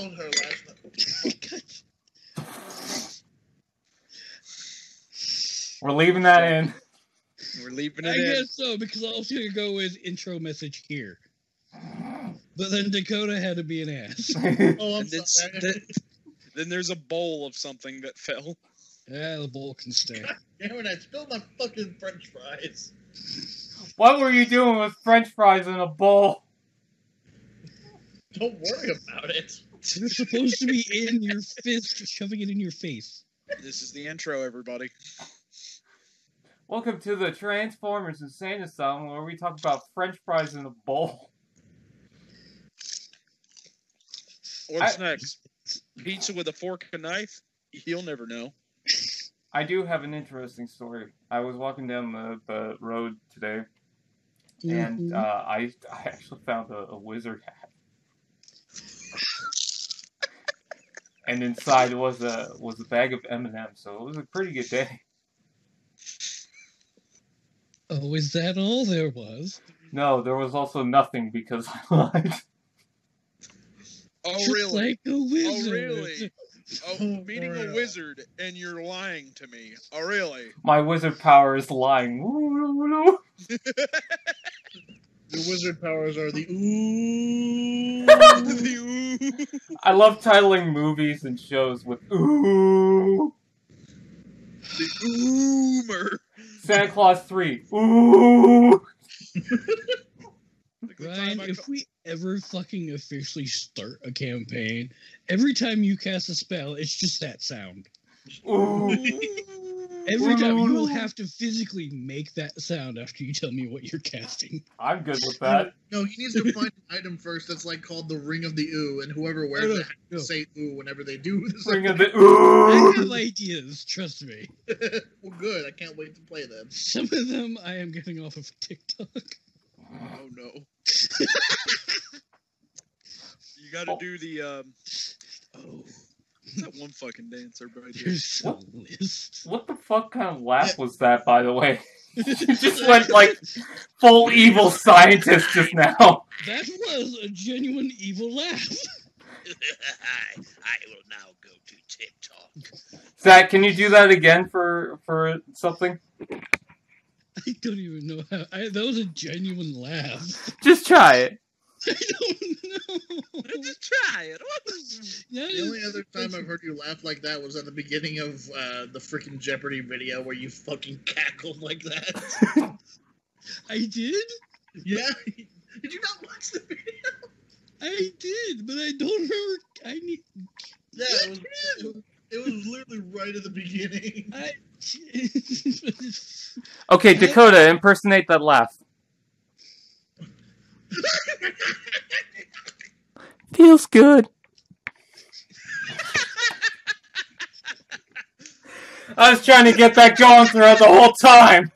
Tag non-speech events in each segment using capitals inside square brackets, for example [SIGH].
So her last night. [LAUGHS] We're leaving that in. We're leaving I it in. I guess so because I was gonna go with intro message here, but then Dakota had to be an ass. [LAUGHS] Oh, I'm then, sorry. then, then there's a bowl of something that fell. yeah, the bowl can stay. Damn it, I spilled my fucking french fries. What were you doing with French fries in a bowl? Don't worry about it. They're supposed to be in your fist, shoving it in your face. This is the intro, everybody. Welcome to the Transformers Insane Asylum, where we talk about French fries in a bowl. What's I- next? Pizza with a fork and knife? He'll never know. I do have an interesting story. I was walking down the, the road today, and Mhm. uh, I I actually found a, a wizard hat, and inside was a was a bag of M and M's. So it was a pretty good day. oh, is that all there was? No, there was also nothing because I lied. Oh, Just really? Like a oh, wizard. Oh, really? [LAUGHS] Oh, Oh, meeting a wizard and you're lying to me. Oh, really? My wizard power is lying. [LAUGHS] [LAUGHS] Your wizard powers are the [LAUGHS] ooh. The ooh. I love titling movies and shows with ooh. the oomer. Santa Claus 3. Ooh. [LAUGHS] Like Ryan, if ca- we ever fucking officially start a campaign, every time you cast a spell, it's just that sound. Ooh. [LAUGHS] Every time you will have to physically make that sound after you tell me what you're casting. I'm good with that. No, he needs to find an item first that's like called the Ring of the Ooh, and whoever wears it has no. to say ooh whenever they do this. Ring of the [LAUGHS] Ooh. I ooh. have ideas, trust me. [LAUGHS] well, good. I can't wait to play them. Some of them I am getting off of TikTok. Oh no. [LAUGHS] you gotta Oh. do the um Oh, [LAUGHS] that one fucking dance everybody did. there's a list. What the fuck kind of laugh was that, by the way? [LAUGHS] [LAUGHS] you just went like full evil scientist just now. That was a genuine evil laugh. I, I will now go to TikTok. Zach, can you do that again for for something? I don't even know how. I, that was a genuine laugh. Just try it. I don't know. Just try it. That [LAUGHS] The only other time I've heard you laugh like that was at the beginning of uh, the freaking Jeopardy video where you fucking cackled like that. [LAUGHS] I did. yeah? [LAUGHS] Did you not watch the video? I did, but I don't remember. I need. Yeah, it was, it was, it was literally right at the beginning. I. Okay, Dakota, impersonate that laugh. [LAUGHS] Feels good. I was trying to get that going throughout the whole time.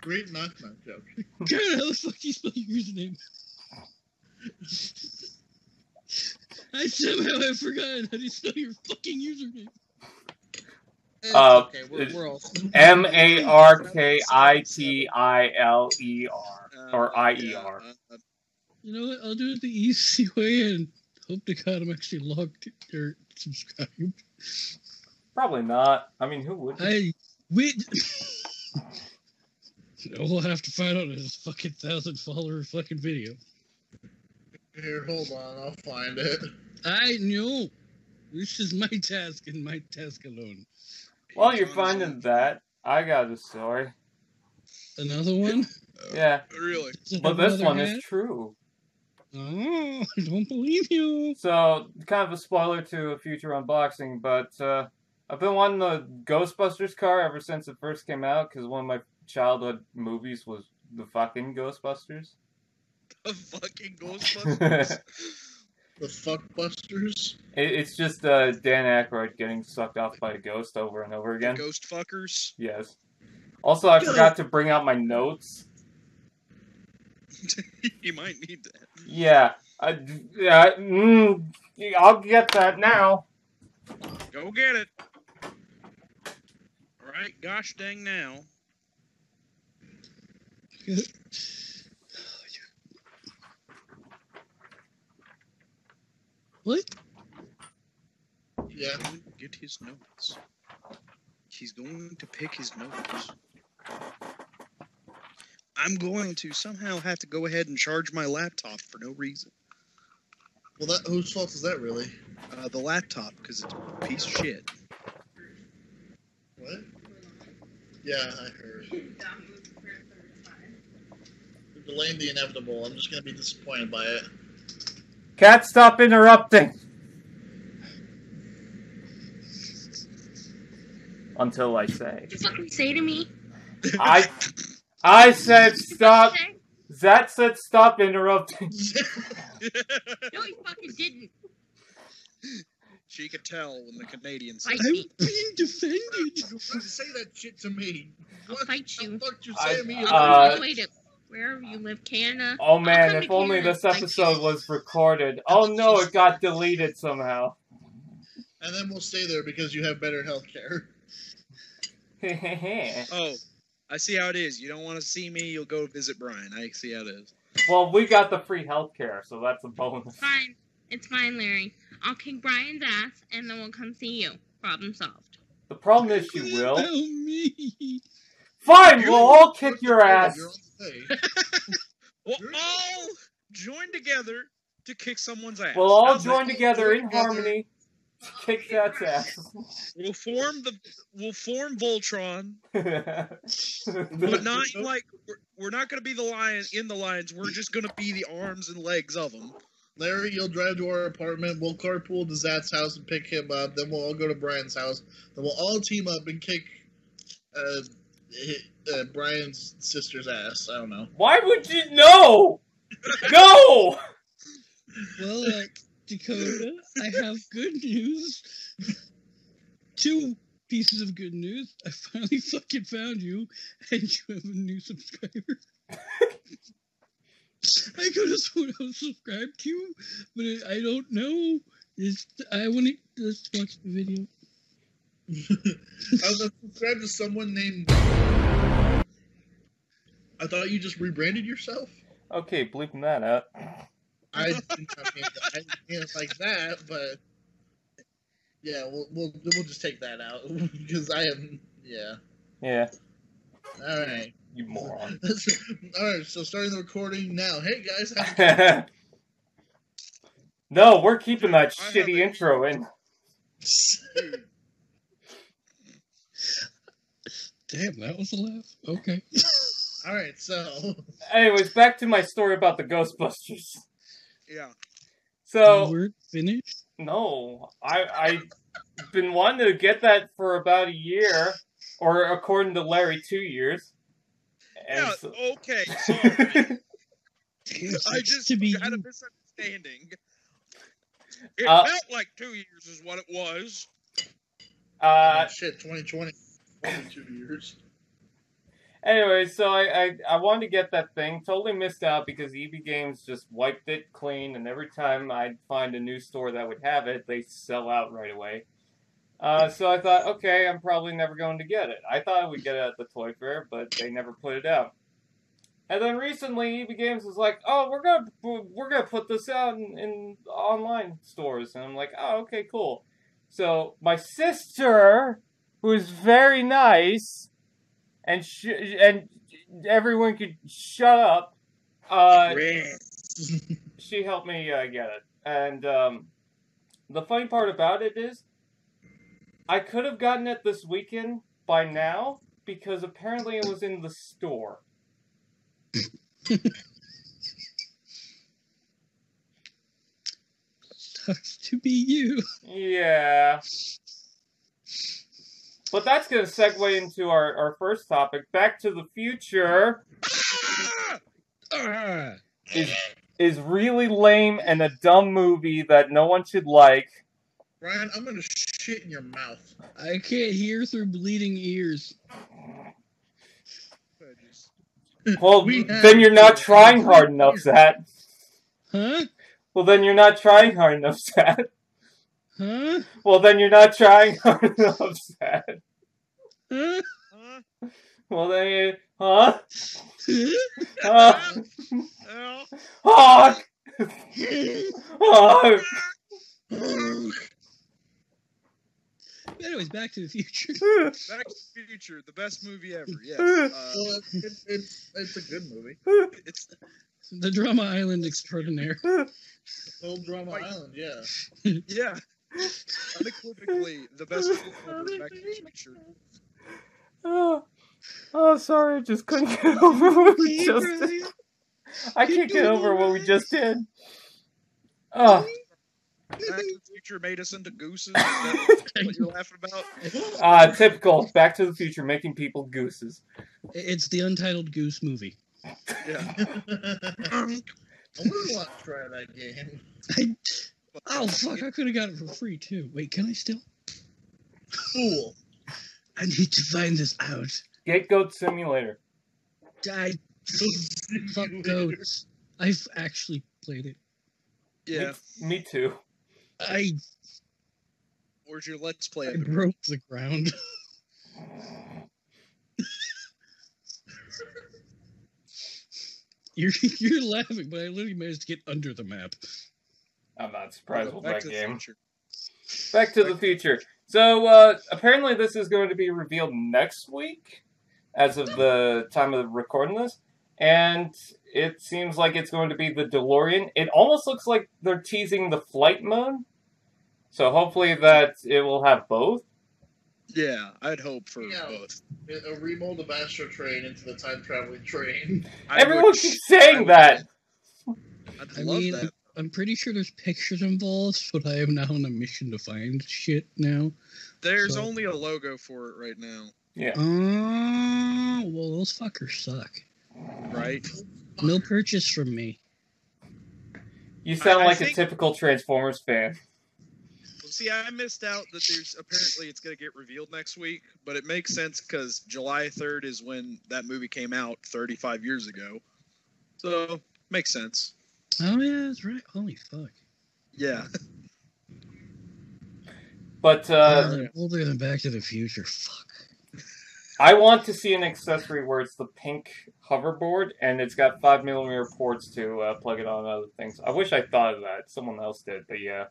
Great knock knock joke. God, how the fuck do you spell your username? [LAUGHS] I somehow have forgotten how to spell your fucking username. It's Uh, okay, we're, we're. [LAUGHS] M A R K I T I L E R. Or I E R. Uh, You know what? I'll do it the easy [LAUGHS] way and hope to God I'm actually logged or subscribed. Probably not. I mean, who would? I wait. [LAUGHS] no, we'll have to find out his fucking thousand follower fucking video. Here, hold on, I'll find it. I know. This is my task and my task alone. While you're finding that, I got a story. Another one? [LAUGHS] Yeah, Really? But this another one hat? is true. Oh, [LAUGHS] I don't believe you. So, kind of a spoiler to a future unboxing, but uh, I've been wanting the Ghostbusters car ever since it first came out because one of my childhood movies was the fucking Ghostbusters. The fucking Ghostbusters. [LAUGHS] The Fuckbusters. It, it's just uh, Dan Aykroyd getting sucked off by a ghost over and over again. Ghost fuckers. Yes. Also, I forgot to bring out my notes. [LAUGHS] you might need that. Yeah, I, yeah, mm, I'll get that now. Go get it. All right. gosh dang now. [LAUGHS] what? Yeah. Get his notes. He's going to pick his notes. I'm going to somehow have to go ahead and charge my laptop for no reason. Well, that whose fault is that really? Uh, the laptop, because it's a piece of shit. What? Yeah, I heard. We're delaying the inevitable. I'm just gonna be disappointed by it. Cat, stop interrupting. Until I say. What you fucking say to me? I I said stop. Say? Zat said stop interrupting. [LAUGHS] No, you fucking didn't. She could tell when the Canadians. Fight I'm me. being defended. You wouldn't say that shit to me. I'll What fight the fuck you I- say to me? uh, I'll go away to wherever you live, Canada. Oh man, if only Canada this episode you. was recorded. Oh no, it got deleted somehow. and then we'll stay there because you have better health care. [LAUGHS] Oh, I see how it is. You don't want to see me, you'll go visit Brian. I see how it is. well, we got the free healthcare, so that's a bonus. Fine. It's fine, Larry. I'll kick Brian's ass and then we'll come see you. Problem solved. The problem is you will. Help me. Fine, we'll all kick your ass. You're on the way. We'll You're- all join together to kick someone's ass. We'll all How's that? join together in Together. harmony to kick [LAUGHS] that ass. We'll form the. We'll form Voltron, [LAUGHS] but not like we're, we're not going to be the lion in the lions. We're just going to be the arms and legs of them. Larry, you'll drive to our apartment. We'll carpool to Zat's house and pick him up. Then we'll all go to Brian's house. Then we'll all team up and kick uh, hi- uh, Brian's sister's ass. I don't know. Why would you no? [LAUGHS] No! Well, uh, Dakota, I have good news. Two pieces of good news. I finally fucking found you, and you have a new subscriber. [LAUGHS] I could have sworn I was subscribed to you, but I don't know. It's, I want to let's watch the video. I was subscribed to someone named. I thought you just rebranded yourself. Okay, bleeping that out. I didn't I mean, I didn't mean it like that, but yeah, we'll we'll we'll just take that out [LAUGHS] because I am yeah. Yeah, All right, you moron. [LAUGHS] all right. So starting the recording now. Hey guys, [LAUGHS] no, we're keeping that I shitty intro in. Dude, Damn, that was a laugh. Okay. [LAUGHS] all right. So Anyways, back to my story about the Ghostbusters. yeah. So We're finished. no, I I've been wanting to get that for about a year, or according to Larry, two years. And Yeah. so- Okay. [LAUGHS] Sorry. I just to be had a misunderstanding. It Uh, felt like two years is what it was. uh, shit, 2020, 22 years. Anyway, so I, I I wanted to get that thing. Totally missed out because EB Games just wiped it clean, and every time I'd find a new store that would have it, they sell out right away. Uh, so I thought, okay, I'm probably never going to get it. I thought I would get it at the toy fair, but they never put it out. And then recently, EB Games was like, "Oh, we're gonna we're gonna put this out in, in online stores," and I'm like, "Oh, okay, cool." So my sister, who is very nice, and sh- and everyone could shut up. Uh, she helped me uh, get it, and um, the funny part about it is, I could have gotten it this weekend by now because apparently it was in the store. [LAUGHS] Sucks to be you. Yeah. But that's going to segue into our, our first topic. Back to the Future is is really lame and a dumb movie that no one should like. Brian, I'm gonna shit in your mouth. I can't hear through bleeding ears. Well, We then you're not trying hard enough, Zat. Huh? Well, then you're not trying hard enough, Zat. Huh? Well, then you're not trying hard [LAUGHS] enough, Zat. Huh? Huh? Well, then you, huh? Ah, Oh, [LAUGHS] Hawk! Hawk! Anyways, Back to the Future. [LAUGHS] Back to the Future, the best movie ever. Yes. Well, Uh, it's, it's it's a good movie. it's The Drama Island Extraordinaire. Old Drama Wait. Island, yeah. yeah, unequivocally the best movie ever. Back to the Future. Oh, oh, sorry, I just couldn't get [LAUGHS] over what we just did. I can't get over what we just did. Oh, Back to the Future made us into gooses. Is that [LAUGHS] what you're laughing about? ah, typical. Back to the Future, making people gooses. It's the Untitled Goose movie. Yeah. [LAUGHS] I would want to try that game. I, oh fuck! I could have got it for free too. Wait, can I still? Cool. [LAUGHS] I need to find this out. Get Goat Simulator. I [LAUGHS] fuck goats. I've actually played it. Yeah. Me, me too. I Where's your Let's Play? I of broke the ground. [LAUGHS] You're you're laughing, but I literally managed to get under the map. I'm not surprised with Back that to the game. Future. Back to the Future. So uh, apparently, this is going to be revealed next week, as of the time of recording this, and it seems like it's going to be the DeLorean. It almost looks like they're teasing the flight mode. So hopefully that it will have both. Yeah, I'd hope for Yeah. both. A remold of Astrotrain into the time traveling train. I Everyone would- keeps saying that. I'd I love mean, that. I'm pretty sure there's pictures involved, but I am now on a mission to find shit now. There's so- only a logo for it right now, Yeah. Oh, well, those fuckers suck. right? No purchase from me. You sound I like think- a typical Transformers fan. Well, see, I missed out that there's apparently it's going to get revealed next week, but it makes sense because July 3rd is when that movie came out 35 years ago. So, makes sense. Oh yeah, that's right. Holy fuck. Yeah. But uh, Older- older than Back to the Future. Fuck. I want to see an accessory where it's the pink hoverboard and it's got five millimeter ports to uh, plug it on other things. I wish I thought of that. Someone else did, but yeah.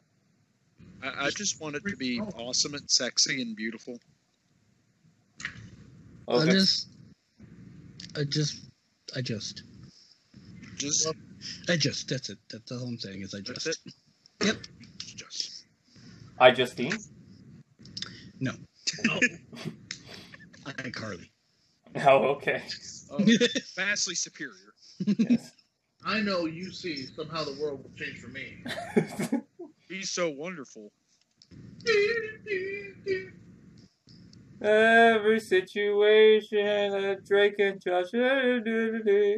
I, I just want it to be awesome and sexy and beautiful. I just, I just, I just, Just, I just. That's it. That's all I'm saying is I That's just. Yep. just. I Justine. [LAUGHS] No. iCarly. Oh, okay. Oh, [LAUGHS] vastly superior. Yes. I know you see somehow the world will change for me. [LAUGHS] He's so wonderful. Every situation that Drake and Josh. Eh,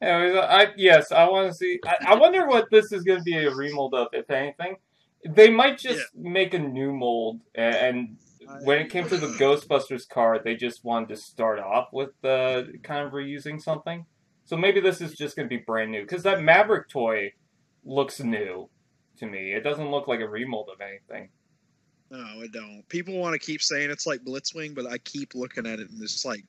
Anyways, I yes, I want to see. I, I wonder what this is going to be a remold of, if anything. They might just make a new mold, a- and when it came to the Ghostbusters car, they just wanted to start off with uh, kind of reusing something. So maybe this is just going to be brand new because that Maverick toy looks new to me. It doesn't look like a remold of anything. No, I don't. People want to keep saying it's like Blitzwing, but I keep looking at it and it's like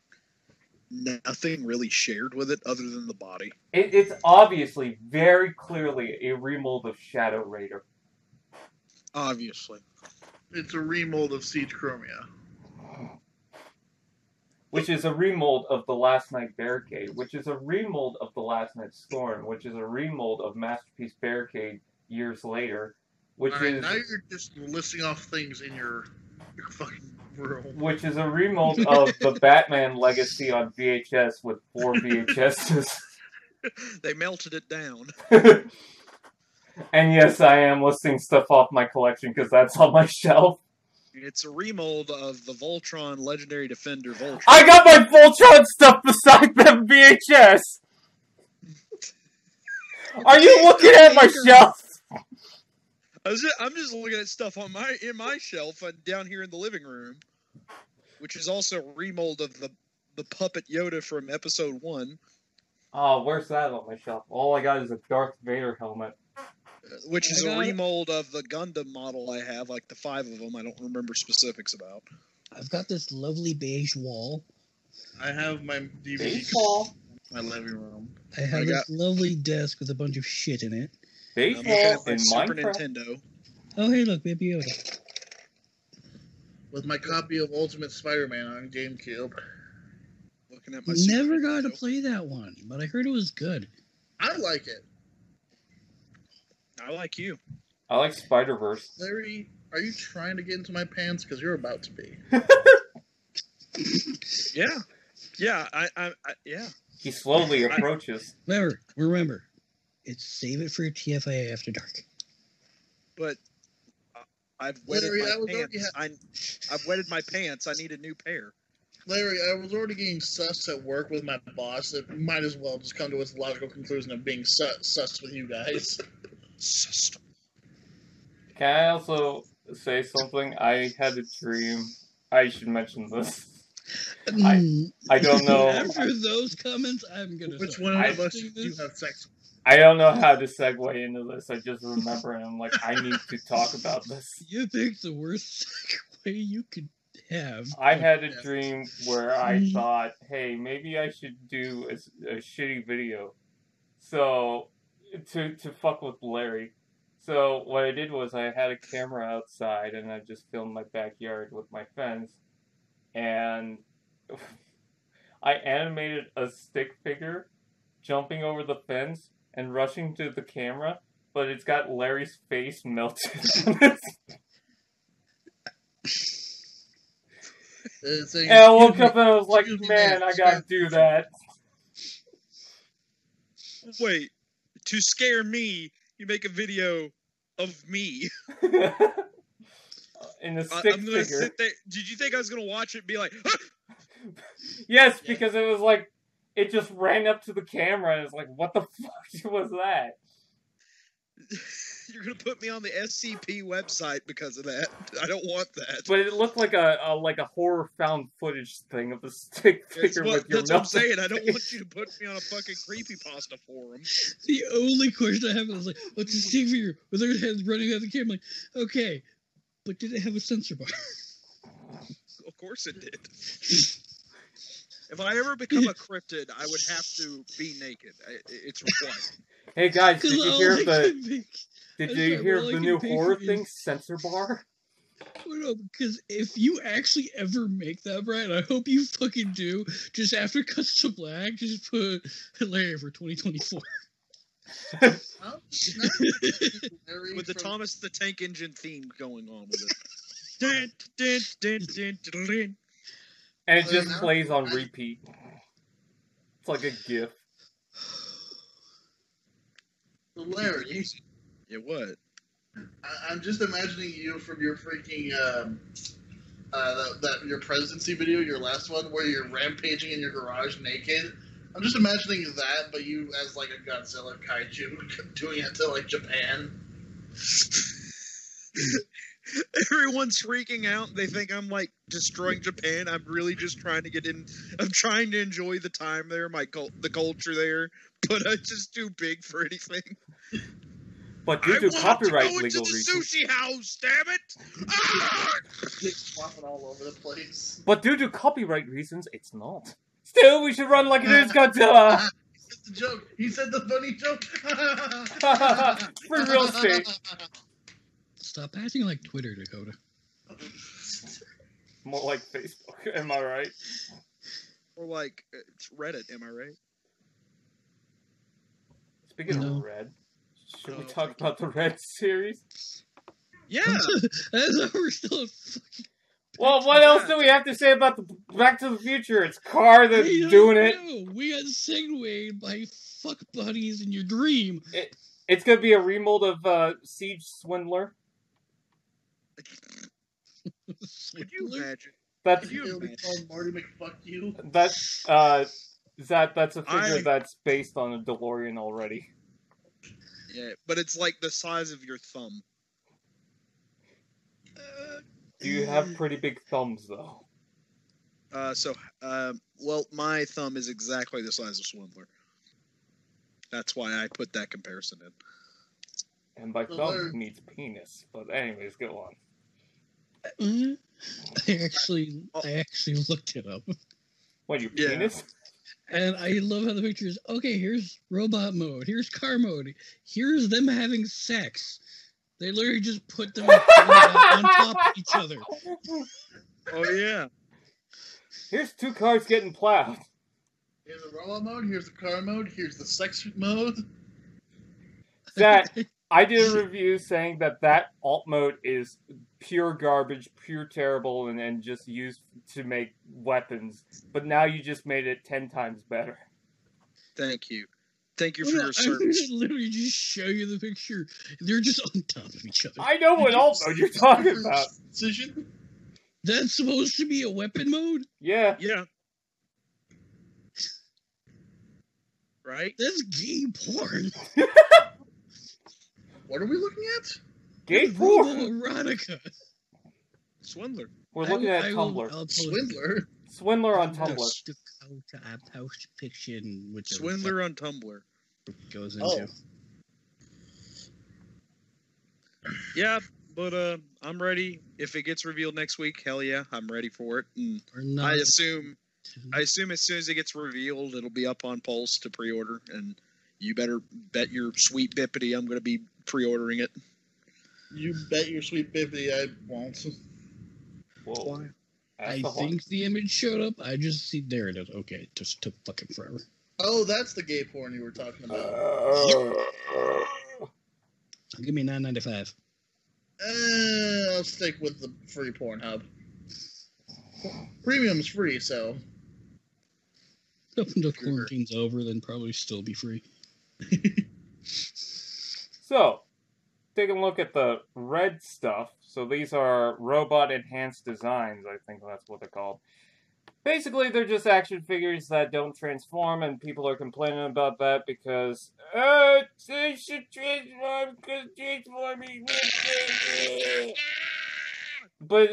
nothing really shared with it other than the body. It, it's obviously very clearly a remold of Shadow Raider. Obviously. It's a remold of Siege Chromia. which is a remold of The Last Knight Barricade, which is a remold of The Last Knight Storm, which is a remold of Masterpiece Barricade years later, which right, is now you're just listing off things in your, your fucking room. which is a remold of the [LAUGHS] Batman Legacy on VHS with four VHSs. [LAUGHS] they melted it down. [LAUGHS] and yes, I am listing stuff off my collection because that's on my shelf. It's a remold of the Voltron Legendary Defender Voltron. I got my Voltron stuff beside the VHS. Are you looking at my shelf? I was just, I'm just looking at stuff on my in my shelf and down here in the living room, which is also a remold of the the puppet Yoda from Episode One. Oh, where's that on my shelf? All I got is a Darth Vader helmet. Uh, which is a remold of the Gundam model I have, like the five of them. I don't remember specifics about. I've got this lovely beige wall. I have my DVD Baseball. in my living room. I have I this got- lovely desk with a bunch of shit in it. I'm looking Baseball at in Super Minecraft. Nintendo. Oh, hey, look, Baby Yoda. With my copy of Ultimate Spider-Man on GameCube. Looking at my Super Never got to play that one, but I heard it was good. I like it. I like you. I like Spider Verse. Larry, are you trying to get into my pants? Because you're about to be. [LAUGHS] Yeah, yeah. I, I, I yeah. He slowly approaches. Remember, remember, it's save it for TFA After Dark. But uh, I've wetted Larry, my I was already pants. I, I've wetted my pants. I need a new pair. Larry, I was already getting sus at work with my boss. It might as well just come to its logical conclusion of being sus, sus with you guys. System. Can I also say something? I had a dream. I should mention this. I- Mm. I don't know. [LAUGHS] After those comments, I'm gonna. Which start one of us do you have sex with? I don't know how to segue into this. I just remember and I'm like, I need to talk about this. [LAUGHS] You picked the worst way you could have. I had a dream where I Mm. thought, hey, maybe I should do a shitty video. So, to, to fuck with Larry. So, what I did was I had a camera outside and I just filmed my backyard with my fence. And [LAUGHS] I animated a stick figure jumping over the fence and rushing to the camera, but it's got Larry's face melted. [LAUGHS] Uh, saying, And I woke up and I was like, man, I gotta do that. Wait, to scare me, you make a video of me. [LAUGHS] In a I, stick I'm gonna figure. sit there. Did you think I was gonna watch it and be like, [LAUGHS] Yes, because it was like, it just ran up to the camera and it's like, what the [LAUGHS] fuck was that? you're gonna put me on the SCP website because of that? I don't want that. But it looked like a, a like a horror found footage thing of a stick figure what, with your that's what I'm saying. I don't want [LAUGHS] you to put me on a fucking creepypasta forum. The only question I have is like, what's the stick figure with their heads running out of the camera? Like, okay, but did it have a sensor bar? Of course it did. [LAUGHS] If I ever become a cryptid, I would have to be naked. It's required. [LAUGHS] Hey guys, did you hear the did you hear all the new horror thing, censor bar? No, because if you actually ever make that, Brian, I hope you fucking do. Just after cuts to black, just put Larry for 2024. Well, With the Thomas the Tank Engine theme going on with it. [LAUGHS] And it just plays on repeat. It's like a GIF. Larry, Yeah, what? I- I'm just imagining you from your freaking um, uh, that, that your presidency video, your last one, where you're rampaging in your garage naked. I'm just imagining that, but you as like a Godzilla kaiju [LAUGHS] doing it to like Japan. [LAUGHS] [LAUGHS] Everyone's freaking out. They think I'm like destroying Japan. I'm really just trying to get in. I'm trying to enjoy the time there, my cult, the culture there. [LAUGHS] But I'm just too big for anything. But I due to want copyright to go into legal the reasons. sushi house. Damn it! Ah! Flopping all over the place. But due to copyright reasons, it's not. Still, we should run like it is Godzilla. He said the joke. He said the funny joke. [LAUGHS] For real estate. Stop acting like Twitter, Dakota. [LAUGHS] More like Facebook. [LAUGHS] Am I right? Or like it's Reddit. Am I right? Speaking No. of Red, should we Oh, talk about the Red [LAUGHS] series? Yeah. That's how we're still. fucking- Well, what else do we have to say about the Back to the Future? It's Car that's We don't doing it. We got segued by fuck buddies in your dream. It, It's gonna be a remold of uh, Siege Swindler. Could you imagine? That's Could you He'll imagine? Marty McFuck you. that's uh, that that's a figure I- that's based on a DeLorean already. Yeah, but it's like the size of your thumb. Do you have pretty big thumbs though? Uh, so, um, well, my thumb is exactly the size of Swindler. That's why I put that comparison in. And by So thumb there- means penis. But anyways, go on. Uh, I actually, I actually looked it up, What your Yeah. penis? and I love how the picture is. Okay, here's robot mode. Here's car mode. Here's them having sex. They literally just put them on top of each other. [LAUGHS] Oh yeah. Here's two cars getting plowed. Here's the robot mode. Here's the car mode. Here's the sex mode. That [LAUGHS] I did a review saying that that alt mode is pure garbage, pure terrible, and, and just used to make weapons. But now you just made it ten times better. Thank you. Thank you for I'm your gonna service. literally just show you the picture. They're just on top of each other. I know what alt [LAUGHS] mode you're talking about. Decision. That's supposed to be a weapon mode. Yeah. Yeah. Right? That's gay porn. [LAUGHS] What are we looking at? Gay porn. erotica. Swindler. We're looking at Tumblr. Swindler. Swindler on Tumblr. Dakota post fiction, which Swindler on Tumblr. goes Oh. into. Yeah, but uh I'm ready. If it gets revealed next week, hell yeah, I'm ready for it. And Or not. I assume I assume as soon as it gets revealed, it'll be up on Pulse to pre-order, and you better bet your sweet bippity I'm going to be pre-ordering it. You bet your sweet bippity I won't. Whoa. That's I the whole- think the image showed up. I just see there it is. Okay, it just took fucking forever. Oh, that's the gay porn you were talking about. Uh, Give me nine ninety five. Uh, I'll stick with the free porn hub. Premium's free, so Up until quarantine's over, then probably still be free. [LAUGHS] So, take a look at the red stuff. So these are robot enhanced designs, I think that's what they're called. Basically, they're just action figures that don't transform, and people are complaining about that because, uh, they should transform because transforming. But,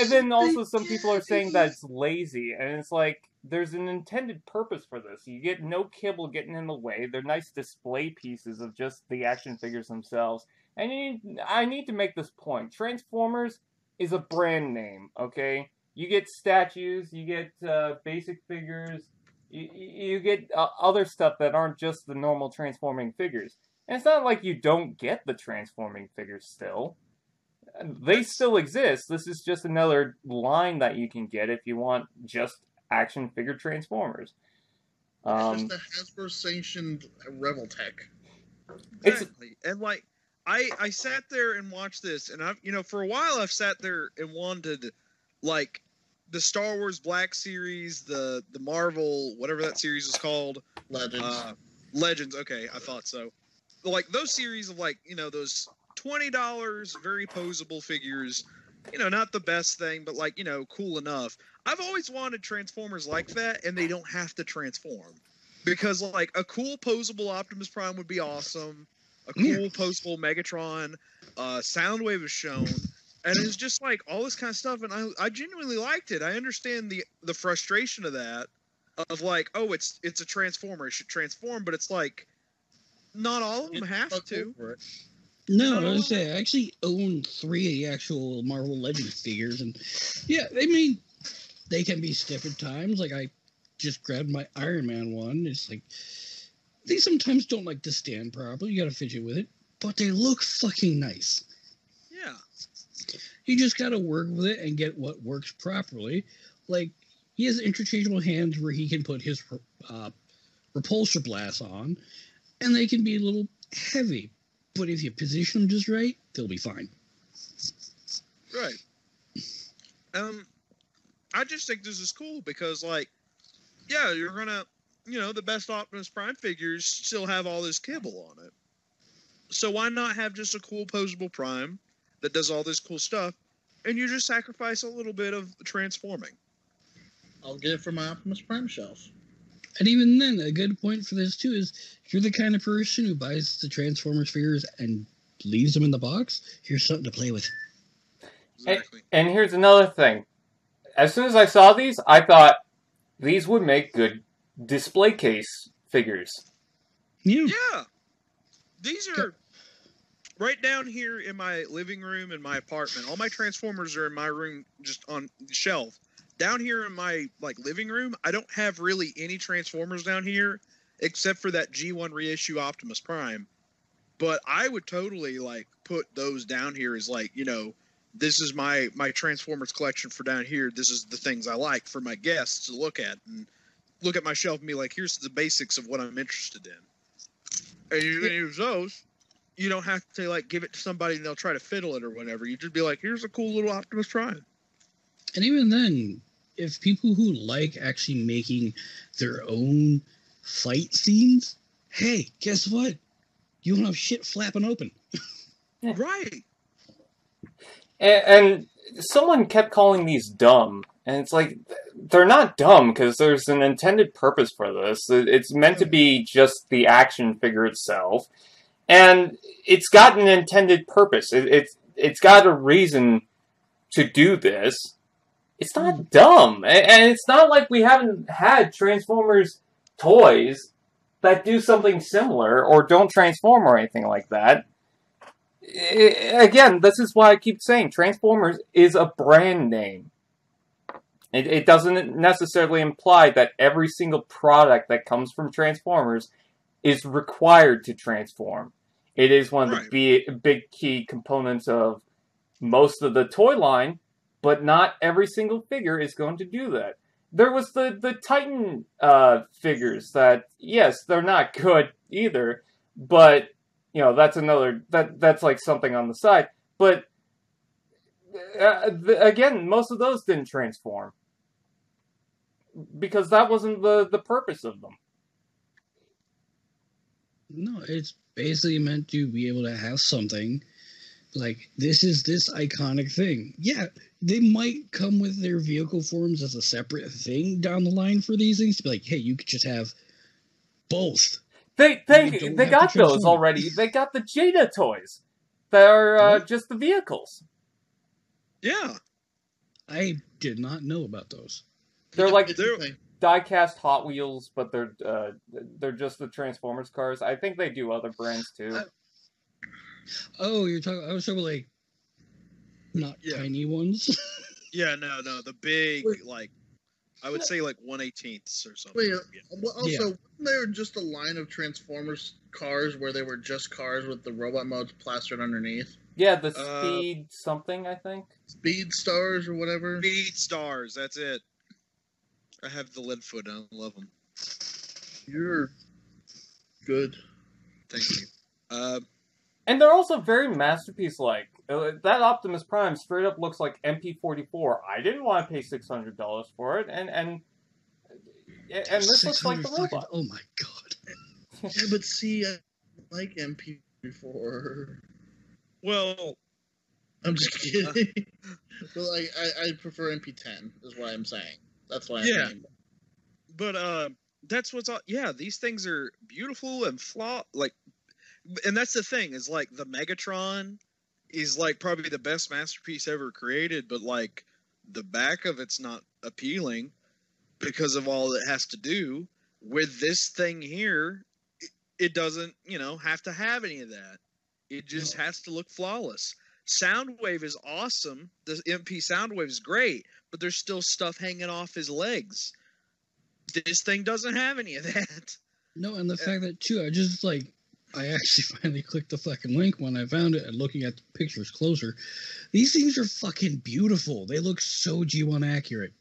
and then also some people are saying that it's lazy, and it's like, there's an intended purpose for this. You get no kibble getting in the way. They're nice display pieces of just the action figures themselves. And you need, I need to make this point. Transformers is a brand name, okay? You get statues, you get uh, basic figures, you, you get uh, other stuff that aren't just the normal transforming figures. And it's not like you don't get the transforming figures still. They still exist. This is just another line that you can get if you want just action figure transformers. Um, it's just a Hasbro sanctioned Revoltech. Exactly. And like I I sat there and watched this and I've you know for a while I've sat there and wanted like the Star Wars Black series, the the Marvel whatever that series is called, Legends. uh, Legends. Okay, I thought so. Like those series of like you know those twenty dollars very posable figures. You know, not the best thing, but like you know, cool enough. I've always wanted Transformers like that, and they don't have to transform because like a cool posable Optimus Prime would be awesome. A cool Yeah. posable Megatron, uh, Soundwave was shown, and it's just like all this kind of stuff. And I, I genuinely liked it. I understand the the frustration of that, of like, oh, it's it's a transformer, it should transform, but it's like, not all of them have to. No, No, I was say I actually own three of the actual Marvel Legends figures, and yeah, I mean they can be stiff at times. Like I just grabbed my Iron Man one. It's like they sometimes don't like to stand properly. You got to fidget with it, but they look fucking nice. Yeah, You just got to work with it and get what works properly. Like he has interchangeable hands where he can put his uh, repulsor blast on, and they can be a little heavy. But if you position them just right, they'll be fine. right. Um, I just think this is cool because, like, yeah, you're gonna, you know, the best Optimus Prime figures still have all this kibble on it. So why not have just a cool posable Prime that does all this cool stuff, and you just sacrifice a little bit of transforming? I'll get it from my Optimus Prime shelf. And even then, a good point for this too is if you're the kind of person who buys the Transformers figures and leaves them in the box, here's something to play with. Exactly. And here's another thing. As soon as I saw these, I thought these would make good display case figures. Yeah. Yeah, these are right down here in my living room in my apartment. All my Transformers are in my room, just on the shelf. Down here in my like living room, I don't have really any Transformers down here, except for that G1 reissue Optimus Prime. But I would totally like put those down here as like you know, this is my my Transformers collection for down here. This is the things I like for my guests to look at and look at my shelf and be like, here's the basics of what I'm interested in. And you can use those you don't have to like give it to somebody and they'll try to fiddle it or whatever. You just be like, here's a cool little Optimus Prime. And even then, if people who like actually making their own fight scenes, hey, guess what? You won't have shit flapping open. Right. [LAUGHS] And, and someone kept calling these dumb, and it's like they're not dumb because there's an intended purpose for this. It's meant to hmm. be just the action figure itself, and it's got an intended purpose. It, it's it's got a reason to do this. It's not hmm. dumb, and it's not like we haven't had Transformers toys that do something similar or don't transform or anything like that. I- again, this is why I keep saying Transformers is a brand name. It, it doesn't necessarily imply that every single product that comes from Transformers is required to transform. It is one of Right. the bi- big key components of most of the toy line, but not every single figure is going to do that. There was the the Titan uh, figures that yes, they're not [LAUGHS] good either, but you know that's another that that's like something on the side but uh, th- again most of those didn't transform because that wasn't the the purpose of them No, it's basically meant to be able to have something like this is this iconic thing. Yeah, they might come with their vehicle forms as a separate thing down the line for these things to be like, hey, you could just have both. they they they got those already [LAUGHS] they got the jada toys They're uh, just the vehicles Yeah. I did not know about those. They're like It's a they're- thing. hot wheels but they're uh, they're just the transformers cars i think they do other brands too Uh, Oh, you're talking. I was talking like not Yeah. tiny ones. [LAUGHS] Yeah, no, no. The big, Wait. like, I would say like 118ths or something. Wait, Yeah. Well, also, Yeah. wasn't there just a line of Transformers cars where they were just cars with the robot modes plastered underneath? yeah the Uh, speed something i think Speed Stars or whatever? Speed Stars, that's it. I have the lead foot. I love them. You're good. Thank you. Uh, And they're also very masterpiece like. Uh, that Optimus Prime straight up looks like MP44. I didn't want to pay $600 for it, and and and this looks like the 600 fucking- robot. Oh my god. Yeah, but see, I like MP4. well, I'm just kidding. [LAUGHS] but like, I, I prefer MP10. Is what I'm saying. That's why. Yeah. but uh, that's what's all. Yeah, these things are beautiful and flaw. Like, and that's the thing is like the Megatron is like probably the best masterpiece ever created, but like the back of it's not appealing because of all it has to do with this thing here. It, it doesn't, you know, have to have any of that. It just has to look flawless. Soundwave is awesome. The MP Soundwave is great, but there's still stuff hanging off his legs. This thing doesn't have any of that. No, and the Yeah. fact that too, I just like I actually [LAUGHS] finally clicked the fucking link when I found it and looking at the pictures closer. These things are fucking beautiful. They look so G1 accurate.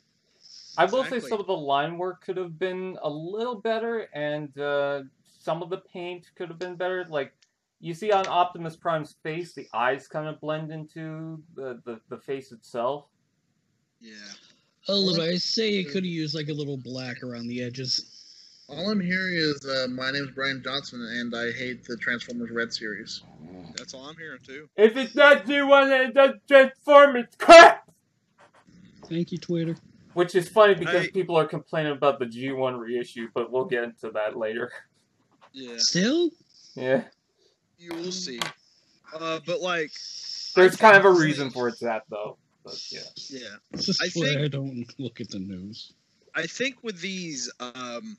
I will say some of the line work could have been a little better, and uh, some of the paint could have been better. Like you see on Optimus Prime's face, the eyes kind of blend into the, the, the face itself. Yeah. A little. like- I say it could have used like a little black around the edges. All I'm hearing is, uh, "My name's Brian Johnson, and I hate the Transformers Red series." That's all I'm hearing too. If it's not G1 and it doesn't transform, it's crap! Thank you, Twitter. Which is funny because I- people are complaining about the G1 reissue, but we'll get into that later. Yeah. Still, Yeah. You will see. Uh, but like, There's kind of a reason for it that though. But yeah. yeah. this is I why think- I don't look at the news. I think with these, um,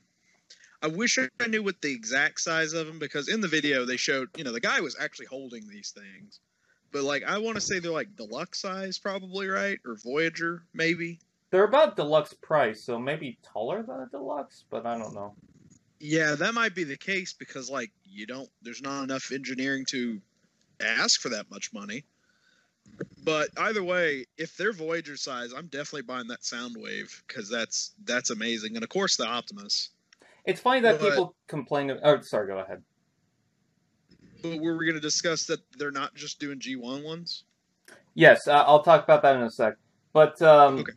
I wish I knew what the exact size of them because in the video they showed, you know, the guy was actually holding these things. But like, I want to say they're like deluxe size, probably right, or Voyager, maybe. They're about deluxe price, so maybe taller than a deluxe, but I don't know. Yeah, that might be the case because like you don't, there's not enough engineering to ask for that much money. But either way, if they're Voyager size, I'm definitely buying that Soundwave because that's that's amazing, and of course the Optimus. It's funny that But- people complain. Of, oh, sorry. Go ahead. But were we going to discuss that they're not just doing G1 ones? Yes, uh, I'll talk about that in a sec. But um, Okay.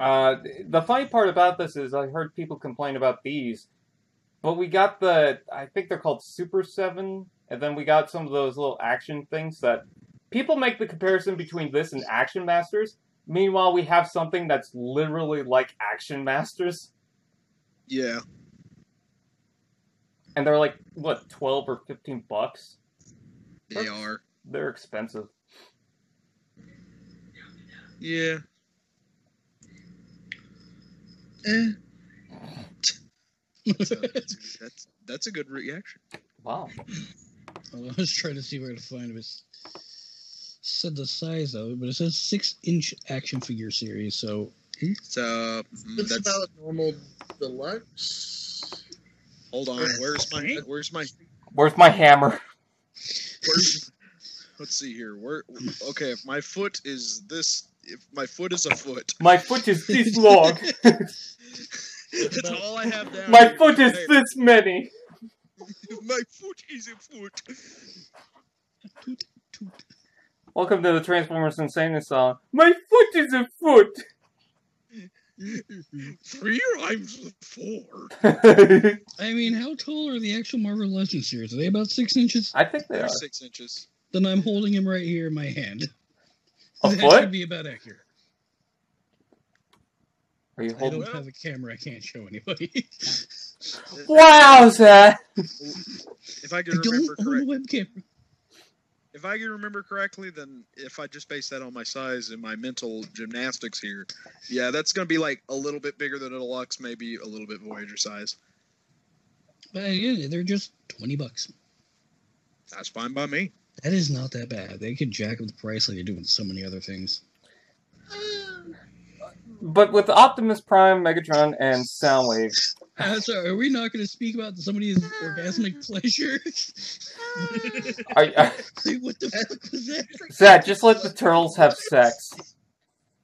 uh, the funny part about this is I heard people complain about these, but we got the I think they're called Super Seven, and then we got some of those little action things that people make the comparison between this and Action Masters. Meanwhile, we have something that's literally like Action Masters, Yeah. and they're like what twelve or fifteen bucks. They are. They're expensive. Yeah. Eh. So that's, that's that's a good reaction. Wow. [LAUGHS] I was trying to see where to find it. It's said the size of it, but it says six inch action figure series. So So mm, It's that's, about normal deluxe. hold on. Where's my where's my Where's my hammer? where's, let's see here. Where okay, if my foot is this if my foot is a foot. My foot is this long. [LAUGHS] That's all I have down. My here. foot is Hey, this many. [LAUGHS] My foot is a foot. toot, toot. Welcome to the Transformers Insane song. My foot is a foot. Three rhymes with four. [LAUGHS] I mean, how tall are the actual Marvel Legends series? Are they about six inches? I think they They're are. six inches. Then I'm holding him right here in my hand. A that foot? should be about accurate. Are you I holding? don't have a camera. I can't show anybody. Wowza! [LAUGHS] If I I can don't remember own a correct, webcam. If I can remember correctly, then if I just base that on my size and my mental gymnastics here, yeah, that's gonna be like a little bit bigger than a deluxe, maybe a little bit Voyager size. But uh, again, they're just twenty bucks. That's fine by me. That is not that bad. They could jack up the price like they do with so many other things. But with Optimus Prime, Megatron, and Soundwave, Uh, so are we not going to speak about somebody's orgasmic pleasure? I, I, like, what the fuck was that? Zach, just let the turtles have sex.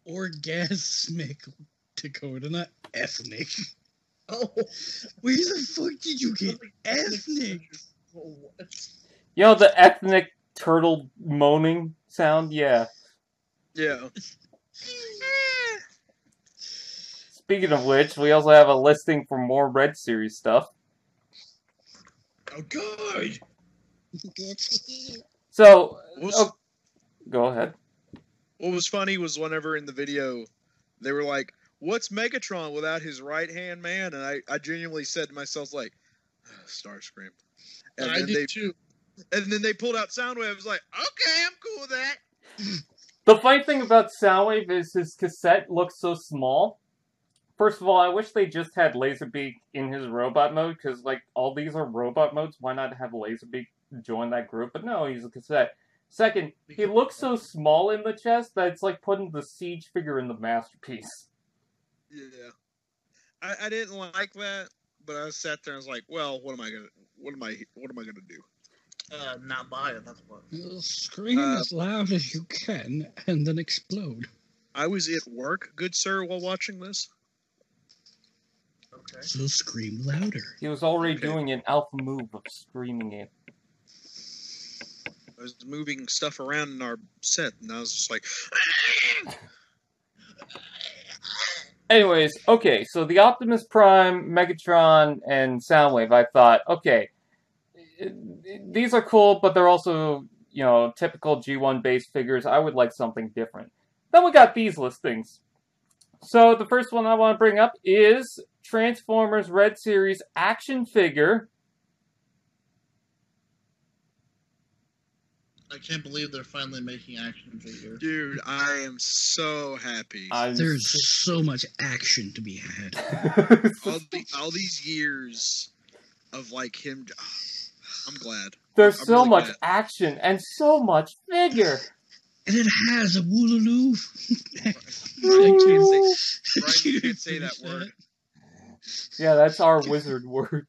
Orgasmic Dakota, not ethnic. Oh, Where the fuck did you get ethnic? Oh, what? You know the ethnic turtle moaning sound? Yeah. Yeah. [LAUGHS] Speaking of which, we also have a listing for more Red Series stuff. Oh, good. [LAUGHS] So, was, oh, go ahead. what was funny was whenever in the video they were like, "What's Megatron without his right hand man?" And I, I genuinely said to myself like, "Starscream." And I then did they too. and then they pulled out Soundwave. I was like, "Okay, I'm cool with that." The funny thing about Soundwave is his cassette looks so small. First of all, I wish they just had Laserbeak in his robot mode, because, like, all these are robot modes. Why not have Laserbeak join that group? But no, he's a cassette. Second, he looks so small in the chest that it's like putting the Siege figure in the Masterpiece. Yeah, I, I didn't like that, but I sat there and was like, "Well, what am I gonna? What am I? What am I gonna do?" Uh, not buy it. That's what. Scream Uh, as loud as you can and then explode. I was at work, good sir, while watching this. Okay. So scream louder. He was already Okay. doing an alpha move of screaming it. I was moving stuff around in our set, and I was just like, Anyways, okay, so the Optimus Prime, Megatron, and Soundwave, I thought, okay, these are cool, but they're also, you know, typical G1 based figures. I would like something different. Then we got these listings. So the first one I want to bring up is Transformers Red Series action figure. I can't believe they're finally making action figures. Dude, I am so happy. I'm There's so much action to be had. [LAUGHS] all, the, all these years of like him. [SIGHS] I'm glad. There's I'm so really much glad. action and so much figure. And it has a Woolaloo. [LAUGHS] I can't say, Brian, you Can't can't say [LAUGHS] that word. Yeah, that's our [LAUGHS] wizard word.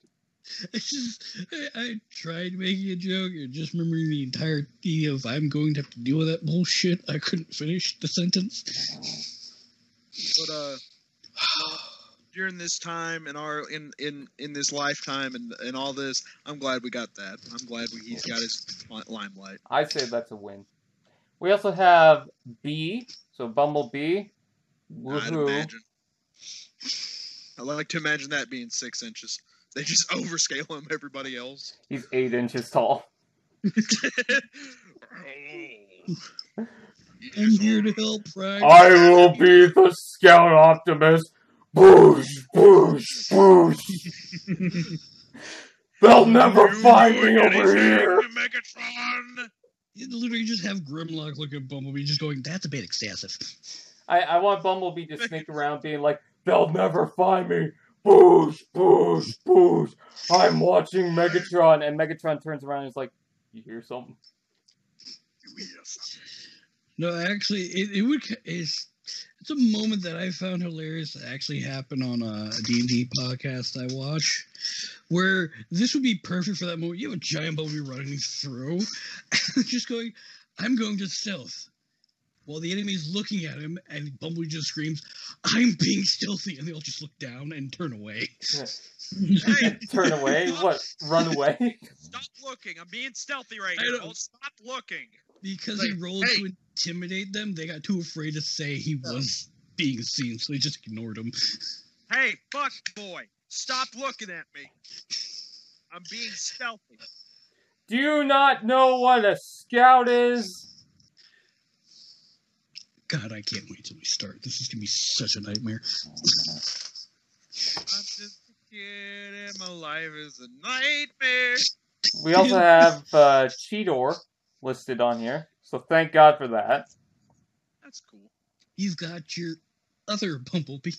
It's just, I, I tried making a joke and just remembering the entire entirety of I'm going to have to deal with that bullshit. I couldn't finish the sentence. But uh, during this time and our in in in this lifetime and and all this, I'm glad we got that. I'm glad we, he's got his limelight. I say that's a win. We also have B, so Bumblebee. I'd Woohoo. I like to imagine that being six inches. They just [LAUGHS] overscale him everybody else. He's eight inches tall. [LAUGHS] I'm here to help, Pride. I will be the Scout Optimus. Boosh, boosh, boosh. [LAUGHS] They'll never You find me over here. Megatron? You literally just have Grimlock look at Bumblebee just going, that's a bit excessive. I, I want Bumblebee to sneak around being like, they'll never find me. Boosh, boosh, boosh. I'm watching Megatron. And Megatron turns around and is like, you hear something? No, actually, it, it would. It's it's a moment that I found hilarious. That actually happened on a D and D podcast I watch, where this would be perfect for that moment. You have a giant bumblebee running through, [LAUGHS] just going, "I'm going to stealth," while the enemy is looking at him, and Bumblebee just screams, "I'm being stealthy," and they all just look down and turn away. Hey, [LAUGHS] [LAUGHS] Turn away? What? Run away? stop looking. I'm being stealthy right I now. know. Stop looking. because he rolled hey. to intimidate them, they got too afraid to say he No. was being seen, so they just ignored him. Hey, fuck boy. Stop looking at me. I'm being stealthy. Do you not know what a scout is? God, I can't wait till we start. This is gonna be such a nightmare. [LAUGHS] I'm just a kid and my life is a nightmare. We also [LAUGHS] have uh, Cheetor listed on here, so thank God for that. That's cool. You've got your other Bumblebee.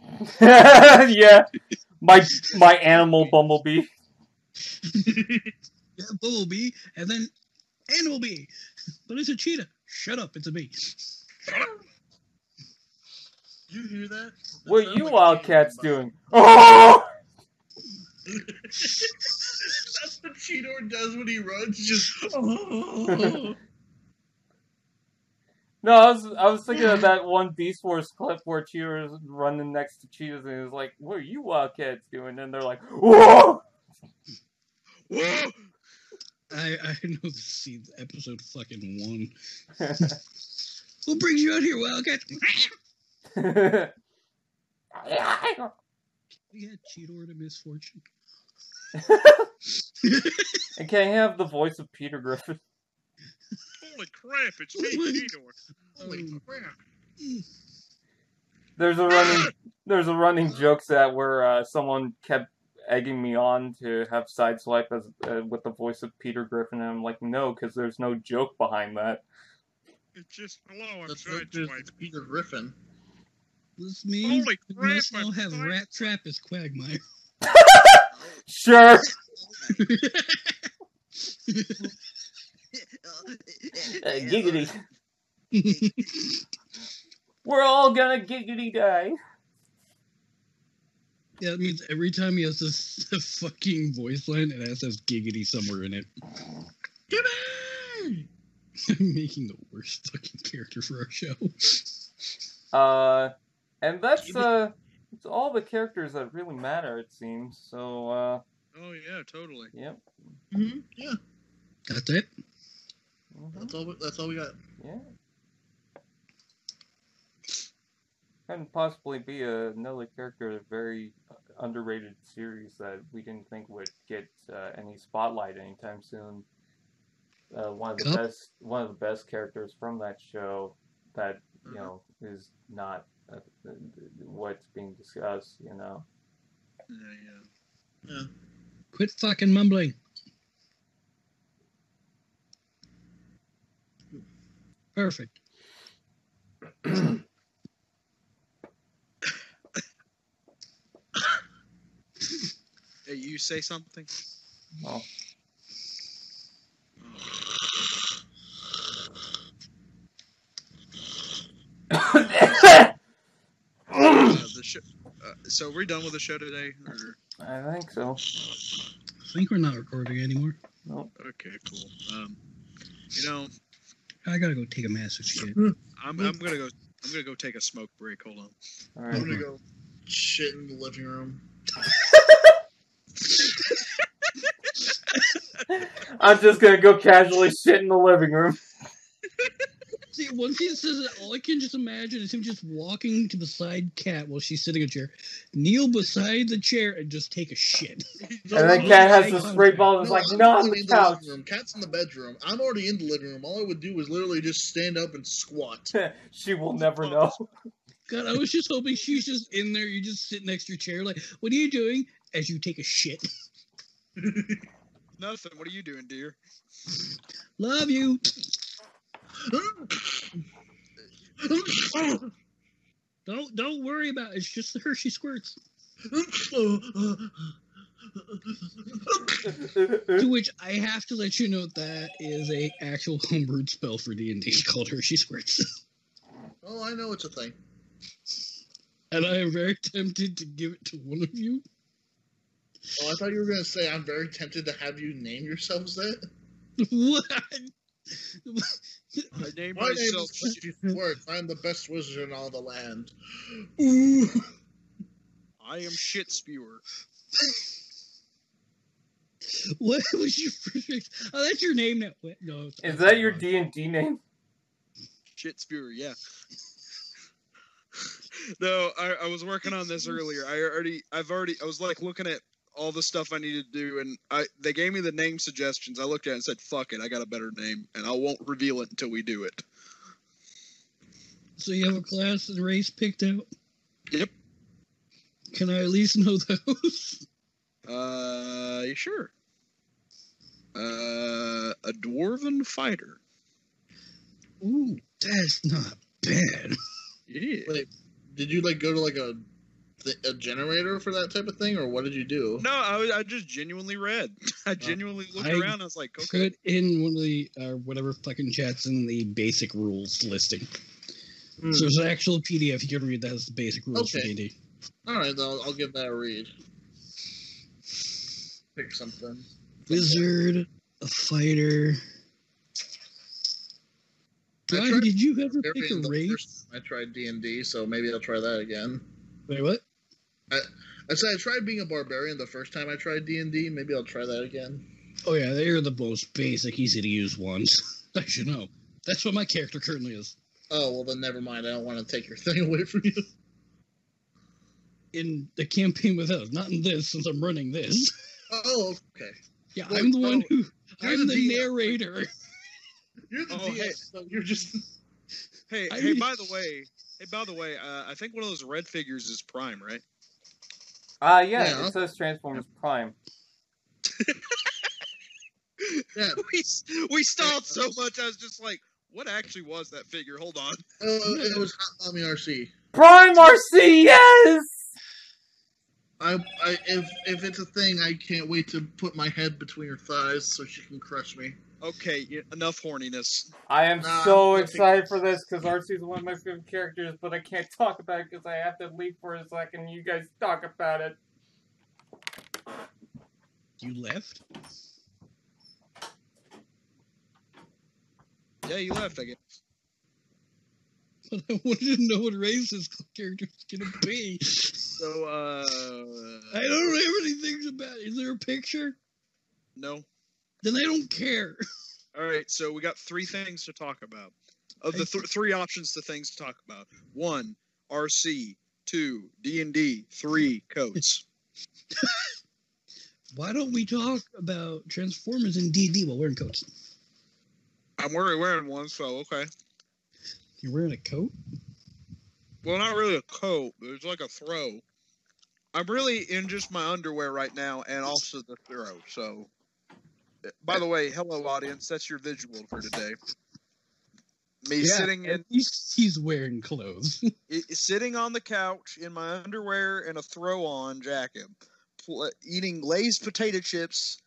[LAUGHS] yeah, my my animal Bumblebee. Yeah, Bumblebee, and then Animal Bee. But it's a cheetah. Shut up, it's a bee. You hear that? That What you [LAUGHS] like Wildcats [LAUGHS] doing? Oh! That's what Cheetor does when he runs. Just. Oh. [LAUGHS] No, I was I was thinking of that one Beast Wars clip where Cheetor is running next to cheetahs and he's like, "What are you Wildcats doing?" And they're like, "Whoa!" Whoa! I, I know this scene, episode fucking one. What brings you out here, Wildcat? We [LAUGHS] had Cheetor to misfortune. and can I have the voice of Peter Griffin? Holy crap, it's me, Cheetor. Holy Um, crap. There's a running there's a running joke that where uh, someone kept egging me on to have sideswipe as uh, with the voice of Peter Griffin, and I'm like, no, because there's no joke behind that. It's just, hello, I'm That's what there's Sideswipe. Peter Griffin. This means Holy we crap, must now have. Rattrap as Quagmire. Sure. [LAUGHS] Uh, giggity. [LAUGHS] We're all gonna giggity die. Yeah, that means every time he has this [LAUGHS] fucking voice line, it has this giggity somewhere in it. Gimme! I'm [LAUGHS] making the worst fucking character for our show. Uh, and that's uh, it's all the characters that really matter, it seems. So, uh, Oh, yeah, totally. yep. Mhm, Yeah, That's it. Mhm. that's all. we- That's all we got. Yeah. Couldn't possibly be another character in a very underrated series that we didn't think would get uh, any spotlight anytime soon. Uh, one of the Cup? best, one of the best characters from that show that you Mhm. know is not uh, what's being discussed. You know. Yeah, Yeah, yeah. Quit fucking mumbling. Perfect. [COUGHS] Hey, you say something? Oh. Uh, the show, uh, so we're done with the show today? Or, I think so. I think we're not recording anymore. Nope. okay, cool. Um, you know, I gotta go take a massive shit. I'm, I'm gonna go. I'm gonna go take a smoke break. Hold on. All I'm gonna go shit in the living room. [LAUGHS] I'm just gonna go casually sit in the living room. [LAUGHS] See, once he says it, all I can just imagine is him just walking to the side cat while she's sitting in a chair, kneel beside the chair, and just take a shit. [LAUGHS] No, And then Cat has the spray ball and is no, like, I'm not on the in couch. living room. Cat's in the bedroom. I'm already in the living room. All I would do was literally just stand up and squat. [LAUGHS] she will never know. God, I was just hoping she's just in there. You just sit next to your chair, like, what are you doing? As you take a shit. Nothing. What are you doing, dear? Love you. Don't don't worry about it. It's just the Hershey squirts. To which I have to let you know that is a actual homebrewed spell for D and D called Hershey squirts, oh, I know it's a thing. and I am very tempted to give it to one of you. Oh, I thought you were gonna say I'm very tempted to have you name yourselves that. What? [LAUGHS] I named My name myself. is Hershey Squirts. I'm the best wizard in all the land. Ooh. I am shit spewer. [LAUGHS] What was your first? Oh, that's your name now. What? No, Is that your D and D name? Shit spewer. Yeah. [LAUGHS] no, I, I was working on this earlier. I already, I've already, I was like looking at all the stuff I needed to do, and I they gave me the name suggestions. I looked at it and said, "Fuck it, I got a better name, and I won't reveal it until we do it." So you have a class and race picked out? Yep. Can I at least know [LAUGHS] those? Uh, sure. Uh, a dwarven fighter. Ooh, that's not bad. Yeah. Wait, did you like go to like a th- a generator for that type of thing, or what did you do? No, I, was- I just genuinely read. [LAUGHS] I genuinely looked I around. I was like, okay. Put in one of the uh, whatever fucking chats in the basic rules listing. Hmm. So there's an actual PDF you can read. That's the basic rules for Okay. D&D. All right, then I'll, I'll give that a read. Pick something. Wizard, a fighter. I Brian, did you ever pick a race? I tried D and D, so maybe I'll try that again. Wait, what? I said I tried being a barbarian the first time I tried D and D. Maybe I'll try that again. Oh yeah, they are the most basic, easy to use ones. [LAUGHS] I should know. That's what my character currently is. Oh well, then never mind. I don't want to take your [LAUGHS] thing away from you. In the campaign with us, not in this, since I'm running this. Oh, okay. Yeah, Wait, I'm the one oh, who. you're I'm the the narrator. [LAUGHS] You're the Oh, DM, hey. so you're just. Hey, I hey, mean- by the way, hey, by the way, uh, I think one of those red figures is Prime, right? Uh, yeah, Yeah. it says Transformers Prime. [LAUGHS] Yeah. [LAUGHS] we we stalled so much. I was just like, what actually was that figure? Hold on. Uh, it was Hot Mommy Arcee. Prime Arcee, yes! I, I, if if it's a thing, I can't wait to put my head between her thighs so she can crush me. Okay, enough horniness. I am Nah, so excited for this because Arcee is one of my favorite characters, but I can't [LAUGHS] talk about it because I have to leave for a second. You guys talk about it. You left? Yeah, you left. I guess. But I wanted to know what race this character was gonna be. So, uh, I don't have anything about it. Is there a picture? no. Then they don't care. [LAUGHS] All right, so we got three things to talk about. Of the th- three options the things to talk about: one, Arcee; two, D and D; three, coats. [LAUGHS] Why don't we talk about Transformers in D&D while wearing coats? I'm wearing wearing one, so okay. You're wearing a coat? Well, not really a coat, but it's like a throw. I'm really in just my underwear right now, and also the throw. So, by the way, hello audience. That's your visual for today. Me Yeah, sitting in At least he's wearing clothes. [LAUGHS] sitting on the couch in my underwear and a throw-on jacket, pl- eating Lay's potato chips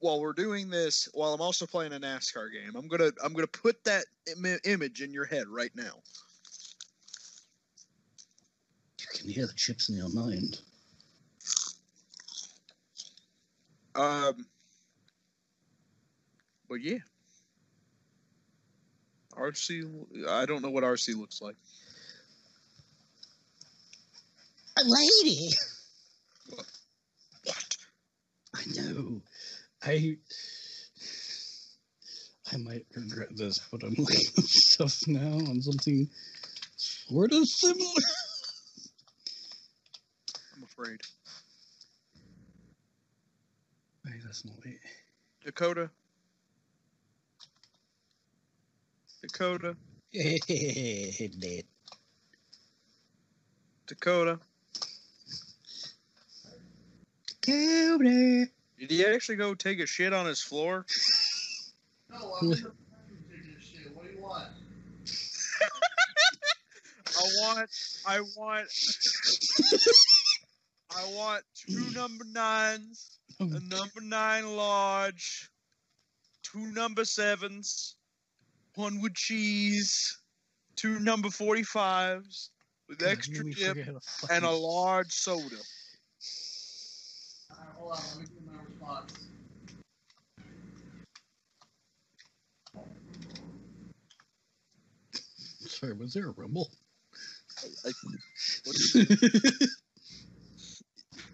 while we're doing this. While I'm also playing a NASCAR game. I'm gonna I'm gonna put that Im- image in your head right now. you can hear the chips in your mind. Um, but yeah, Arcee. I don't know what Arcee looks like. A lady. What? I know. I I might regret this, but I'm looking up stuff now on something sort of similar. I'm afraid. Wait, that's not it. Dakota. Dakota. Dead. [LAUGHS] Dakota. Cobra. Did he actually go take a shit on his floor? No, I'm in the bathroom taking a shit. What do you want? I want. I want. I want two number nines, a number nine large, two number sevens, one with cheese, two number forty fives with God, extra dip, forget and a large soda. All right, hold on. Let me give my response. Sorry, was there a rumble? I, what, [LAUGHS]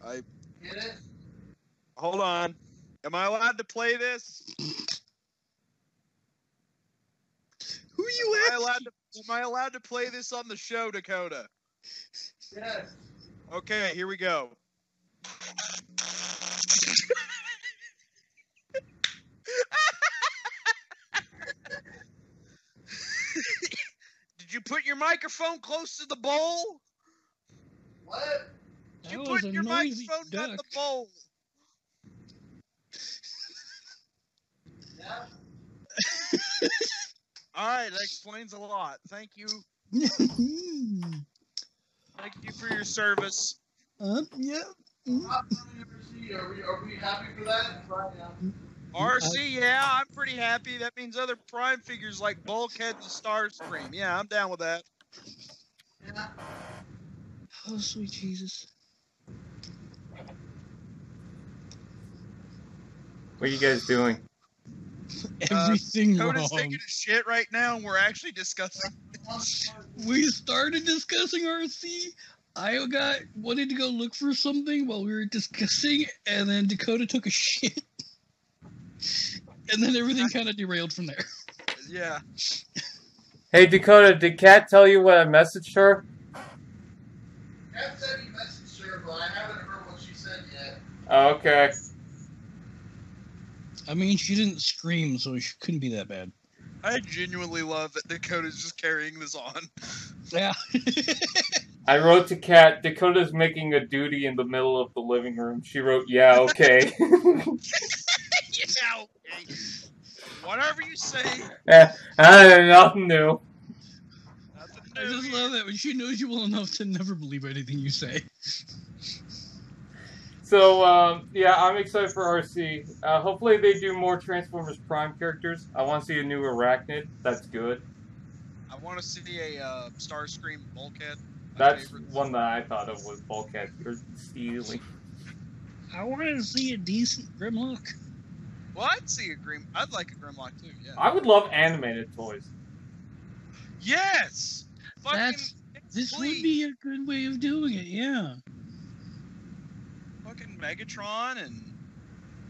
I Get it? hold on. Am I allowed to play this? [LAUGHS] Who you Am I allowed to? Am I allowed to play this on the show, Dakota? Yes. Okay, here we go. Did you put your microphone close to the bowl? What? Did you was put a your noisy microphone down the bowl? Yeah. [LAUGHS] All right, that explains a lot. Thank you. [LAUGHS] Thank you for your service. uh, yeah. Top Arcee, Are we, are we happy for that? Arcee, yeah, I'm pretty happy. That means other Prime figures like Bulkhead and Starscream. Yeah, I'm down with that. Yeah. Oh, sweet Jesus. What are you guys doing? [LAUGHS] Everything uh, Coda's wrong. taking a shit right now, and we're actually discussing. [LAUGHS] We started discussing Arcee. I got wanted to go look for something while we were discussing, and then Dakota took a [LAUGHS] shit. And then everything kind of derailed from there. Yeah. Hey Dakota, did Kat tell you what I messaged her? Kat said he messaged her, but I haven't heard what she said yet. Oh, okay. I mean, she didn't scream, so she couldn't be that bad. I genuinely love that Dakota's just carrying this on. Yeah. [LAUGHS] I wrote to Kat, Dakota's making a duty in the middle of the living room. She wrote, yeah, okay. [LAUGHS] [LAUGHS] yeah, okay. Whatever you say. Eh, I nothing new. Nothing I just love that when she knows you well enough to never believe anything you say. So, um, yeah, I'm excited for Arcee. Uh, hopefully they do more Transformers Prime characters. I want to see a new Airachnid. That's good. I want to see a uh, Starscream Bulkhead. That's one that I thought of was Bulkhead. You're stealing. I want to see a decent Grimlock. Well, I'd see a Grim. I'd like a Grimlock too. Yeah. I would love animated toys. Yes. Fucking. That's- This would be a good way of doing it, yeah. Fucking Megatron and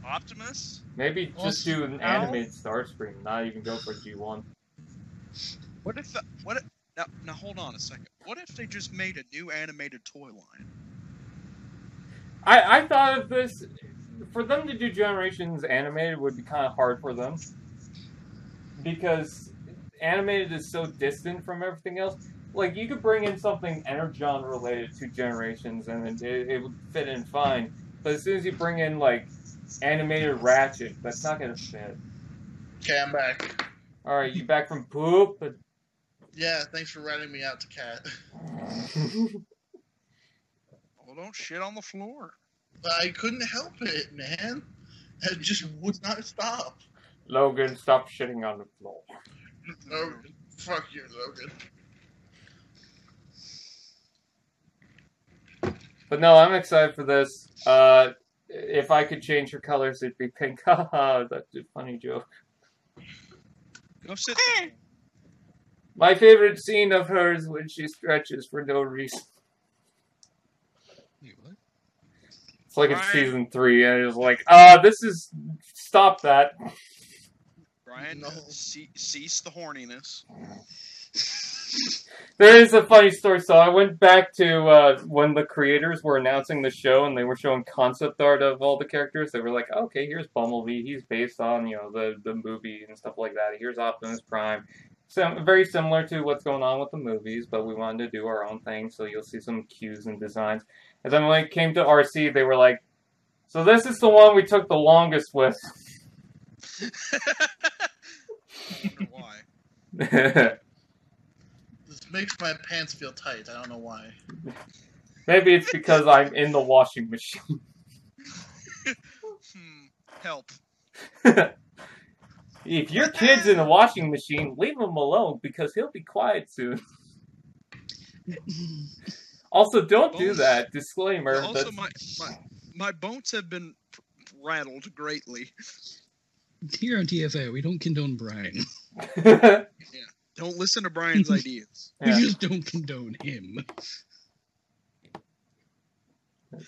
Optimus. Maybe just Also- do an animated Starscream, not even go for G1. What if? The, what? If, now, now hold on a second. What if they just made a new animated toy line? I, I thought of this. For them to do Generations animated would be kind of hard for them. Because animated is so distant from everything else. Like, you could bring in something Energon related to Generations and it, it would fit in fine. But as soon as you bring in, like, animated Ratchet, that's not going to fit. Okay, I'm back. Alright, you back from poop? But Yeah, thanks for ratting me out to Cat. [LAUGHS] Well, don't shit on the floor. I couldn't help it, man. It just would not stop. Logan, stop shitting on the floor. logan fuck you, Logan. But no, I'm excited for this. Uh, if I could change her colors, it'd be pink. [LAUGHS] Haha, that's a funny joke. Go sit. My favorite scene of hers when she stretches for no reason. Wait, what? It's like in Right. season three, and it's like, uh, this is stop that. Brian, No. ce- cease the horniness. [LAUGHS] [LAUGHS] There is a funny story. So I went back to uh, when the creators were announcing the show, and they were showing concept art of all the characters. They were like, "Okay, here's Bumblebee. He's based on you know the the movie and stuff like that. Here's Optimus Prime." So very similar to what's going on with the movies, but we wanted to do our own thing. So you'll see some cues and designs. And then when it came to Arcee, they were like, "So this is the one we took the longest with." [LAUGHS] why. [LAUGHS] This makes my pants feel tight. I don't know why. Maybe it's because I'm in the washing machine. [LAUGHS] Hmm. Help. If your kid's in the washing machine, leave him alone because he'll be quiet soon. Also, don't do that. Disclaimer. Also, that's- my, my my bones have been rattled greatly. Here on TFA, we don't condone Brian. [LAUGHS] Don't listen to Brian's [LAUGHS] ideas. Yeah. We just don't condone him.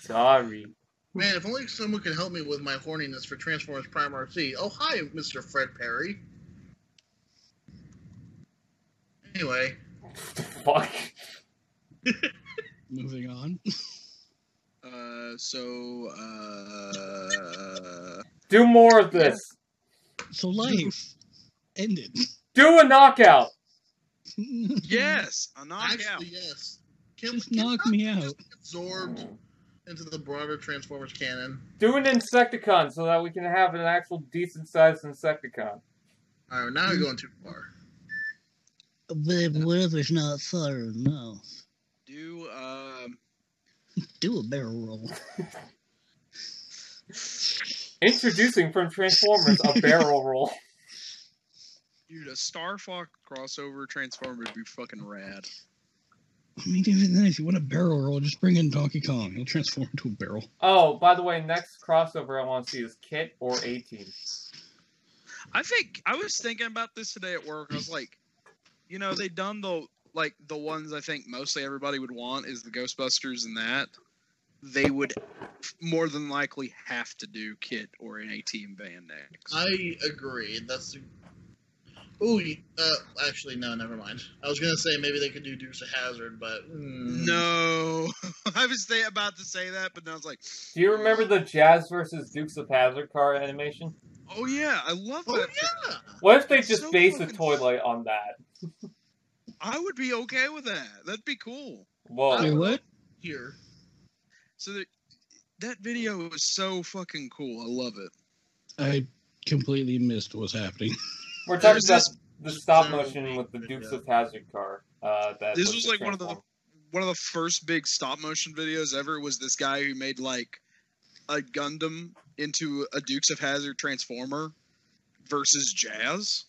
Sorry. Man, if only someone could help me with my horniness for Transformers Prime Arcee. Oh, hi, Mr. Fred Perry. Anyway, Fuck. [LAUGHS] Moving on. Uh, so uh, Do more of this. So life ended. Do a knockout. yes, a knockout. actually, yes. Can, Just can knock Knock me out. absorbed into the broader Transformers canon. Do an Insecticon so that we can have an actual decent sized Insecticon. All right, now we're going too far. But whatever's not far enough. Do um, Do a barrel roll. [LAUGHS] Introducing from Transformers a barrel roll. [LAUGHS] dude, a Star Fox crossover Transformer would be fucking rad. I mean, even then, if you want a barrel roll, just bring in Donkey Kong. He'll transform into a barrel. Oh, by the way, next crossover I want to see is KITT or A Team. I think I was thinking about this today at work. I was like, you know, they done the like the ones I think mostly everybody would want is the Ghostbusters and that. They would more than likely have to do KITT or an A Team band next. I agree. That's. Ooh, uh, actually, no, never mind. I was gonna say maybe they could do Dukes of Hazzard, but mm, no, [LAUGHS] I was th- about to say that, but then I was like, Do you remember the Jazz versus Dukes of Hazzard car animation? oh yeah, I love Oh that. yeah. What if they just so base a fucking- toilet on that? I would be okay with that. That'd be cool. Whoa. Wait, what? Here. So that that video was so fucking cool. I love it. I completely missed what's happening. [LAUGHS] We're talking about this- the stop General motion with the video. Dukes of Hazzard car. Uh, that This was the like one of the one of the first big stop motion videos ever was this guy who made like a Gundam into a Dukes of Hazzard Transformer versus Jazz.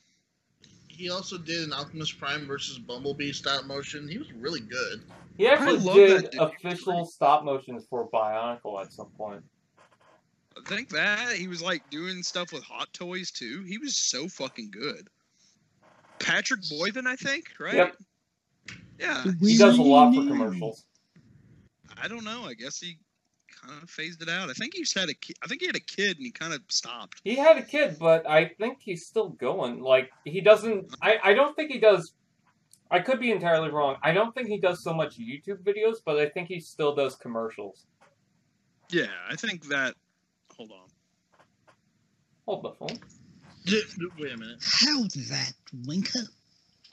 He also did an Optimus Prime versus Bumblebee stop motion. He was really good. He actually love did that official stop motions for Bionicle at some point. I think that he was like doing stuff with Hot Toys too. He was so fucking good. Patrick Boivin, I think, right? Yep. Yeah. He does a lot for commercials. I don't know. I guess he kind of phased it out. I think he's had a ki- I think he had a kid and he kind of stopped. He had a kid, but I think he's still going. Like he doesn't. I I don't think he does. I could be entirely wrong. I don't think he does so much YouTube videos, but I think he still does commercials. Yeah, I think that. Hold on. Hold the phone. D- d- Wait a minute. How's that, Winker?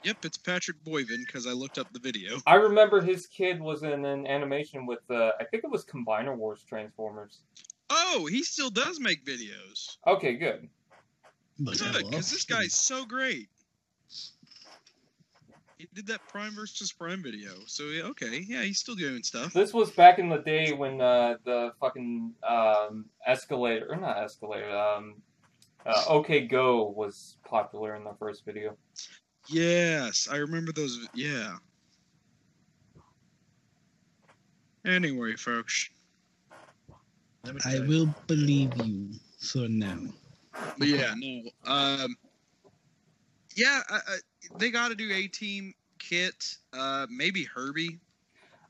Yep, it's Patrick Boivin because I looked up the video. I remember his kid was in an animation with. Uh, I think it was Combiner Wars Transformers. Oh, he still does make videos. Okay, good. Good, because this guy's so great. He He did that Prime versus Prime video. So yeah, okay, yeah, he's still doing stuff. This was back in the day when uh, the fucking um, escalator, or not escalator, um, uh, OK Go was popular in the first video. Yes, I remember those. Yeah. Anyway, folks. I check. will believe you for now. But yeah, no. Um. Yeah, I, I, they got to do a team kit. Uh, maybe Herbie.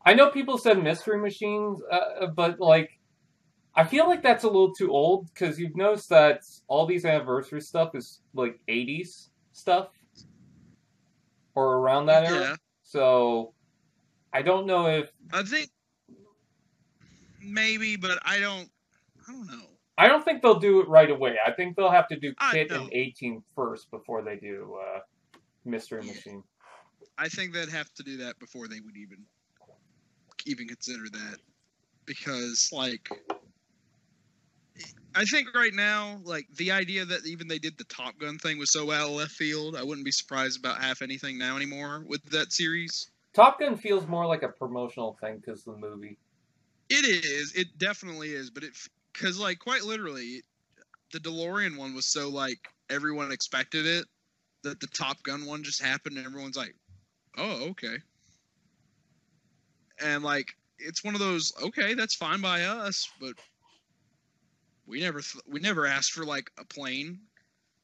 I know people said Mystery Machines, uh, but like, I feel like that's a little too old because you've noticed that all these anniversary stuff is like '80s stuff or around that era. Yeah, So I don't know if I think maybe, but I don't. I don't know. I don't think they'll do it right away. I think they'll have to do KITT and 18 first before they do uh, Mystery Machine. I think they'd have to do that before they would even even consider that because like I think right now like the idea that even they did the Top Gun thing was so out of left field, I wouldn't be surprised about half anything now anymore with that series. Top Gun feels more like a promotional thing because the movie. It is, it definitely is, but it cuz like quite literally the DeLorean one was so like everyone expected it that the Top Gun one just happened and everyone's like, "Oh, okay." And like it's one of those, okay, that's fine by us, but we never th- we never asked for like a plane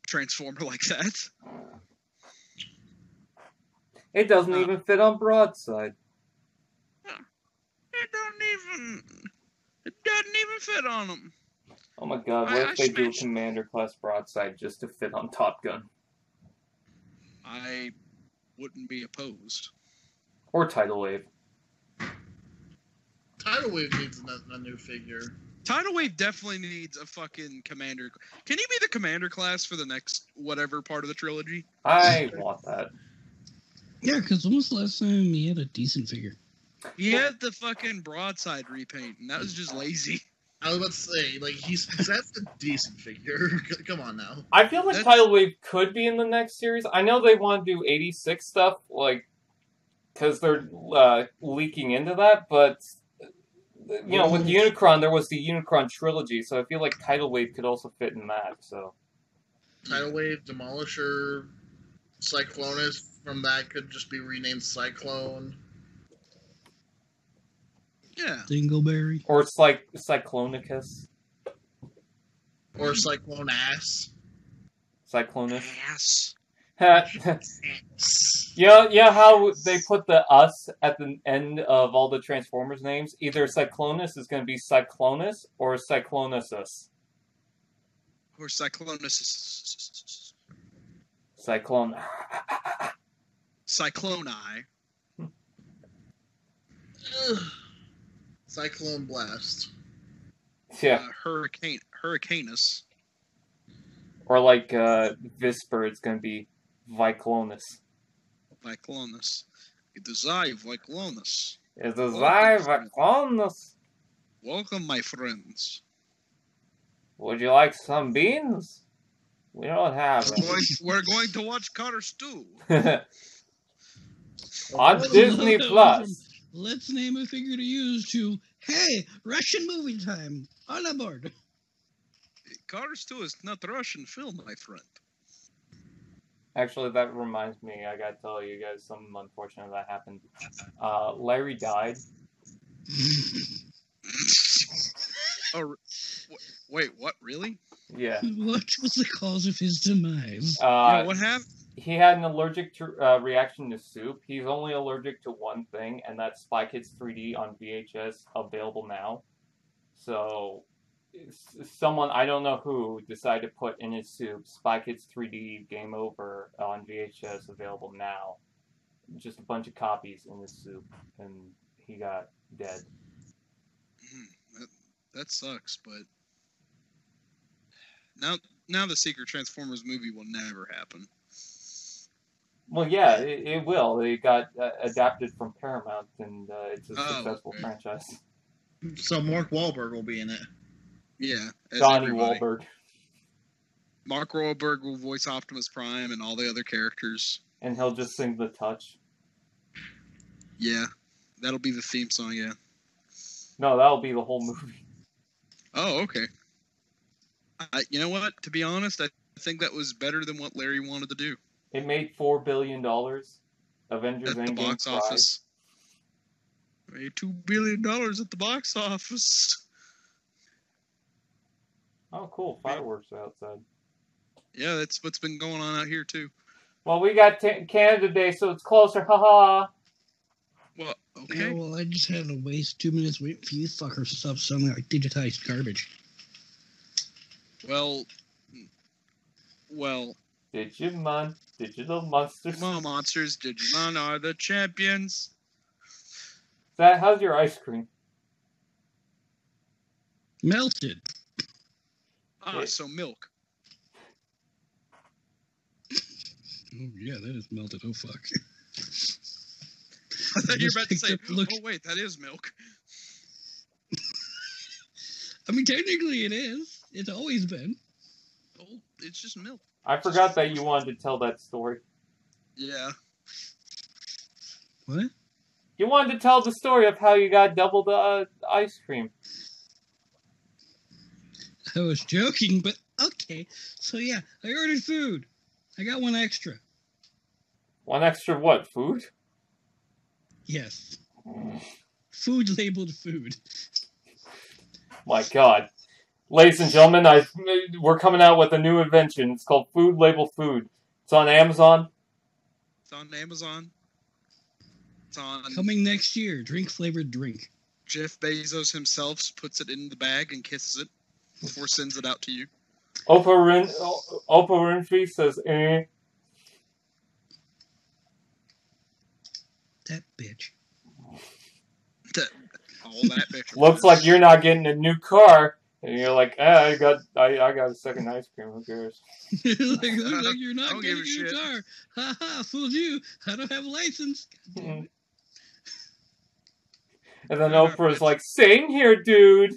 transformer [LAUGHS] like that. It doesn't Uh. even fit on Broadside. It don't even it doesn't even fit on them. Oh my god, what I- if I they do a Commander class Broadside just to fit on Top Gun? I wouldn't be opposed. Or Tidal Wave. Tidal Wave needs a, a new figure. Tidal Wave definitely needs a fucking commander. Can he be the commander class for the next whatever part of the trilogy? I want that. Yeah, because when was the last time he had a decent figure? He had the fucking broadside repaint, and that was just lazy. I was about to say, like, he's that's a decent figure. [LAUGHS] Come on now. I feel like That's- Tidal Wave could be in the next series. I know they want to do 86 stuff, like, because they're uh, leaking into that, but, you know, with Unicron, there was the Unicron trilogy, so I feel like Tidal Wave could also fit in that, so. Tidal Wave, Demolisher, Cyclonus from that could just be renamed Cyclone. Yeah. Dingleberry. Or it's like Cyclonicus. Or Cyclone Ass. Cyclonus. Ass. [LAUGHS] yeah, yeah, how they put the us at the end of all the Transformers names? Either Cyclonus is going to be Cyclonus or Cyclonusus. Or Cyclonus. Cyclone. Cycloni. [LAUGHS] Ugh. Cyclone Blast. Yeah. Uh, Hurricane. Hurricanus. Or like uh, Visper, it's going to be Viclonus. Viclonus. It is I, Viclonus. It is Welcome, I, friend. Viclonus. Welcome, my friends. Would you like some beans? We don't have We're going, we're going to watch Cars 2. [LAUGHS] On Disney Plus. [LAUGHS] Let's name a figure to use to, hey, Russian movie time. On aboard. Cars 2 is not Russian film, my friend. Actually, that reminds me. I gotta tell you guys something unfortunate that happened. Uh, Larry died. [LAUGHS] Oh, wait, what? Really? Yeah. [LAUGHS] what was the cause of his demise? Uh, yeah, what happened? He had an allergic to, uh, reaction to soup. He's only allergic to one thing, and that's Spy Kids 3D on VHS, available now. So, someone I don't know who decided to put in his soup Spy Kids 3D Game Over on VHS, available now. Just a bunch of copies in his soup, and he got dead. Hmm, that, that sucks, but now now the Secret Transformers movie will never happen. Well, yeah, it, it will. It got uh, adapted from Paramount, and uh, it's a Oh, successful okay. franchise. So Mark Wahlberg will be in it. Yeah, as Donnie everybody. Wahlberg, Mark Wahlberg will voice Optimus Prime and all the other characters. and he'll just sing the touch. Yeah, that'll be the theme song. Yeah. No, that'll be the whole movie. Oh, okay. I, you know what? To be honest, I think that was better than what Larry wanted to do It made four billion dollars. Avengers at the box five. office. Made two billion dollars at the box office. Oh, cool! Fireworks are outside. Yeah, that's what's been going on out here too. Well, we got t- Canada Day, so it's closer. Haha. Well, Yeah, okay. well, I just had to waste two minutes waiting for you fuckers to stop sounding like digitized garbage. Well, well, Digimon, digital monsters. come monsters! Digimon are the champions. That how's your ice cream? Melted. Ah, Yeah. so milk. Oh, yeah, that is melted. Oh, fuck. [LAUGHS] I thought you were about to say, look- "Oh wait, that is milk." [LAUGHS] I mean, technically it is. It's always been. Oh, it's just milk. I forgot that you wanted to tell that story. Yeah. What? You wanted to tell the story of how you got double the uh, ice cream. I was joking, but okay. So, yeah, I ordered food. I got one extra. One extra what? Food? Yes. Food labeled food. My God, ladies and gentlemen, I we're coming out with a new invention. It's called Food Label Food. It's on Amazon. It's on Amazon. It's on Coming next year. Drink flavored drink. Jeff Bezos himself puts it in the bag and kisses it before sends it out to you. Oprah, Win- Oprah Winfrey says, eh. That bitch. All that bitch. [LAUGHS] Looks like you're not getting a new car. And you're like, eh, I got, I, I got a second ice cream. Who cares? [LAUGHS] like, looks like you're not [LAUGHS] getting a your shit. car. [LAUGHS] Ha ha, fooled you. I don't have a license. God damn Mm. it. And then Oprah's like, same here, dude.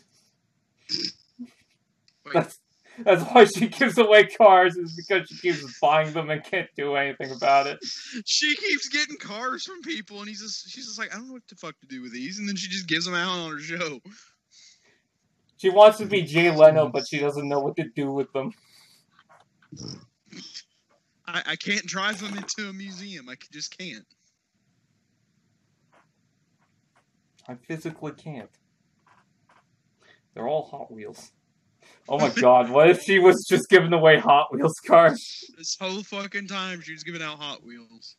Wait, That's that's why she gives away cars is because she keeps buying them and can't do anything about it. she keeps getting cars from people, and he's just she's just like, I don't know what the fuck to do with these, and then she just gives them out on her show. She wants to be Jay Leno, but she doesn't know what to do with them. I, I can't drive them into a museum. I just can't. I physically can't. They're all Hot Wheels. Oh my [LAUGHS] god, what if she was just giving away Hot Wheels cars? This whole fucking time she was giving out Hot Wheels.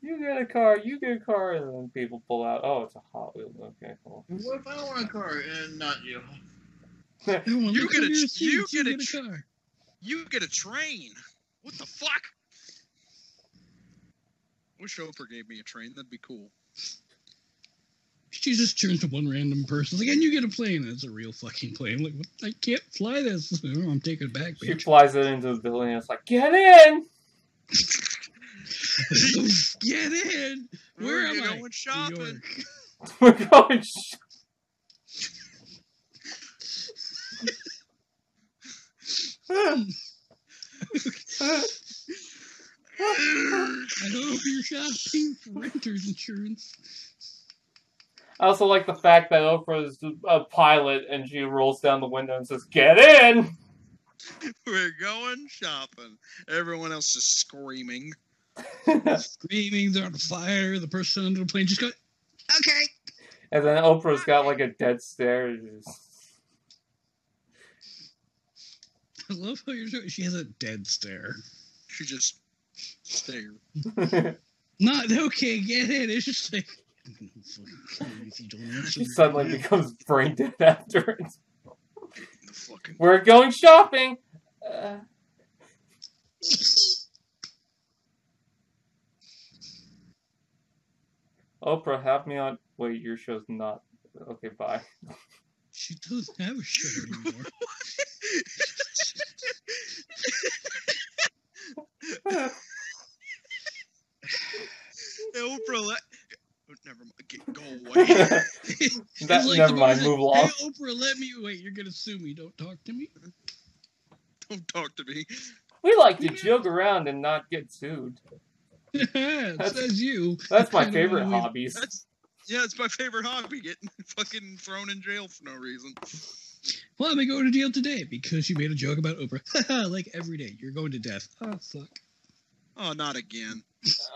You get a car, you get a car, and then people pull out, oh, it's a Hot Wheels. Okay, cool. What if I want a car and not you? [LAUGHS] You get a- your you seats, get a a car. You get a train. What the fuck? Wish Oprah gave me a train. That'd be cool. She just turns to one random person. Like, and you get a plane. It's a real fucking plane. Like, what? I can't fly this. [LAUGHS] I'm taking it back, She flies it into the building and it's like, get in! [LAUGHS] Get in. Where We're am I? going New shopping. York. [LAUGHS] We're going. Sh- I hope you're shopping for renter's insurance. I also like the fact that Oprah is a pilot and she rolls down the window and says, "Get in!" We're going shopping. Everyone else is screaming. [LAUGHS] Screaming, they're on fire. The person under the plane just goes, okay. and then Oprah's got like a dead stare. She's- I love how you're doing. She has a dead stare. She just stare. [LAUGHS] Not okay. Get in. It's just like. I'm gonna fucking kill you if you don't answer she suddenly becomes brain dead after it. Fucking We're going shopping. Uh, [LAUGHS] Oprah, have me on. Wait, your show's not. Okay, bye. She doesn't have a show anymore. Oprah. Let... Oh, never mind. Get, go away. [LAUGHS] that, like never mind. Move along. Hey, Oprah, let me. Wait, you're gonna sue me. Don't talk to me. Don't talk to me. We like to joke around and not get sued. [LAUGHS] Says you. That's my favorite wanna leave- hobbies. That's yeah, it's my favorite hobby. Getting [LAUGHS] fucking thrown in jail for no reason. Why am I going to jail today? Because you made a joke about Oprah. [LAUGHS] like every day, you're going to death. Oh fuck. Oh, not again.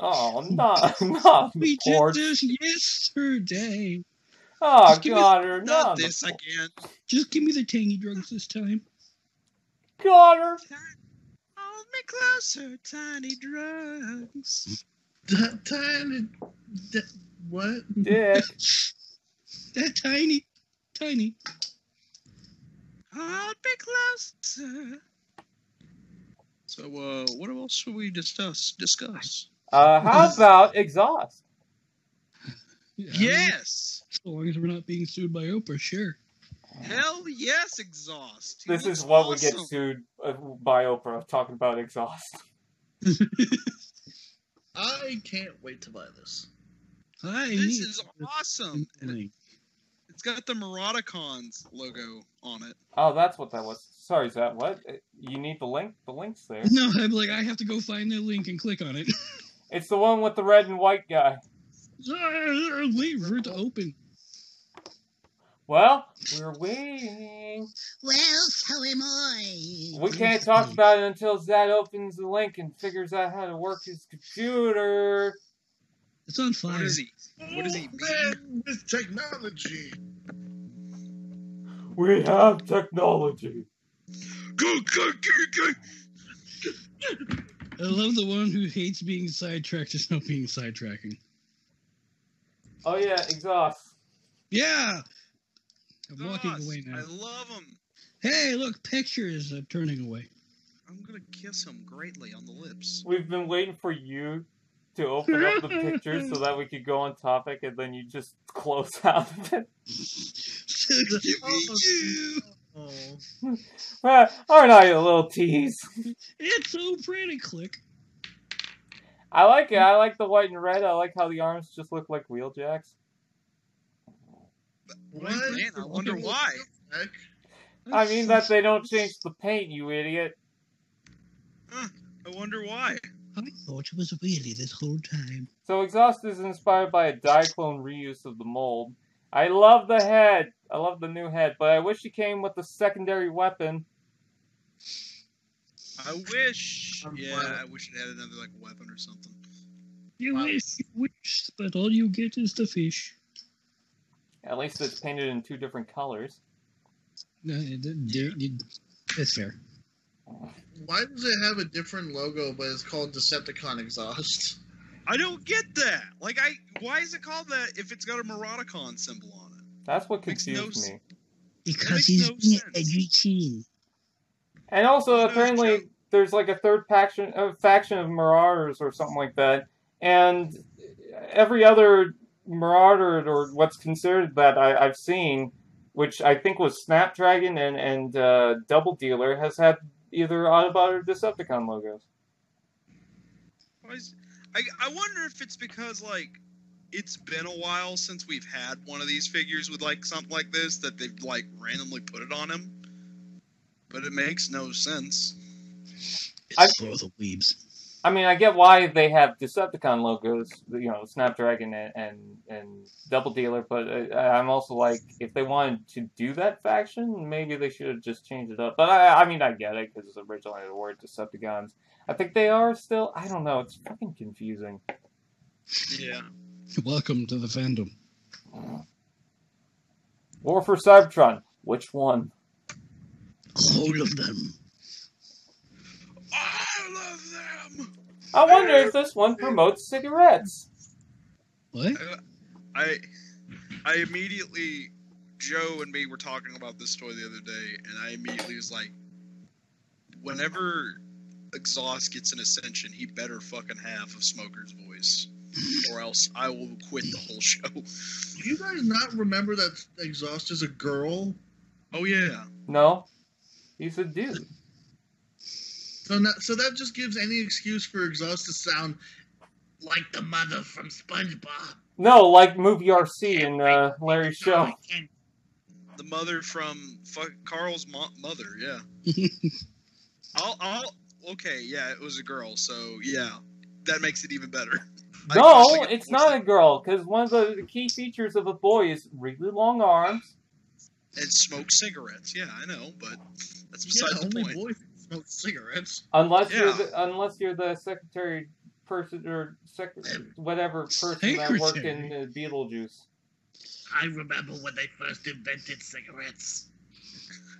Oh, not, not We porch. did this yesterday. Oh, Just give me- got her. Not Not this again. Just give me the tangy drugs this time. Got her. Hold me closer, tiny drugs. T- tiny. d- What? Dick. [LAUGHS] That tiny, tiny. Hold me closer. So, uh, what else should we discuss? Discuss. Uh, how about exhaust? [LAUGHS] Yeah, Yes. So long as we're not being sued by Oprah, sure. Hell yes, exhaust. He This is what we get awesome. sued uh, by Oprah talking about exhaust. [LAUGHS] I can't wait to buy this. Hi. This is awesome. It- Like, It's got the Maraudicons logo on it. Oh, that's what that was. Sorry, Zach. What? Uh, You need the link? The link's there. [LAUGHS] No, I'm like, I have to go find the link and click on it. It's the one with the red and white guy. [LAUGHS] Wait for it to open. Well, we're waiting. Well, so am I. We can't talk about it until Zad opens the link and figures out how to work his computer. It's on fire. What is he? What does he mean? man, with technology. We have technology. Go, go, go, go. I love the one who hates being sidetracked is not being sidetracking. Oh yeah, exhaust. Yeah. I'm walking Goss, away now. I love him. Hey, look, pictures. I'm turning away. I'm gonna kiss him greatly on the lips. We've been waiting for you to open up the pictures so that we could go on topic, and then you just [LAUGHS] close out of it. So to meet you. [LAUGHS] Oh. Aren't I a little tease? It's so pretty. Click. I like it. I like the white and red. I like how the arms just look like wheeljacks. What? Man, I wonder why. I mean that they don't change the paint, you idiot. I wonder why. I thought it was really this whole time. So exhaust is inspired by a Diaclone reuse of the mold. I love the head. I love the new head, but I wish it came with a secondary weapon. I wish. I'm Yeah, glad. I wish it had another like weapon or something. You Wow. wish, you wish, but all you get is the fish. At least it's painted in two different colors. No, it- it- it- It's fair. Why does it have a different logo, but it's called Decepticon Exhaust? I don't get that. Like, I why is it called that if it's got a Maraudicon symbol on it? That's what Makes no confused me. Because makes he's no being sense. edgy. And also, No, apparently, Joe. there's like a third faction, uh, faction of Marauders or something like that. And every other Marauder or what's considered that I, I've seen, which I think was Snapdragon and and uh, Double Dealer, has had either Autobot or Decepticon logos. I I wonder if it's because like it's been a while since we've had one of these figures with like something like this that they've like randomly put it on him. But it makes no sense. It's I- for the weebs. I mean, I get why they have Decepticon logos, you know, Snapdragon and and, and Double Dealer, but uh, I'm also like, if they wanted to do that faction, maybe they should have just changed it up. But I, I mean, I get it because it's originally they were Decepticons. I think they are still. I don't know. It's fucking confusing. Yeah. Welcome to the fandom. War for Cybertron. Which one? All of them. All them. I wonder if this one promotes cigarettes. What? I I immediately Joe and me were talking about this toy the other day, and I immediately was like, whenever Exhaust gets an ascension, he better fucking have a smoker's voice, or else I will quit the whole show. [LAUGHS] Do you guys not remember that Exhaust is a girl? Oh yeah, No, he's a dude. So, not, so that just gives any excuse for Exhaust to sound like the mother from SpongeBob. No, like movie Arcee and uh, Larry's show. the mother from fuck Carl's mo- mother. Yeah. [LAUGHS] I'll I'll okay. Yeah, it was a girl. So yeah, that makes it even better. [LAUGHS] No, actually it's not voice a girl, because one of the, the key features of a boy is really long arms. and smoke cigarettes. Yeah, I know, but that's Yeah, besides the only point. boys smoke cigarettes. Unless you're the, unless you're the secretary person or sec- whatever person that worked in uh, Beetlejuice. I remember when they first invented cigarettes.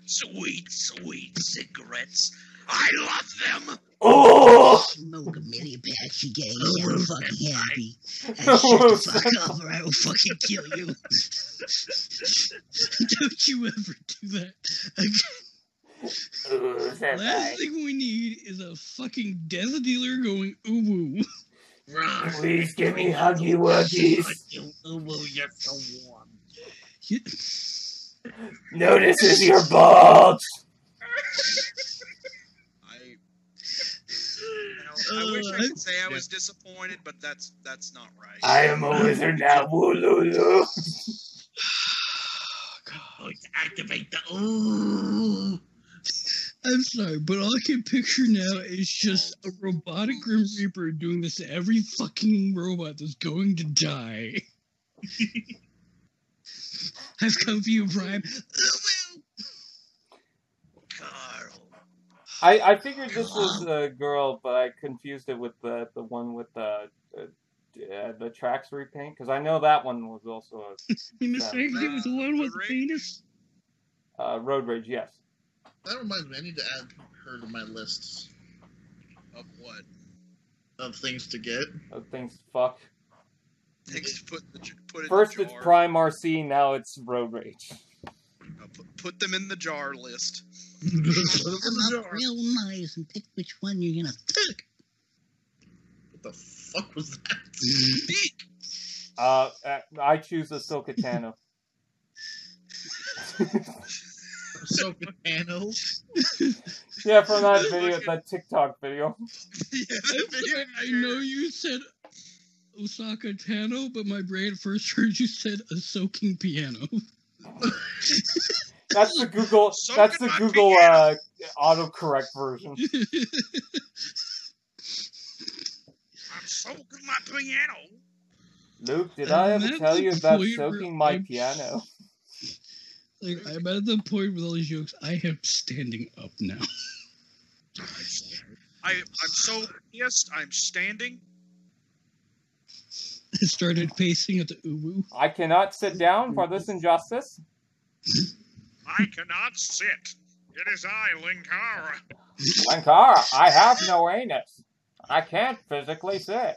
Sweet, sweet cigarettes. I love them. Oh! Smoke a million packs you gave. Oh, I'm fucking that's happy. [LAUGHS] And shut the fuck [LAUGHS] up or I will fucking kill you. [LAUGHS] Don't you ever do that again. Last thing we need is a fucking death dealer going ooh woo. [LAUGHS] Please give me huggy wuggies. You uwu, you're so warm. No, this is your balls. I, you know, I wish I could say I was disappointed, but that's that's not right. I am a wizard now. Wooloo. [SIGHS] Going to activate the ooh. I'm sorry, but all I can picture now is just a robotic Grim Reaper doing this to every fucking robot that's going to die. [LAUGHS] I've come for you, Brian. Carl. I, I figured this was a girl, but I confused it with the the one with the uh, uh, the tracks repaint because I know that one was also [LAUGHS] You mistake it with the one with the penis? uh, road rage. Yes. That reminds me, I need to add her to my lists Of what? of things to get. Those things fuck. Things to put the, put in First the it's. Prime Arcee, now it's road rage. Uh, put, put them in the jar list. Put 'em in the up jar. real nice and pick which one you're gonna fuck. What the fuck was that? Uh, uh, I choose a Silkatano. [LAUGHS] so Pano. [LAUGHS] yeah, from that video, that TikTok video. [LAUGHS] yeah, the video I know you said Ahsoka Tano, but my brain first [LAUGHS] heard you said a soaking piano. That's the Google. Soak That's the my Google uh, autocorrect version. I'm soaking my piano. Luke, did And I ever tell you about soaking my I'm- piano? Like I'm at the point with all these jokes, I am standing up now. [LAUGHS] I, I'm so pissed. I'm standing. I started pacing at the uwu. I cannot sit down for this injustice. I cannot sit. It is I, Linkara. Ankara, I have no anus. I can't physically sit.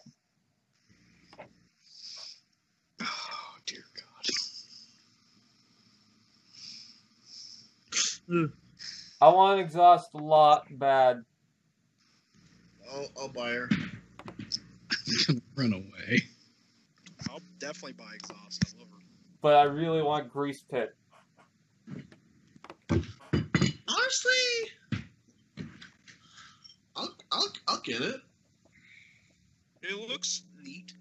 Oh dear God. I want exhaust a lot bad. I'll, I'll buy her. [LAUGHS] Run away. I'll definitely buy exhaust. I love her. But I really want grease pit. Honestly, I'll, I'll, I'll get it. It looks neat.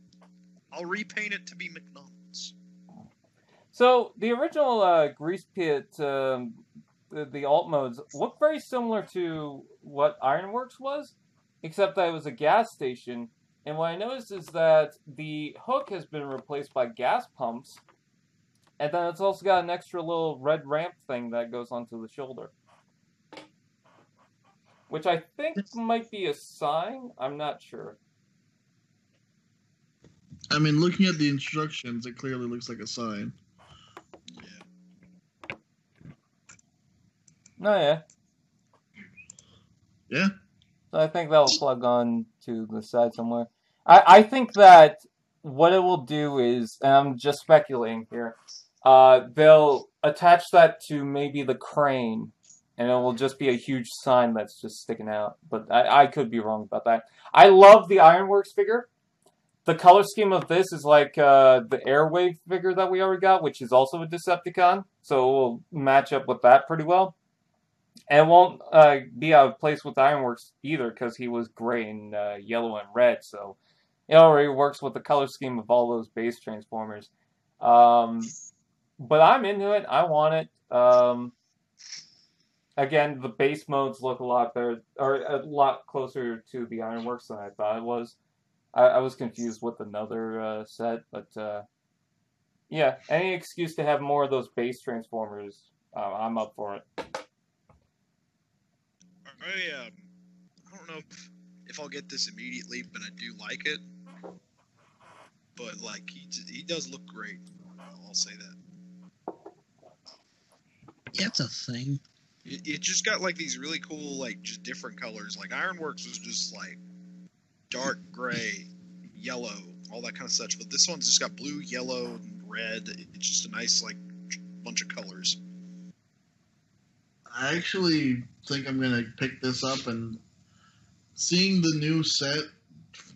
I'll repaint it to be McDonald's. So the original uh, grease pit, um, the, the alt modes look very similar to what Ironworks was, except that it was a gas station. And what I noticed is that the hook has been replaced by gas pumps, and then it's also got an extra little red ramp thing that goes onto the shoulder, which I think might be a sign. I'm not sure. I mean, looking at the instructions, it clearly looks like a sign. No, yeah. Yeah. So I think that'll plug on to the side somewhere. I, I think that what it will do is, and I'm just speculating here, uh, they'll attach that to maybe the crane, and it will just be a huge sign that's just sticking out. But I, I could be wrong about that. I love the Ironworks figure. The color scheme of this is like uh, the Airwave figure that we already got, which is also a Decepticon, so it will match up with that pretty well. And won't uh, be out of place with Ironworks either, because he was gray and uh, yellow and red, so it already works with the color scheme of all those base Transformers. Um, but I'm into it. I want it. Um, again, the base modes look a lot better, or a lot closer to the Ironworks than I thought it was. I, I was confused with another uh, set, but uh, yeah, any excuse to have more of those base Transformers, uh, I'm up for it. I um, I don't know if, if I'll get this immediately, but I do like it. But like he he does look great. I'll say that. Yeah, it's a thing. It, it just got like these really cool like just different colors. Like Ironworks was just like dark gray, yellow, all that kind of such. But this one's just got blue, yellow, and red. It's just a nice like bunch of colors. I actually think I'm gonna pick this up and seeing the new set,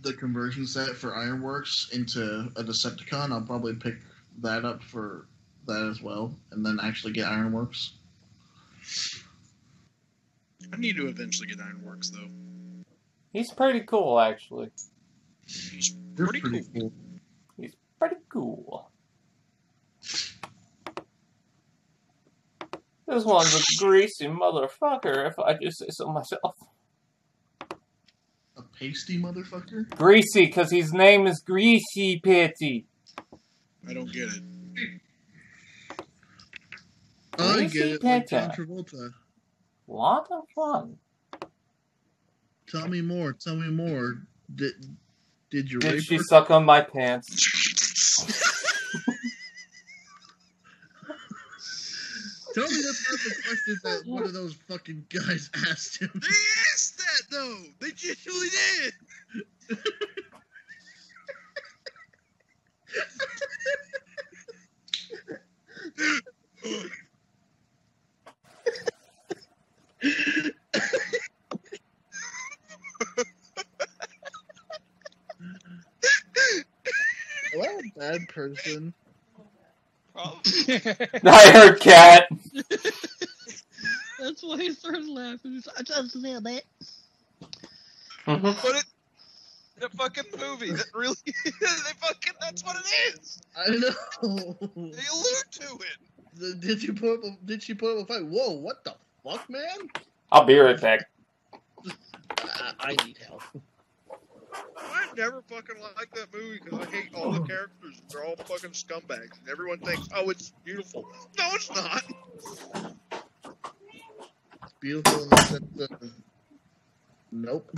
the conversion set for Ironworks into a Decepticon. I'll probably pick that up for that as well, and then actually get Ironworks. I need to eventually get Ironworks though. He's pretty cool, actually. He's They're pretty, cool. cool. He's pretty cool. This one's a greasy motherfucker, if I do say so myself. A pasty motherfucker. Greasy, because his name is Greasy Pitty. I don't get it. Oh, I Greasy get it. Like John Travolta. Lot of fun. Tell me more. Tell me more. Did did you Did she her? suck on my pants? [LAUGHS] Tell me that's not the question that one of those fucking guys [LAUGHS] asked him. They asked that though. They genuinely did. Am I a bad person? [LAUGHS] I heard cat. That's why I started laughing. He's like, I just a little bit. Mhm. Put it in a fucking movie. That really, [LAUGHS] they fucking. That's what it is. I know. They allude to it. Did you put up? A, did she put up a fight? Whoa! What the fuck, man? I'll be right back. I, I need help. I never fucking liked that movie because I hate all the characters. They're all fucking scumbags, and everyone thinks, "Oh, it's beautiful." No, it's not. Beautiful in the sense of. Nope.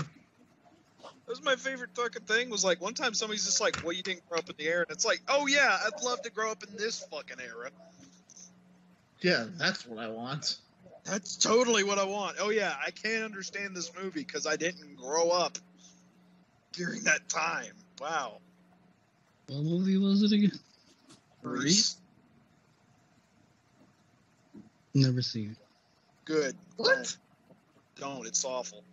That was my favorite fucking thing. Was like one time somebody's just like, "Well, you didn't grow up in the era," and it's like, "Oh yeah, I'd love to grow up in this fucking era." Yeah, that's what I want. That's totally what I want. Oh yeah, I can't understand this movie because I didn't grow up during that time. Wow. What movie was it again? Grease. Never seen it. Good. What? Don't. Don't. It's awful.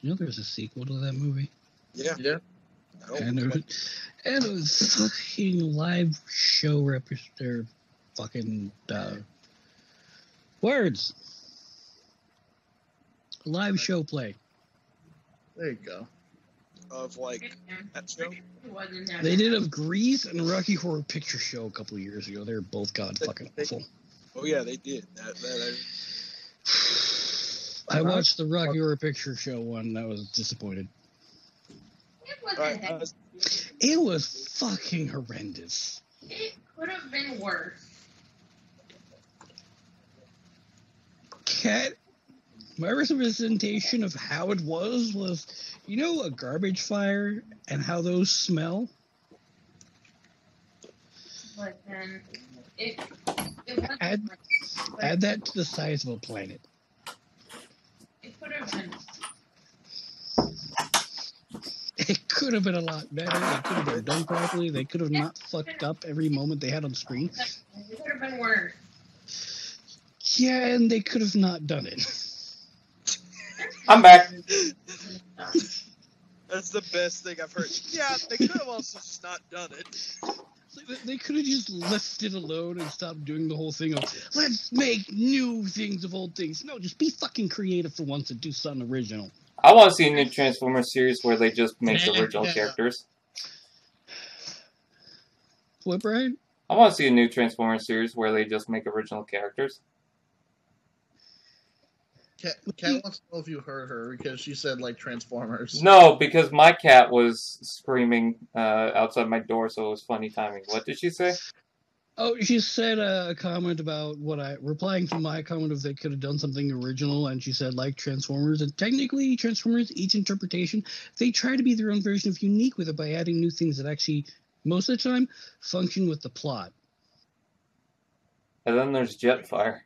You know there's a sequel to that movie? Yeah. Yeah. And it, was, [LAUGHS] and it was fucking live show representative fucking uh, words. Live show play. There you go. of like that show. They did of Grease and Rocky Horror Picture Show a couple years ago. They're both god fucking awful. Oh yeah, they did. That, that, I watched the Rocky Horror Picture Show one. That was disappointed. It wasn't. I, I was, It was fucking horrendous. It could have been worse. Cat, my representation of how it was was, you know, a garbage fire and how those smell. But then it it Add- worse. But Add that to the size of a planet. it could have been [LAUGHS] It could have been a lot better. It could have been done properly. They could have not fucked up every moment they had on screen. it could have been worse. Yeah, and they could have not done it. [LAUGHS] I'm back. [LAUGHS] that's the best thing I've heard. Yeah, they could have also just not done it. They- could have just left it alone and stopped doing the whole thing of let's make new things of old things. No, just be fucking creative for once and do something original. I want to see a new Transformers series where they just make original characters. What, Brian? I want to see a new Transformers series where they just make original characters. Cat, Cat wants to know if you heard her because she said like Transformers. No, because my cat was screaming uh, outside my door, so it was funny timing. What did she say? Oh, she said uh, a comment about what I replying to my comment if they could have done something original, and she said like Transformers, and technically Transformers, each interpretation, they try to be their own version of unique with it by adding new things that actually, most of the time, function with the plot. And then there's Jetfire.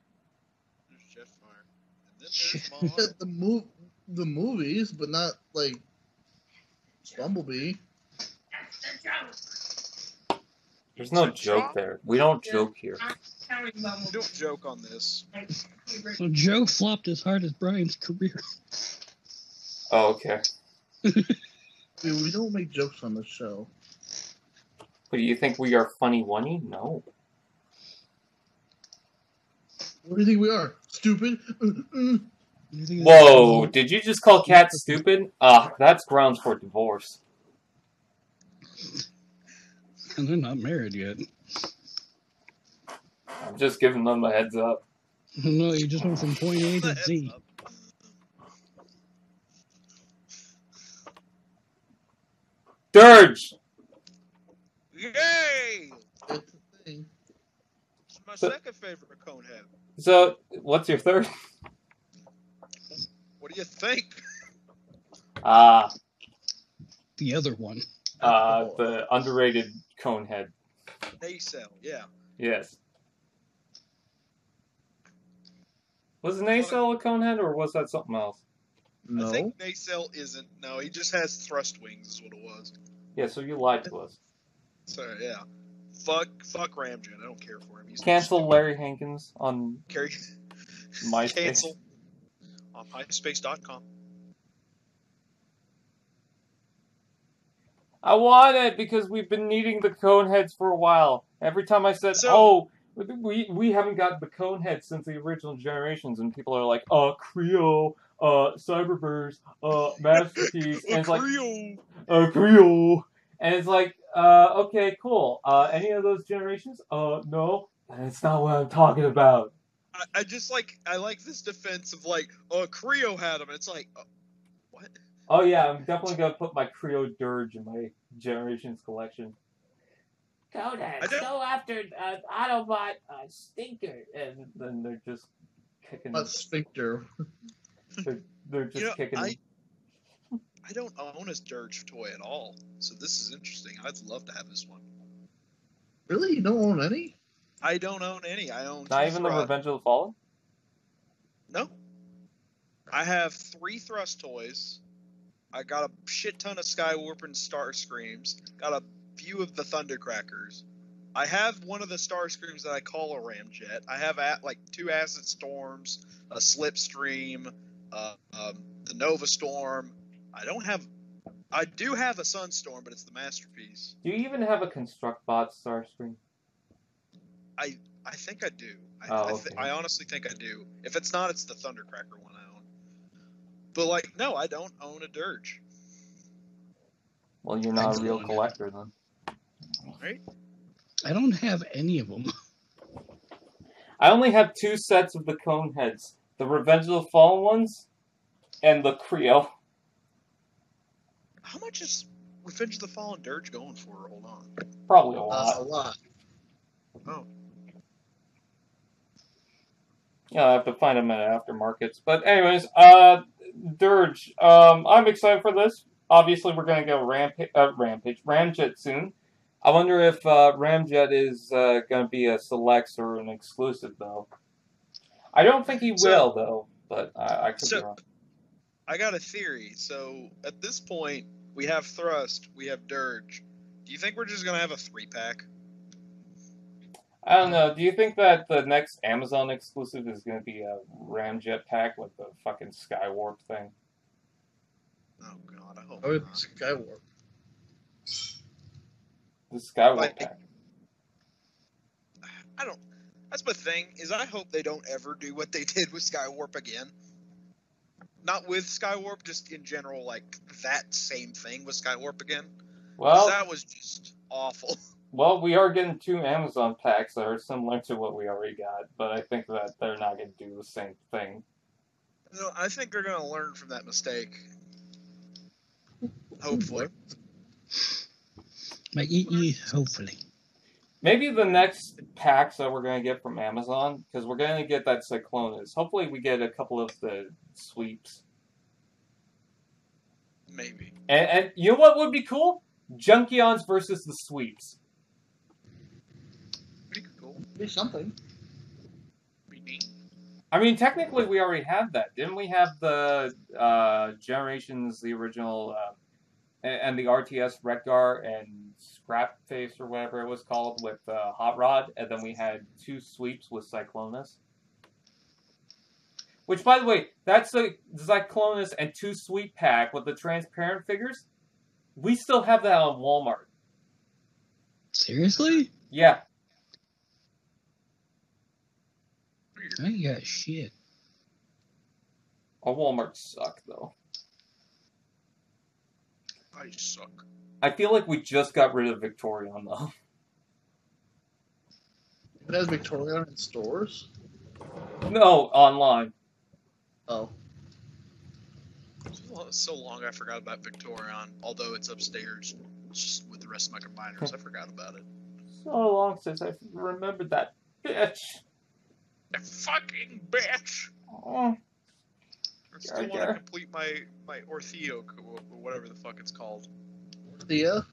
There's Jetfire. And then there's Maude. the move, the movies, but not like Bumblebee. There's no joke there. We don't joke here. We don't joke on this. So Joe flopped as hard as Brian's career. Oh, okay. [LAUGHS] Dude, we don't make jokes on the show. But do you think we are funny one No. What do you think we are? Stupid? [CLEARS THROAT] You Whoa, did you just call Cat stupid? Ah, that's grounds for divorce. And [LAUGHS] they're not married yet. I'm just giving them a heads up. [LAUGHS] No, you just went from point A to Z. Dirge! Yay! It's a thing. It's my So- second favorite Conehead. So, what's your third? What do you think? Ah, The other one. uh, the underrated Conehead. Nacelle, yeah. Yes. Was Nacelle a Conehead or was that something else? No. I think Nacelle isn't. No, he just has thrust wings, is what it was. Yeah, so you lied to us. So yeah. Fuck, fuck Ramjet. I don't care for him. He's Cancel Larry Hankins on Carry, [LAUGHS] MySpace. cancel on myspace.com. I want it because we've been needing the Coneheads for a while. Every time I said, So- "Oh, we we haven't got the Coneheads since the original generations," and people are like, "Uh, Kre-O, uh, Cyberverse, uh, Masterpiece," [LAUGHS] and it's like, Kre-O. uh, Kre-O," and it's like, uh, okay, cool. Uh, any of those generations? Uh, no. And it's not what I'm talking about. I, I just like I like this defense of like, oh, Kre-O had him. It's like, uh, what? Oh yeah, I'm definitely gonna put my Kre-O Dirge in my generations collection. I Coneheads, don't- go after uh, Autobot uh, Stinker, and then they're just kicking. Not Sphincter. They're, they're just You know, kicking. I I don't own a Dirge toy at all, so this is interesting. I'd love to have this one. Really? You don't own any? I don't own any. I own Not two even the Revenge of the Fallen. No. I have three thrust toys. I got a shit ton of Skywarp and Starscreams. Got a few of the Thundercrackers. I have one of the Starscreams that I call a Ramjet. I have at like two Acid Storms, a Slipstream, uh, um, the Nova Storm. I don't have. I do have a Sunstorm, but it's the masterpiece. Do you even have a construct bot Starscream? I I think I do. I, Oh, I, th- I honestly think I do. If it's not, it's the Thundercracker one I own. But like, no, I don't own a Dirge. Well, you're not a Excellent. real collector then. Right? I don't have any of them. [LAUGHS] I only have two sets of the Coneheads: the Revenge of the Fallen ones, and the Kre-O. How much is Revenge of the Fallen Dirge going for? Hold on. Probably a Uh, lot. a lot. Oh, Yeah, I have to find them at aftermarkets. But anyways, uh, Dirge. Um, I'm excited for this. Obviously, we're gonna go Rampage, uh, Rampage, Ramjet soon. I wonder if uh, Ramjet is uh, gonna be a selects or an exclusive though. I don't think he So- will though, but I, I could So- be wrong. I got a theory. So at this point, we have Thrust, we have Dirge. Do you think we're just gonna have a three pack? I don't know. Do you think that the next Amazon exclusive is gonna be a Ramjet pack with the fucking Skywarp thing? Oh God, I hope Oh, not. it's Skywarp. The Skywarp Like- pack. I don't. That's my thing. Is I hope they don't ever do what they [LAUGHS] did with Skywarp again. Not with Skywarp, just in general, like that same thing with Skywarp again. Well, that was just awful. [LAUGHS] well, we are getting two Amazon packs that are similar to what we already got, but I think that they're not gonna do the same thing. No, I think they're gonna learn from that mistake. Hopefully. Like, e- e- hopefully. Maybe the next packs that we're gonna get from Amazon, because we're gonna get that Cyclonus. Hopefully, we get a couple of the sweeps. Maybe. And, and you know what would be cool? Junkions versus the sweeps. Pretty cool. Be something. I mean, technically, we already have that. Didn't we have the uh, Generations, the original, uh, and, and the RTS Wreck-Gar and Scrap Face or whatever it was called with uh, Hot Rod, and then we had two sweeps with Cyclonus. Which, by the way, that's the Cyclonus and two sweep pack with the transparent figures. We still have that on Walmart. Seriously? Yeah, I ain't got shit. our Walmart suck though. I suck. I feel like we just got rid of Victorion though. It has Victorion in stores. No, online. Oh, So- So long I forgot about Victorion, although it's upstairs just with the rest of my combiners. I forgot about it. So long since I remembered that bitch. You fucking bitch! Oh, I still Yeah, want to complete my my Ortheo, or whatever the fuck it's called. Thea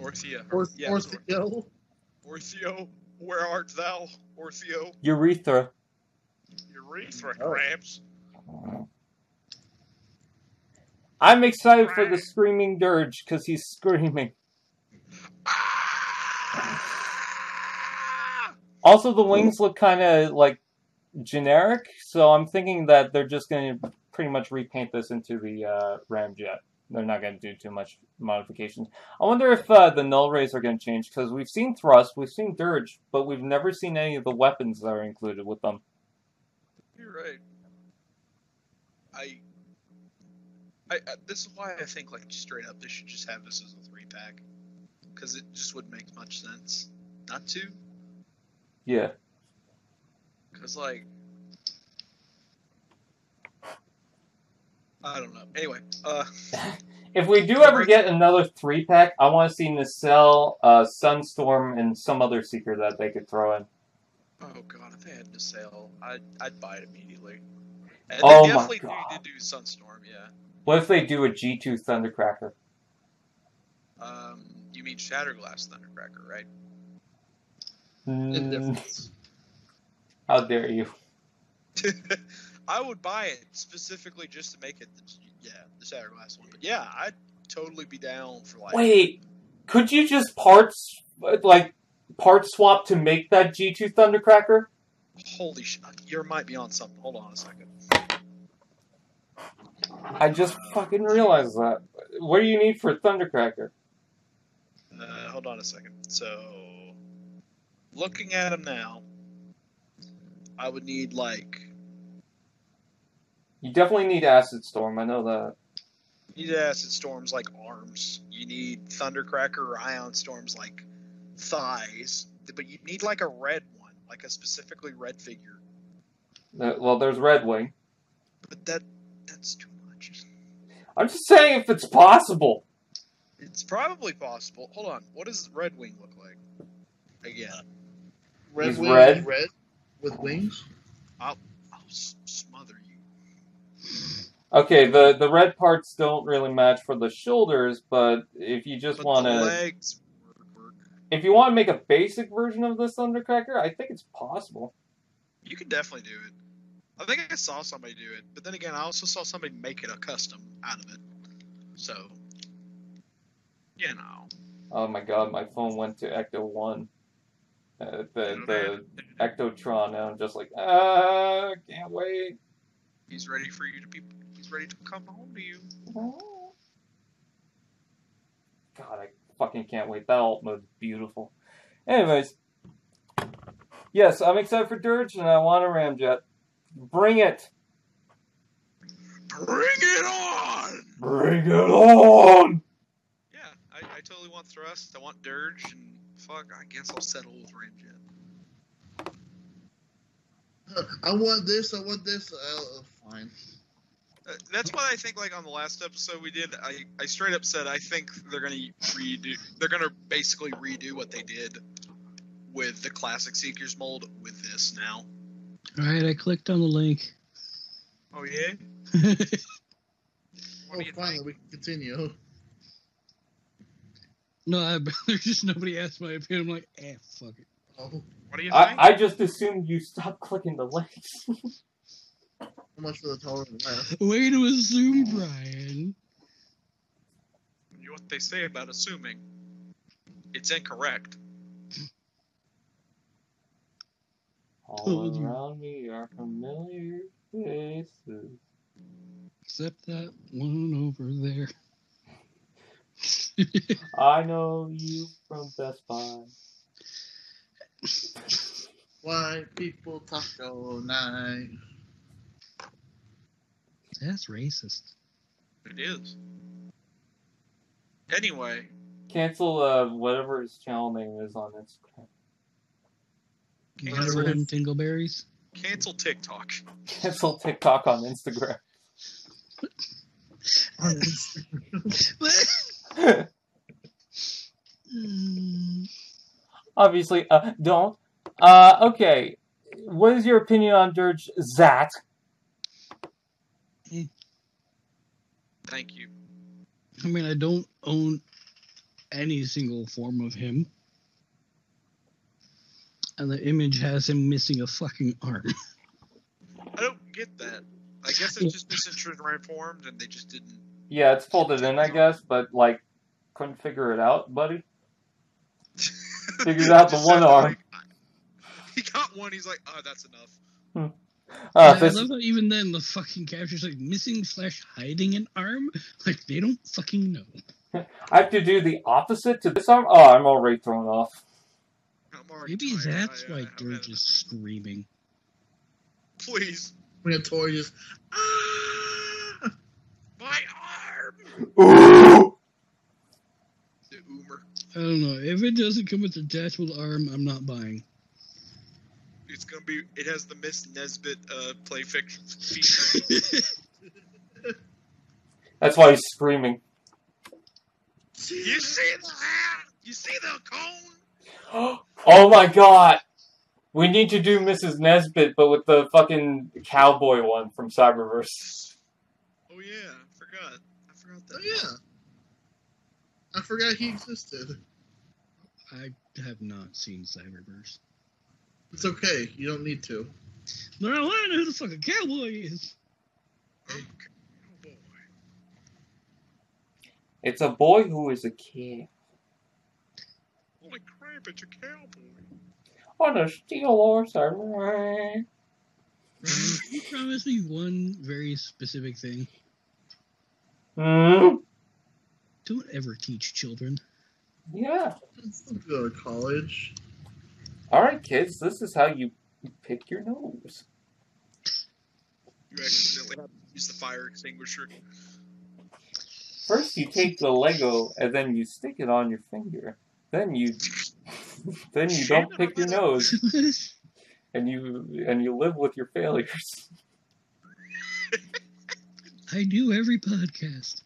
Orthea. or Yeah, or it's Theo. Ortheo, where art thou, Ortheo? urethra. Urethra Oh. cramps. I'm excited for the screaming dirge because he's screaming. Ah! Also, the wings look kind of like generic, so I'm thinking that they're just going to pretty much repaint this into the uh, Ramjet. They're not going to do too much modifications. I wonder if uh, the null rays are going to change because we've seen thrust, we've seen dirge, but we've never seen any of the weapons that are included with them. You're right. I, I, I this is why I think like straight up they should just have this as a three pack, because it just wouldn't make much sense not to. Yeah. Because like, I don't know. Anyway, uh, [LAUGHS] If we do ever get another three pack, I want to see Nacelle, uh, Sunstorm, and some other seeker that they could throw in. oh god, if they had Nacelle, I'd I'd buy it immediately. And Oh they my definitely God. need to do Sunstorm, yeah. What if they do a G2 Thundercracker? Um, you mean Shatterglass Thundercracker, right? Mm, how dare you? [LAUGHS] I would buy it specifically just to make it, the, yeah, the Shatterglass one. But yeah, I'd totally be down for like. Wait, could you just parts, like, part swap to make that G2 Thundercracker? Holy shit! You might be on something. Hold on a second. I just fucking realized that. What do you need for Thundercracker? Uh, hold on a second. So, looking at them now, I would need like You definitely need Acid Storm, I know that. you need acid storms like arms. You need thundercracker or ion storms like thighs. But you need like a red one, like a specifically red figure. Uh, Well, there's Red Wing. But that that's too much. I'm just saying if it's possible. It's probably possible. Hold on. What does Red Wing look like? Again, Red He's wing red. red with wings. I'll s- smother you. Okay, the, the red parts don't really match for the shoulders, but if you just want to, legs work, work. if you want to make a basic version of this Thundercracker, I think it's possible. You can definitely do it. I think I saw somebody do it, but then again, I also saw somebody make it a custom out of it. So, you know. Oh my god, my phone went to Ecto One, uh, the the Ectotron, and I'm just like, ah, can't wait. He's ready for you to be. He's ready to come home to you. Mm-hmm. God, I fucking can't wait. That alt mode's beautiful. Anyways, yes, I'm excited for Dirge, and I want a Ramjet. Bring it! Bring it on! Bring it on! Yeah, I, I totally want thrust. I want dirge, and fuck, I guess I'll settle with Ramjet. [LAUGHS] I want this. I want this. Uh, fine. Uh, That's why I think, like on the last episode we did, I, I straight up said I think they're gonna redo. They're gonna basically redo what they did with the classic Seekers mold with this now. All right, I clicked on the link. Oh yeah. Oh, [LAUGHS] What do finally, think? we can continue. no, I, [LAUGHS] there's just nobody asked my opinion. I'm like, eh, fuck it. What do you I, think? I just assumed you stopped clicking the links. so [LAUGHS] much for the tolerant left. Way to assume, Brian. You know what they say about assuming? It's incorrect. All around me are familiar faces. Except that one over there. [LAUGHS] I know you from Best Buy. White people taco night. That's racist. It is. Anyway, Cancel uh, whatever his channel name is on Instagram. Cancel. Number one Tingleberries. cancel TikTok. Cancel TikTok on Instagram. [LAUGHS] [LAUGHS] [LAUGHS] Mm, Obviously, uh, don't. Uh, okay. What is your opinion on Dirge Zat? Thank you. I mean, I don't own any single form of him. And the image has him missing a fucking arm. [LAUGHS] I don't get that. I guess it's just misinformed and they just didn't. Yeah, it's folded in, I guess, but like, couldn't figure it out, buddy. [LAUGHS] Figured out the one arm. like, [LAUGHS] he got one. He's like, oh, that's enough. Uh, Yeah, this, I love how even then the fucking capture's like missing slash hiding an arm. [LAUGHS] Like they don't fucking know. I have to do the opposite to this arm. Oh, I'm already thrown off. Maybe tired. that's I, uh, why haven't Dirge is screaming. Please, We have Tori just. Ah! my arm. Ooh! The Oomer. I don't know. If it doesn't come with a detachable arm, I'm not buying. It's gonna be. It has the Miss Nesbit uh, play fiction feature. [LAUGHS] That's why he's screaming. you see the hat? You see the cone? [GASPS] oh my god! We need to do Mrs. Nesbit, but with the fucking cowboy one from Cyberverse. Oh yeah, I forgot. I forgot that. Oh, yeah. I forgot he existed. I have not seen Cyberverse. It's okay. You don't need to. But I want to know who the fucking cowboy is. Okay. It's a boy who is a kid Holy crap! It's a cowboy. on a steel horse. alright. You promised me one very specific thing. Hmm. Don't ever teach children. Yeah. Let's go to college. All right, kids. This is how you pick your nose. You accidentally have to use the fire extinguisher. First, you take the Lego and then you stick it on your finger. Then you, [LAUGHS] then you don't pick your nose, [LAUGHS] and you and you live with your failures. [LAUGHS] I do every podcast.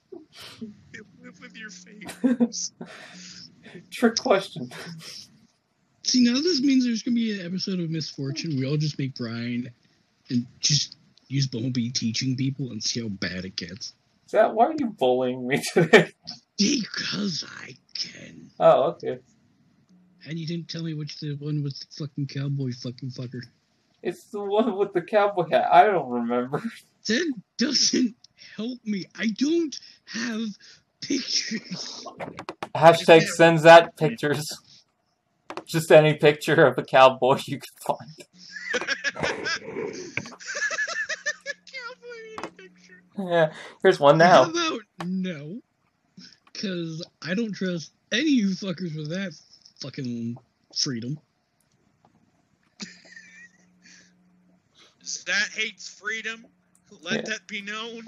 Live with your [LAUGHS] face. Trick question. See, now this means there's gonna be an episode of Misfortune. We all just make Brian and just use Bumblebee teaching people and see how bad it gets. That why are you bullying me today? Because I can. Oh, okay. And you didn't tell me which the one was the fucking cowboy fucking fucker. It's the one with the cowboy hat. I don't remember. That doesn't help me. I don't have. [LAUGHS] Hashtag sends that pictures. Just any picture of a cowboy you can find. cowboy [LAUGHS] picture. [LAUGHS] Yeah, here's one How now. about no? Because I don't trust any of you fuckers with that fucking freedom. That hates freedom. Let Yeah. that be known.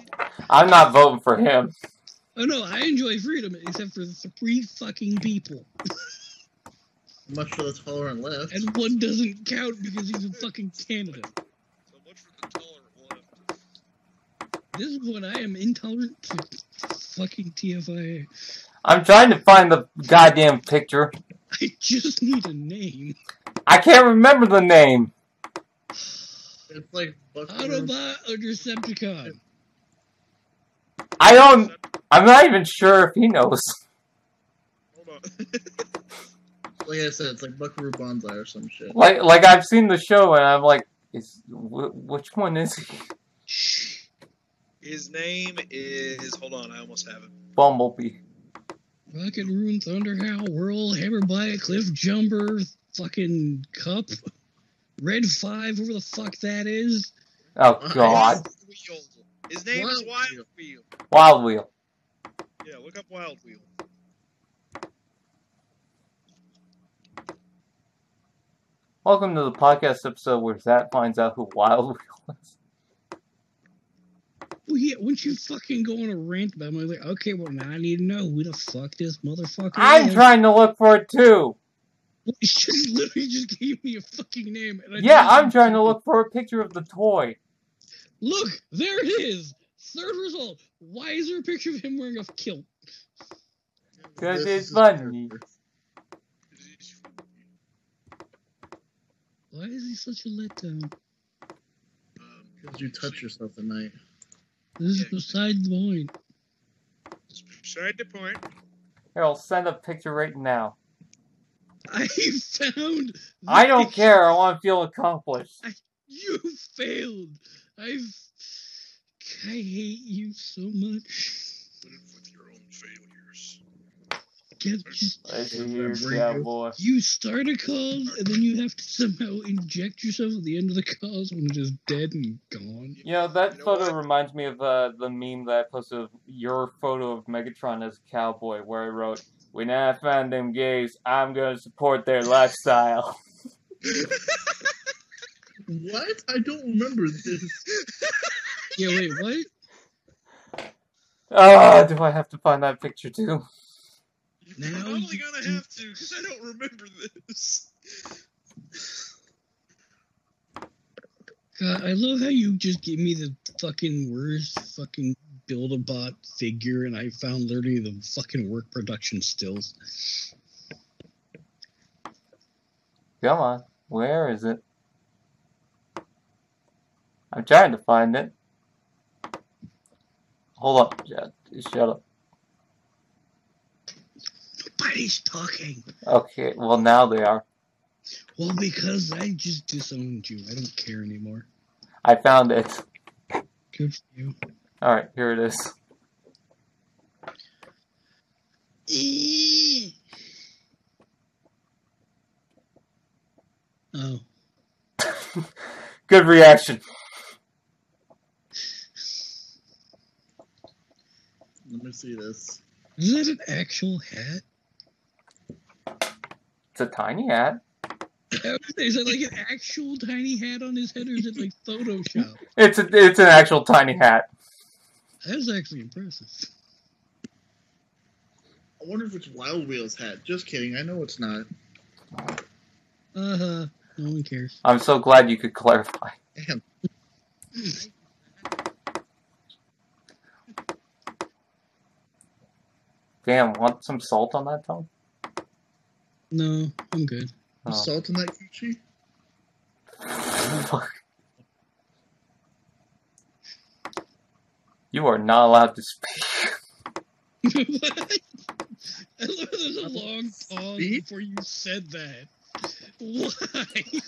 I'm not voting for him. Oh no, I enjoy freedom except for three fucking people. Much for the tolerant left. And one doesn't count because he's in fucking Canada. So much for the tolerant left. This is what I am intolerant to fucking TFIA. I'm trying to find the goddamn picture. I just need a name. I can't remember the name. It's like Buckaroo. Autobot or Decepticon? I don't. I'm not even sure if he knows. Hold on. [LAUGHS] Like I said, it's like Buckaroo Banzai or some shit. Like, like I've seen the show and I'm like, is wh- which one is he? His name is. Hold on, I almost have it. Bumblebee. Rocket Rune, Thunderhowl, Whirl, Hammerbyte Cliff Jumper, fucking Cup, Red 5, whoever the fuck that is. Oh God, Wild Wheel. His name is Wild Wild Wheel. Wheel. Wild Wheel. Yeah, look up Wild Wheel. Welcome to the podcast episode where Zach finds out who Wild Wheel is. Well, yeah, once you fucking go on a rant about me, like, okay, well, now I need to know who the fuck this motherfucker is. I'm is. trying to look for it too. She [LAUGHS] literally just gave me a fucking name. And I Yeah, I'm trying to look for a picture of the toy. Look, there it is. Third result. Why is there a picture of him wearing a kilt? 'Cause Because it's funny. Why is he such a letdown? Um, Because you touch yourself at night. This is beside the point. Beside the point. Here, I'll send a picture right now. I found. I don't picture. care. I want to feel accomplished. You failed. I've. I hate you so much. Live with your own failures. Get just. I see Yeah, you, you- start a cause and then you have to somehow inject yourself at the end of the cause when it is just dead and gone. You know, that You know photo what? reminds me of uh, the meme that I posted of your photo of Megatron as a cowboy, where I wrote, When I find them gays, I'm going to support their lifestyle. [LAUGHS] [LAUGHS] What? I don't remember this. [LAUGHS] Yeah, wait, what? Ah, do I have to find that picture too? You're Now probably gonna have to, because I don't remember this. God, I love how you just gave me the fucking worst fucking build a bot figure and I found literally the fucking work production stills. Come on, where is it? I'm trying to find it. Hold up. Shut up. Nobody's talking. Okay, well now they are. Well, because I just disowned you. I don't care anymore. I found it. Good for you. Alright, here it is. Oh. [LAUGHS] Good reaction. Let me see this. Is that an actual hat? It's a tiny hat. [LAUGHS] Is that like an actual tiny hat on his head, or is it like Photoshop? [LAUGHS] It's a, it's an actual tiny hat. That's actually impressive. I wonder if it's Wild Wheels hat. Just kidding. I know it's not. Uh huh. No one cares. I'm so glad you could clarify. Damn. [LAUGHS] Damn, want some salt on that tongue? No, I'm good. Oh. Salt in that coochie? [LAUGHS] Fuck. You are not allowed to speak. what? [LAUGHS] I love there's a long pause Speak? before you said that. Why?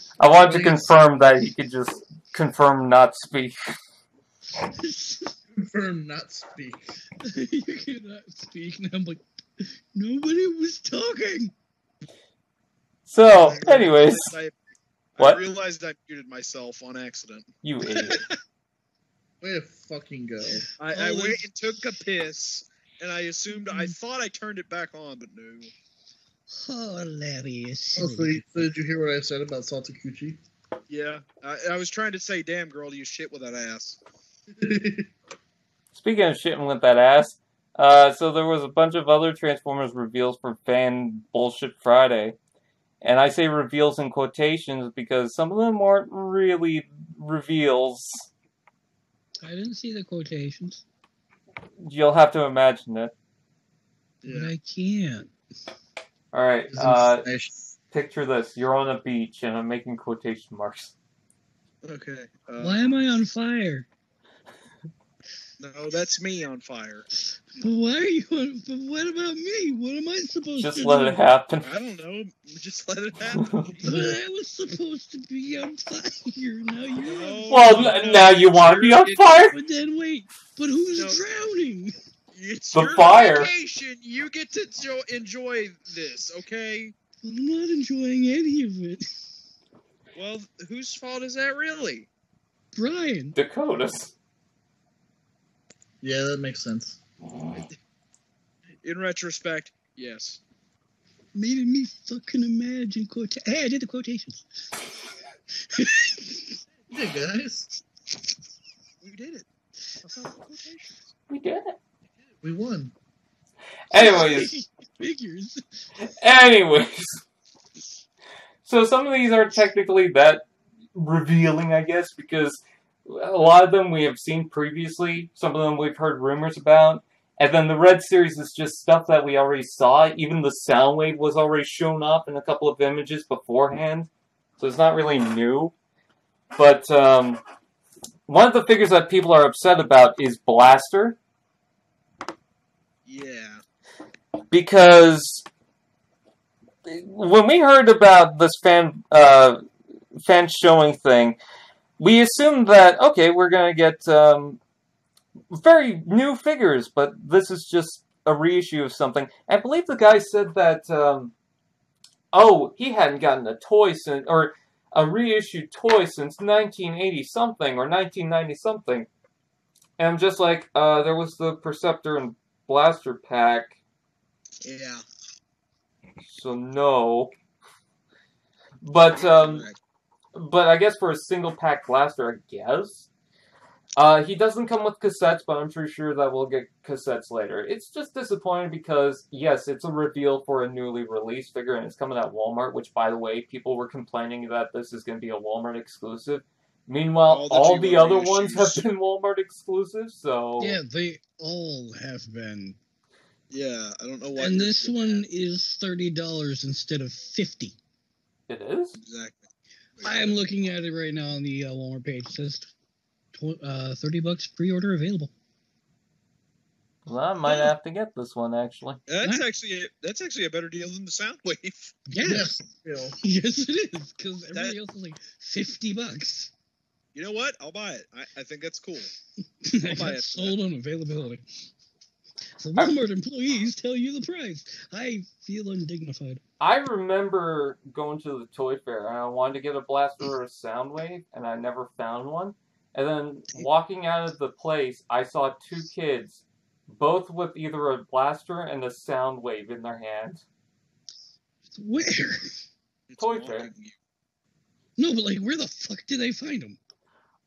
[LAUGHS] I wanted to confirm that he could just confirm not speak. Confirm, not speak. [LAUGHS] you cannot speak. And I'm like, nobody was talking. So, anyways, I, What? I realized I muted myself on accident. you [LAUGHS] idiot. Way to fucking go. I, I went that's- and took a piss, and I assumed I mm. thought I turned it back on, but no. Hilarious. Oh, so, you- so did you hear what I said about salted coochie? Yeah, I, I was trying to say, "Damn girl, you shit with that ass." [LAUGHS] Speaking of shitting with that ass, uh, so there was a bunch of other Transformers reveals for Fan Bullshit Friday. And I say reveals in quotations because some of them weren't really reveals. I didn't see the quotations, You'll have to imagine it. but I can't. All right. Uh, picture this: you're on a beach, and I'm making quotation marks. Okay. Uh, Why am I on fire? No, that's me on fire. But why are you on? But what about me? What am I supposed Just to Just let do? it happen. I don't know. Just let it happen. [LAUGHS] But I was supposed to be on fire. Now you. No. Well, n- now you want to be on fire? But then wait. But who's No. drowning? It's The your fire. vacation. You get to jo- enjoy this, okay? I'm not enjoying any of it. Well, whose fault is that really? Brian. Dakotas. Yeah, that makes sense. In retrospect, yes. Made me fucking imagine quote. Hey, I did the quotations. Hey guys, We did it. I found the quotations. We did it. we won. Anyways, Figures. anyways. So some of these aren't technically that revealing, I guess, because a lot of them we have seen previously. Some of them we've heard rumors about. And then the Red Series is just stuff that we already saw. Even the Soundwave was already shown up in a couple of images beforehand. So it's not really new. But um, one of the figures that people are upset about is Blaster. Yeah. because when we heard about this fan uh, fan showing thing, we assumed that okay, we're gonna get um, very new figures, but this is just a reissue of something. I believe the guy said that um, oh, he hadn't gotten a toy since or a reissued toy since 1980 something or 1990 something. And I'm just like, uh, there was the Perceptor and Blaster pack. Yeah. So no. But um. But I guess for a single pack blaster, I guess. Uh, he doesn't come with cassettes, but I'm pretty sure that we'll get cassettes later. It's just disappointing because yes, it's a reveal for a newly released figure, and it's coming at Walmart. Which, by the way, people were complaining that this is going to be a Walmart exclusive. Meanwhile, All all, the the G1 other ones have been Walmart exclusive. So Yeah, they all have been. Yeah, I don't know why. And this one that. is thirty dollars instead of fifty. it is. exactly. I am looking at it right now on the uh, Walmart page. It says tw- uh, thirty bucks pre-order available. Well, I might have to get this one actually. That's actually a, that's actually a better deal than the Soundwave. [LAUGHS] Yes, you [LAUGHS] yes, it is because That- everybody else is like fifty bucks. You know what? I'll buy it. I, I think that's cool. [LAUGHS] I'll buy it. sold on availability. So Walmart employees tell you the price. I feel undignified. I remember going to the toy fair and I wanted to get a blaster or a Soundwave, and I never found one. And then walking out of the place, I saw two kids, both with either a blaster and a Soundwave in their hands. Where? It's Toy mocking fair. No, but like, where the fuck did they find them?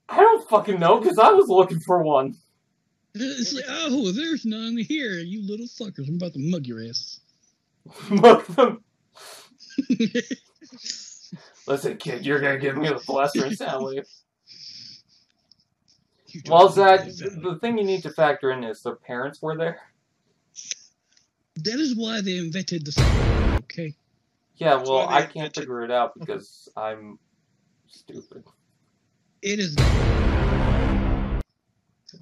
I don't fucking know because I was looking for one. It's like, oh, there's none here, you little fuckers. I'm about to mug your ass. Look [LAUGHS] them. Listen, kid, you're gonna give me the blaster and Soundwave. [LAUGHS] You Well, Zach, what they found. the thing you need to factor in is their parents were there. that is why they invented the. Okay. Yeah, well, I can't invented- figure it out because [LAUGHS] I'm stupid. It is.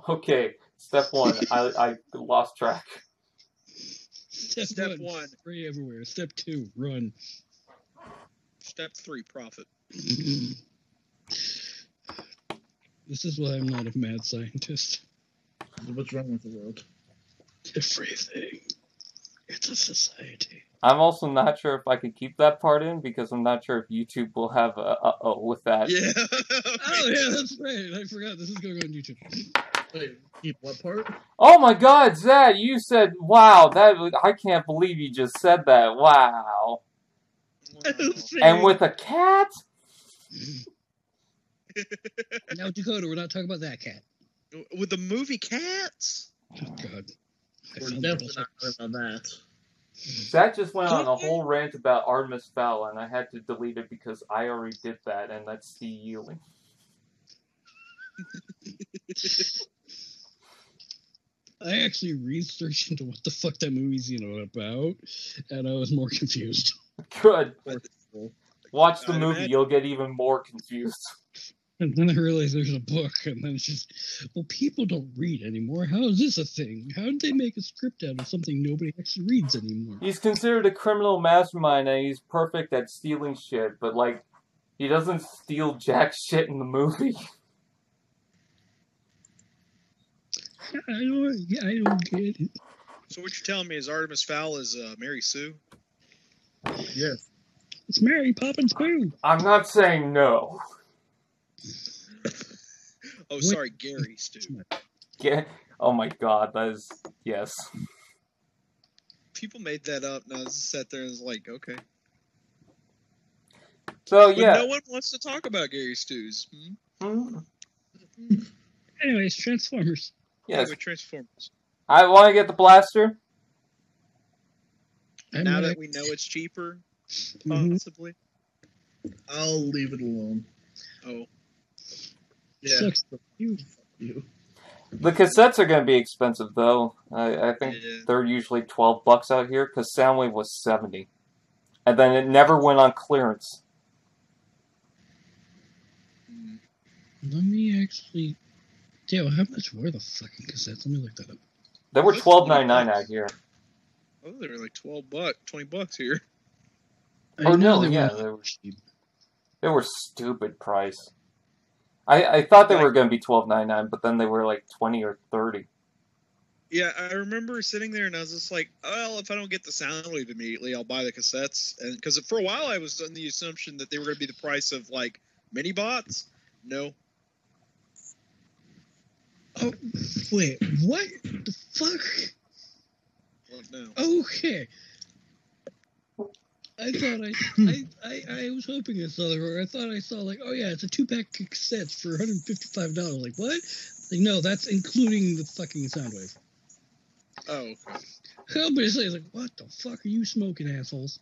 Okay, step one. [LAUGHS] I, I lost track. Step, Step one, one. Spray everywhere. Step two. Run. Step three, profit. [CLEARS THROAT] this is why I'm not a mad scientist. what's wrong with the world? Everything. It's a society. I'm also not sure if I could keep that part in because I'm not sure if YouTube will have a uh oh with that. Yeah. [LAUGHS] Oh yeah, that's right. I forgot this is going on YouTube. Wait, keep what part? Oh my God, Zach! You said wow. That I can't believe you just said that. Wow. Wow. [LAUGHS] And with a cat. [LAUGHS] now Dakota, we're not talking about that cat. with the movie Cats. Oh God. We're definitely that not talking about that. Zach just went on a whole rant about Artemis Fowl, and I had to delete it because I already did that, and that's Steve [LAUGHS] Ewing. I actually researched into what the fuck that movie's you know about, and I was more confused. [LAUGHS] Good. Watch the movie, you'll get even more confused. And then I realized there's a book, and then it's just, well, people don't read anymore. How is this a thing? How did they make a script out of something nobody actually reads anymore? He's considered a criminal mastermind and he's perfect at stealing shit, but like, he doesn't steal jack shit in the movie. [LAUGHS] I don't, I don't get it. So what you're telling me is Artemis Fowl is uh, Mary Sue? Yes. It's Mary Poppins Pooh. I'm not saying no. Oh, What- sorry, Gary Stu. Yeah. Oh my god, that is yes. People made that up, and I just sat there and was like, okay. So But yeah. no one wants to talk about Gary Stus. Hmm? Hmm, Anyways, Transformers. Yes. With Transformers. I want to get the blaster. I'm now that we know it's cheaper, Mhm. possibly. I'll leave it alone. Oh, Yeah. Sucks for you. You. The cassettes are going to be expensive though. I, I think Yeah. they're usually twelve bucks out here because Soundwave was seventy, and then it never went on clearance. Hmm. Let me actually. Damn, how much were the fucking cassettes? Let me look that up. They were That's twelve ninety nine 20 out here. oh, they were like twelve bucks, twenty bucks here. I Oh, know no, they yeah, were they were- cheap. They were stupid price. I, I thought they Like- were going to be twelve ninety nine, but then they were like twenty or thirty. Yeah, I remember sitting there and I was just like, well, if I don't get the Soundwave immediately, I'll buy the cassettes. And because for a while I was on the assumption that they were going to be the price of like mini bots. No, Oh, wait, what the fuck? well, no. Okay. I thought I, I, I, I was hoping I saw the I thought I saw like, oh yeah, it's a two pack of cassettes for 155 dollars. Like what? Like no, that's including the fucking Soundwave. Oh, okay. How but it's like, like, what the fuck are you smoking, assholes?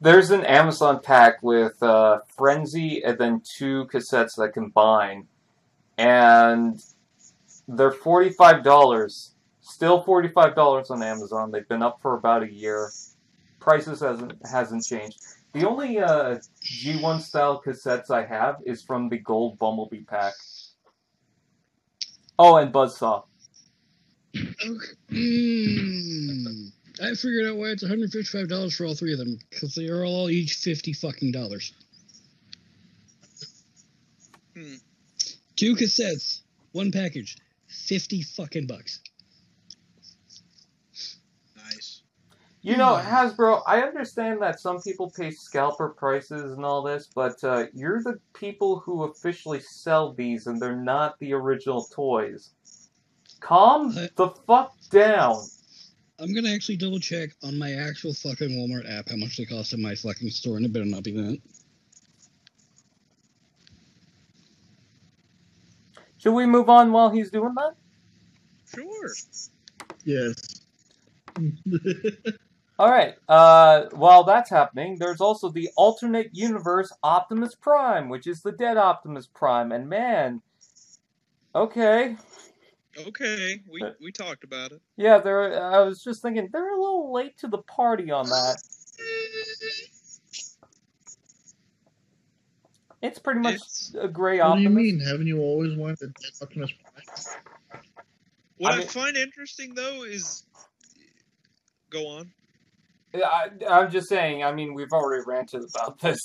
There's an Amazon pack with uh, Frenzy and then two cassettes that combine, and they're forty five dollars. Still forty five dollars on Amazon. They've been up for about a year. Prices hasn't hasn't changed. The only uh, G1 style cassettes I have is from the Gold Bumblebee pack. Oh, and Buzzsaw. Okay. Mm. I figured out why it's 155 dollars for all three of them because they are all each 50 fucking dollars. Hmm. Two cassettes, one package, 50 fucking bucks. Nice. You know, Hasbro, I understand that some people pay scalper prices and all this, but uh, you're the people who officially sell these, and they're not the original toys. Calm I- the fuck down. I'm gonna actually double check on my actual fucking Walmart app how much they cost in my fucking store, and it better not be that. Should we move on while he's doing that? Sure. Yes. [LAUGHS] All right. Uh, while that's happening, there's also the alternate universe Optimus Prime, which is the dead Optimus Prime, and man, okay, Okay, we Uh, we talked about it. yeah, they're. I was just thinking they're a little late to the party on that. [LAUGHS] It's pretty much It's- a gray what do you mean? Haven't you always wanted a dead Optimus Prime? What I I, find interesting though is, go on. I, I'm just saying. I mean, we've already ranted about this.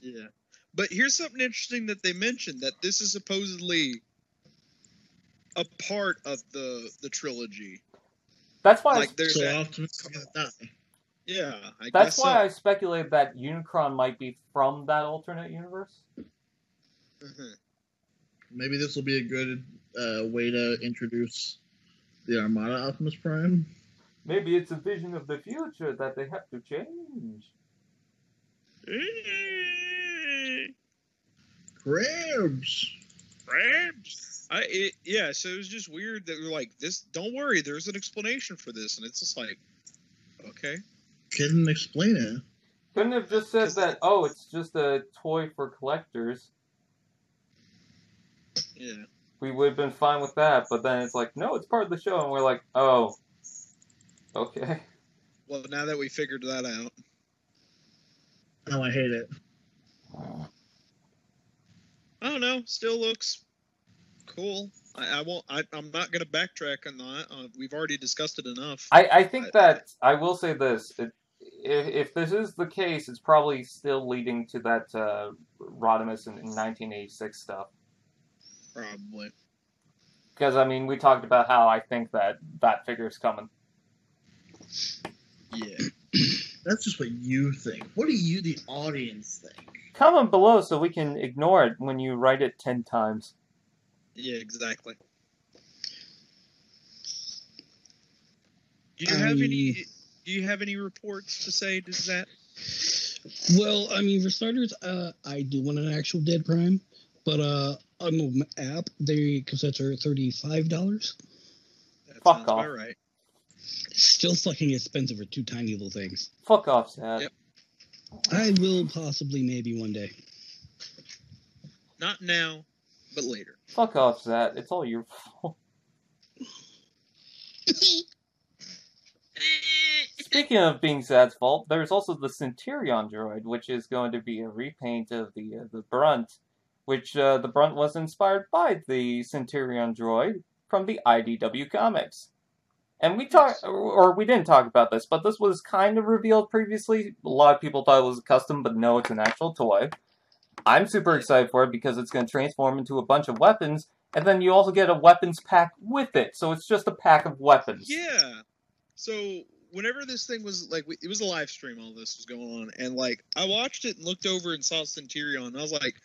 Yeah. But here's something interesting that they mentioned that this is supposedly a part of the the trilogy. That's why. Like there's So that, Optimus is gonna die. yeah, I that's guess why so. I speculated that Unicron might be from that alternate universe. Mhm. Maybe this will be a good uh, way to introduce the Armada Optimus Prime. Maybe it's a vision of the future that they have to change. Crabs. Crabs. I it, yeah, so it was just weird that we're like this. Don't worry, there's an explanation for this, and it's just like, okay, Couldn't explain it. Couldn't have just said that. Oh, it's just a toy for collectors. Yeah. we would have been fine with that. But then it's like, no, it's part of the show, and we're like, oh, okay. Well, now that we figured that out, Oh, I hate it. I don't know. Still looks cool. I, I won't. I, I'm not gonna backtrack on that. Uh, we've already discussed it enough. I, I think I- that I will say this: it, if, if this is the case, it's probably still leading to that uh, Rodimus in, in 1986 stuff. Probably. Because I mean, we talked about how I think that that figure is coming. Yeah. [CLEARS THROAT] That's just what you think. What do you, the audience, think? Comment below so we can ignore it when you write it ten times. Yeah. Exactly. Do you have I- any? Do you have any reports to say Does that? Well, I mean, for starters, uh, I do want an actual Dead Prime, but uh, on the app, they cassettes are thirty-five dollars. That Fuck off. about right. Still fucking expensive for two tiny little things. Fuck off, Sad. Yep. I will possibly, maybe one day. Not now, but later. Fuck off, Zat. It's all your fault. [LAUGHS] Speaking of being Zad's fault, there's also the Centurion droid, which is going to be a repaint of the uh, the Brunt, which uh, the Brunt was inspired by the Centurion droid from the IDW comics. And we talked, or we didn't talk about this, but this was kind of revealed previously. A lot of people thought it was a custom, but no, it's an actual toy. I'm super excited for it because it's going to transform into a bunch of weapons, and then you also get a weapons pack with it. So it's just a pack of weapons. Yeah. So whenever this thing was like, it was a live stream. All this was going on, and like I watched it and looked over and saw Centurion. And I was like,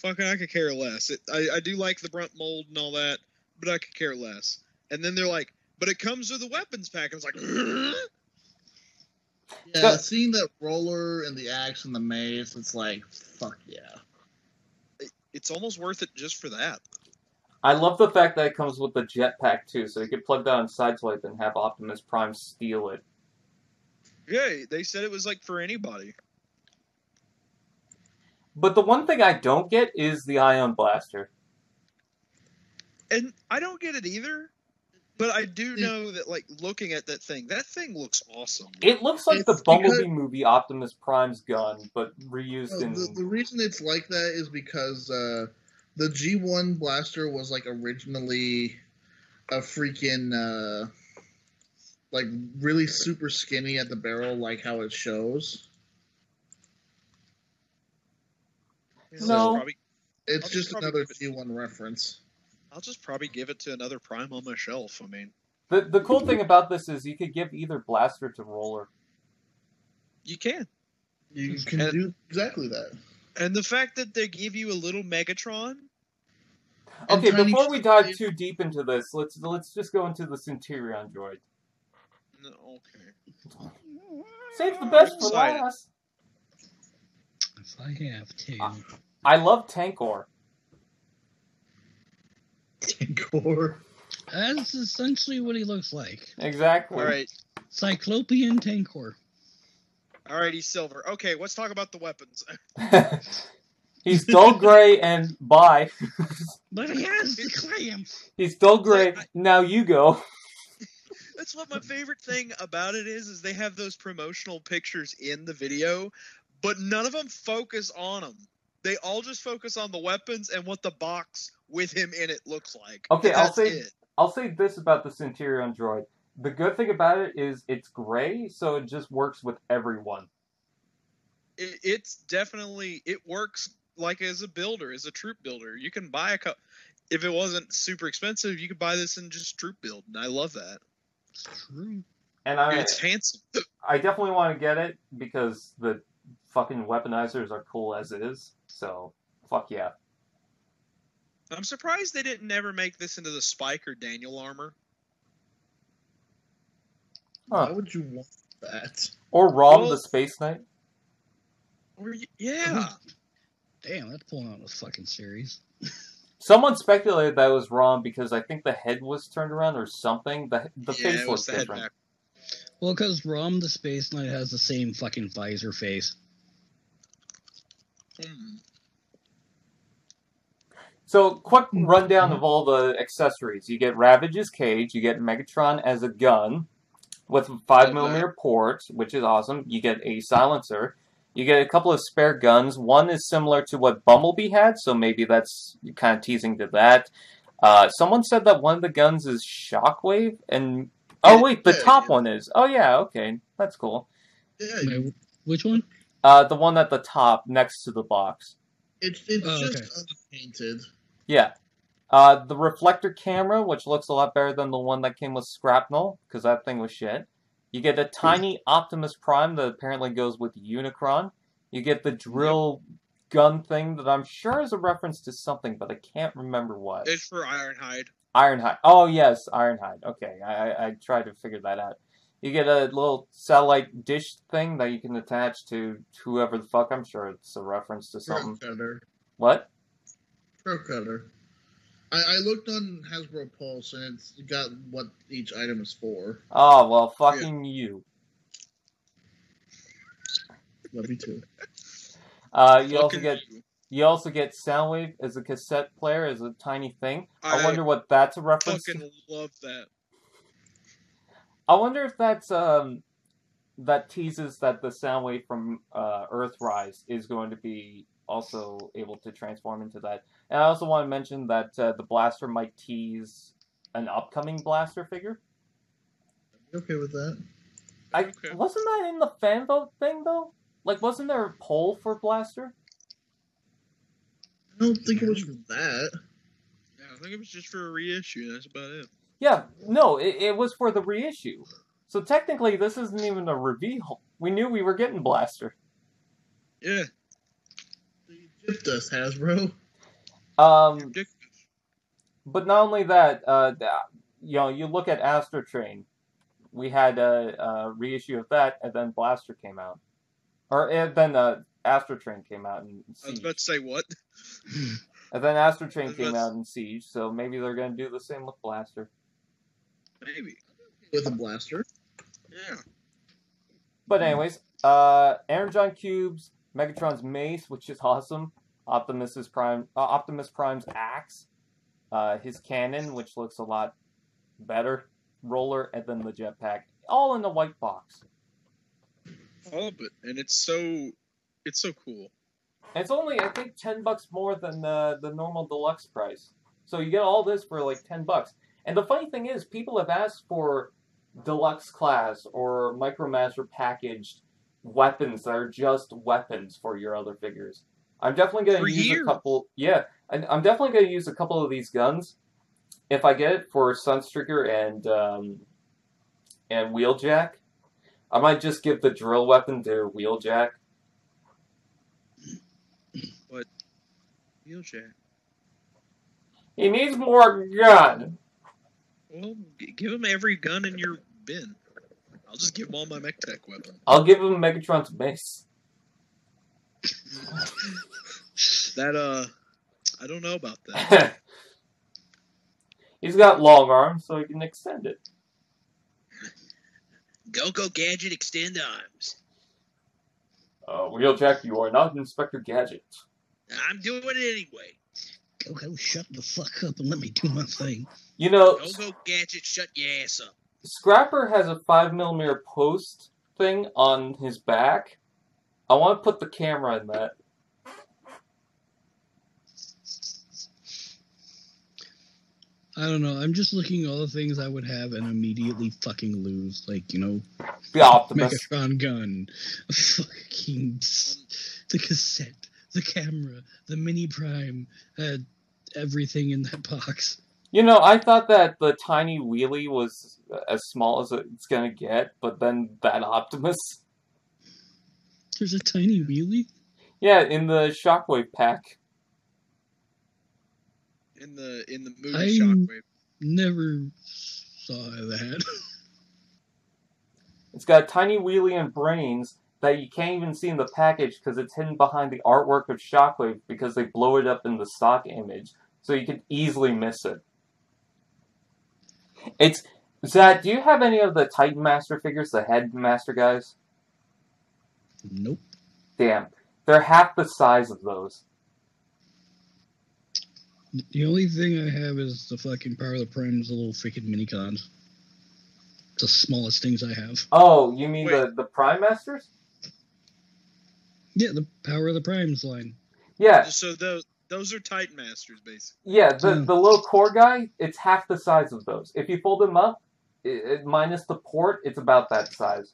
"Fucking, I could care less." It, I I do like the brunt mold and all that, but I could care less. And then they're like, "But it comes with a weapons pack." I was like, [LAUGHS] Yeah, Yeah. seeing that roller and the axe and the mace, it's like, fuck yeah. "It's almost worth it just for that." I love the fact that it comes with the jetpack too, so you can plug that on Sideswipe and have Optimus Prime steal it. Yeah, they said it was like for anybody. But the one thing I don't get is the Ion Blaster. And I don't get it either. But I do know that, like, looking at that thing, that thing looks awesome. It looks like the It's Bumblebee because- movie Optimus Prime's gun, but reused No, in. the, the reason it's like that is because uh, the G1 blaster was like originally a freaking uh, like really super skinny at the barrel, like how it shows. So No. probably- It's I'll just just another give G1 reference. I'll just probably give it to another Prime on my shelf. I mean, The, the cool thing about this is you could give either blaster to Roller. you can. You can And- do exactly that. And the fact that they give you a little Megatron, Okay, before we shit- dive too deep into this, let's let's just go into the Centurion droid. no, okay. Save the best for last. If I have to. Ah. I love Tankor. Tankor? That's essentially what he looks like. Exactly. All right, Cyclopean Tankor. all right, he's silver. Okay, let's talk about the weapons. [LAUGHS] [LAUGHS] He's dull gray and bye. [LAUGHS] But he has the clamp. He's dull gray. Now you go. That's what my favorite thing about it is, is they have those promotional pictures in the video, but none of them focus on them. They all just focus on the weapons and what the box with him in it looks like. Okay, I'll say- it. I'll say this about the Centurion droid. The good thing about it is it's gray, so it just works with everyone. it, it's definitely it works like as a builder, as a troop builder. You can buy a cup if it wasn't super expensive. You could buy this and just troop build, and I love that. True. And I it's handsome. I definitely want to get it because the fucking weaponizers are cool as is. So fuck yeah. I'm surprised they didn't ever make this into the Spike or Daniel armor. Huh. Why would you want that? Or Rom Well- the Space Knight. Or yeah, [LAUGHS] Damn, that's pulling out a fucking series. [LAUGHS] Someone speculated that it was Rom because I think the head was turned around or something. The the yeah, face looks was the head different. Well, because Rom the Space Knight has the same fucking visor face. Hmm. So, quick rundown of all the accessories. You get Ravage's cage, you get Megatron as a gun with 5 millimeter ports, which is awesome. You get a silencer. You get a couple of spare guns. One is similar to what Bumblebee had, so maybe that's kind of teasing to that. Uh, someone said that one of the guns is Shockwave, and oh wait, the top one is. Oh yeah, okay, that's cool. Yeah, which one? Uh, the one at the top next to the box. it's it's Oh, just unpainted. Yeah. Uh, the reflector camera, which looks a lot better than the one that came with Scrapnel, because that thing was shit. You get a tiny Optimus Prime that apparently goes with Unicron. You get the drill gun thing that I'm sure is a reference to something, but I can't remember what. It's for Ironhide. Ironhide. Oh yes, Ironhide. Okay, I, I I tried to figure that out. You get a little satellite dish thing that you can attach to whoever the fuck. I'm sure it's a reference to something. Throat cutter. What? Throat cutter. I, I looked on Hasbro Pulse and it's got what each item is for. Oh well, fucking you. Love you too. Uh, you also get you. you also get Soundwave as a cassette player as a tiny thing. I, I wonder what that's a reference. to. fucking love that. I wonder if that's um that teases that the Soundwave from uh, Earthrise is going to be also able to transform into that. And I also want to mention that uh, the Blaster might tease an upcoming Blaster figure. You okay with that? I Okay. wasn't that in the fan vote thing though. Like, wasn't there a poll for Blaster? I don't think it was for that. Yeah, I think it was just for a reissue. That's about it. Yeah, no, it, it was for the reissue. So technically, this isn't even a reveal. We knew we were getting Blaster. Yeah, gypped us, Hasbro. Um, but not only that, uh, you know, you look at Astrotrain. We had a, a reissue of that, and then Blaster came out, or and then uh, Astrotrain came out in I was Siege, about to say what? and then Astrotrain [LAUGHS] came out in Siege. So maybe they're gonna do the same with Blaster. Maybe. With a blaster. Yeah. But anyways, uh, Energon cubes, Megatron's mace, which is awesome. Optimus's prime, uh, Optimus Prime's axe, uh, his cannon, which looks a lot better, roller, and then the jetpack, all in the white box. All of it, and it's so, it's so cool. And it's only I think ten bucks more than the the normal deluxe price. So you get all this for like ten bucks. And the funny thing is, people have asked for deluxe class or micromaster packaged weapons that are just weapons for your other figures. I'm definitely going to use years. a couple. Yeah, and I'm definitely going to use a couple of these guns if I get it for Sunstreaker and um, and Wheeljack. I might just give the drill weapon to Wheeljack. But Wheeljack. He needs more gun. Well, g- give him every gun in your bin. I'll just give him all my mech tech weapon. I'll give him Megatron's mace. [LAUGHS] That uh, I don't know about that. [LAUGHS] He's got long arms, so he can extend it. [LAUGHS] Go go gadget extend arms. Uh, Wheeljack, you are not Inspector Gadget. I'm doing it anyway. Go, go, shut the fuck up and let me do my thing. You know, Go go gadget, shut your ass up. Scrapper has a 5mm post thing on his back. I want to put the camera in that. I don't know. I'm just looking at all the things I would have and immediately fucking lose. Like, you know, The Optimus. Megatron gun, fucking the cassette, the camera, the mini prime, uh, everything in that box. You know, I thought that the tiny wheelie was as small as it's gonna get, but then that [LAUGHS] Optimus. There's a tiny wheelie. Yeah, in the Shockwave pack. In the in the movie I- Shockwave. Never saw that. [LAUGHS] It's got a tiny wheelie and brains that you can't even see in the package because it's hidden behind the artwork of Shockwave because they blow it up in the stock image, so you could easily miss it. It's Zach. Do you have any of the Titan Master figures, the Headmaster guys? nope. Damn, they're half the size of those. The only thing I have is the fucking Power of the Primes, the little freaking mini cons. The smallest things I have. Oh, you mean Wait. the the Prime Masters? Yeah, the Power of the Primes line. Yeah, So those those are Titan Masters, basically. yeah. The Hmm. the little core guy, it's half the size of those. If you fold them up, it, it, minus the port, it's about that size.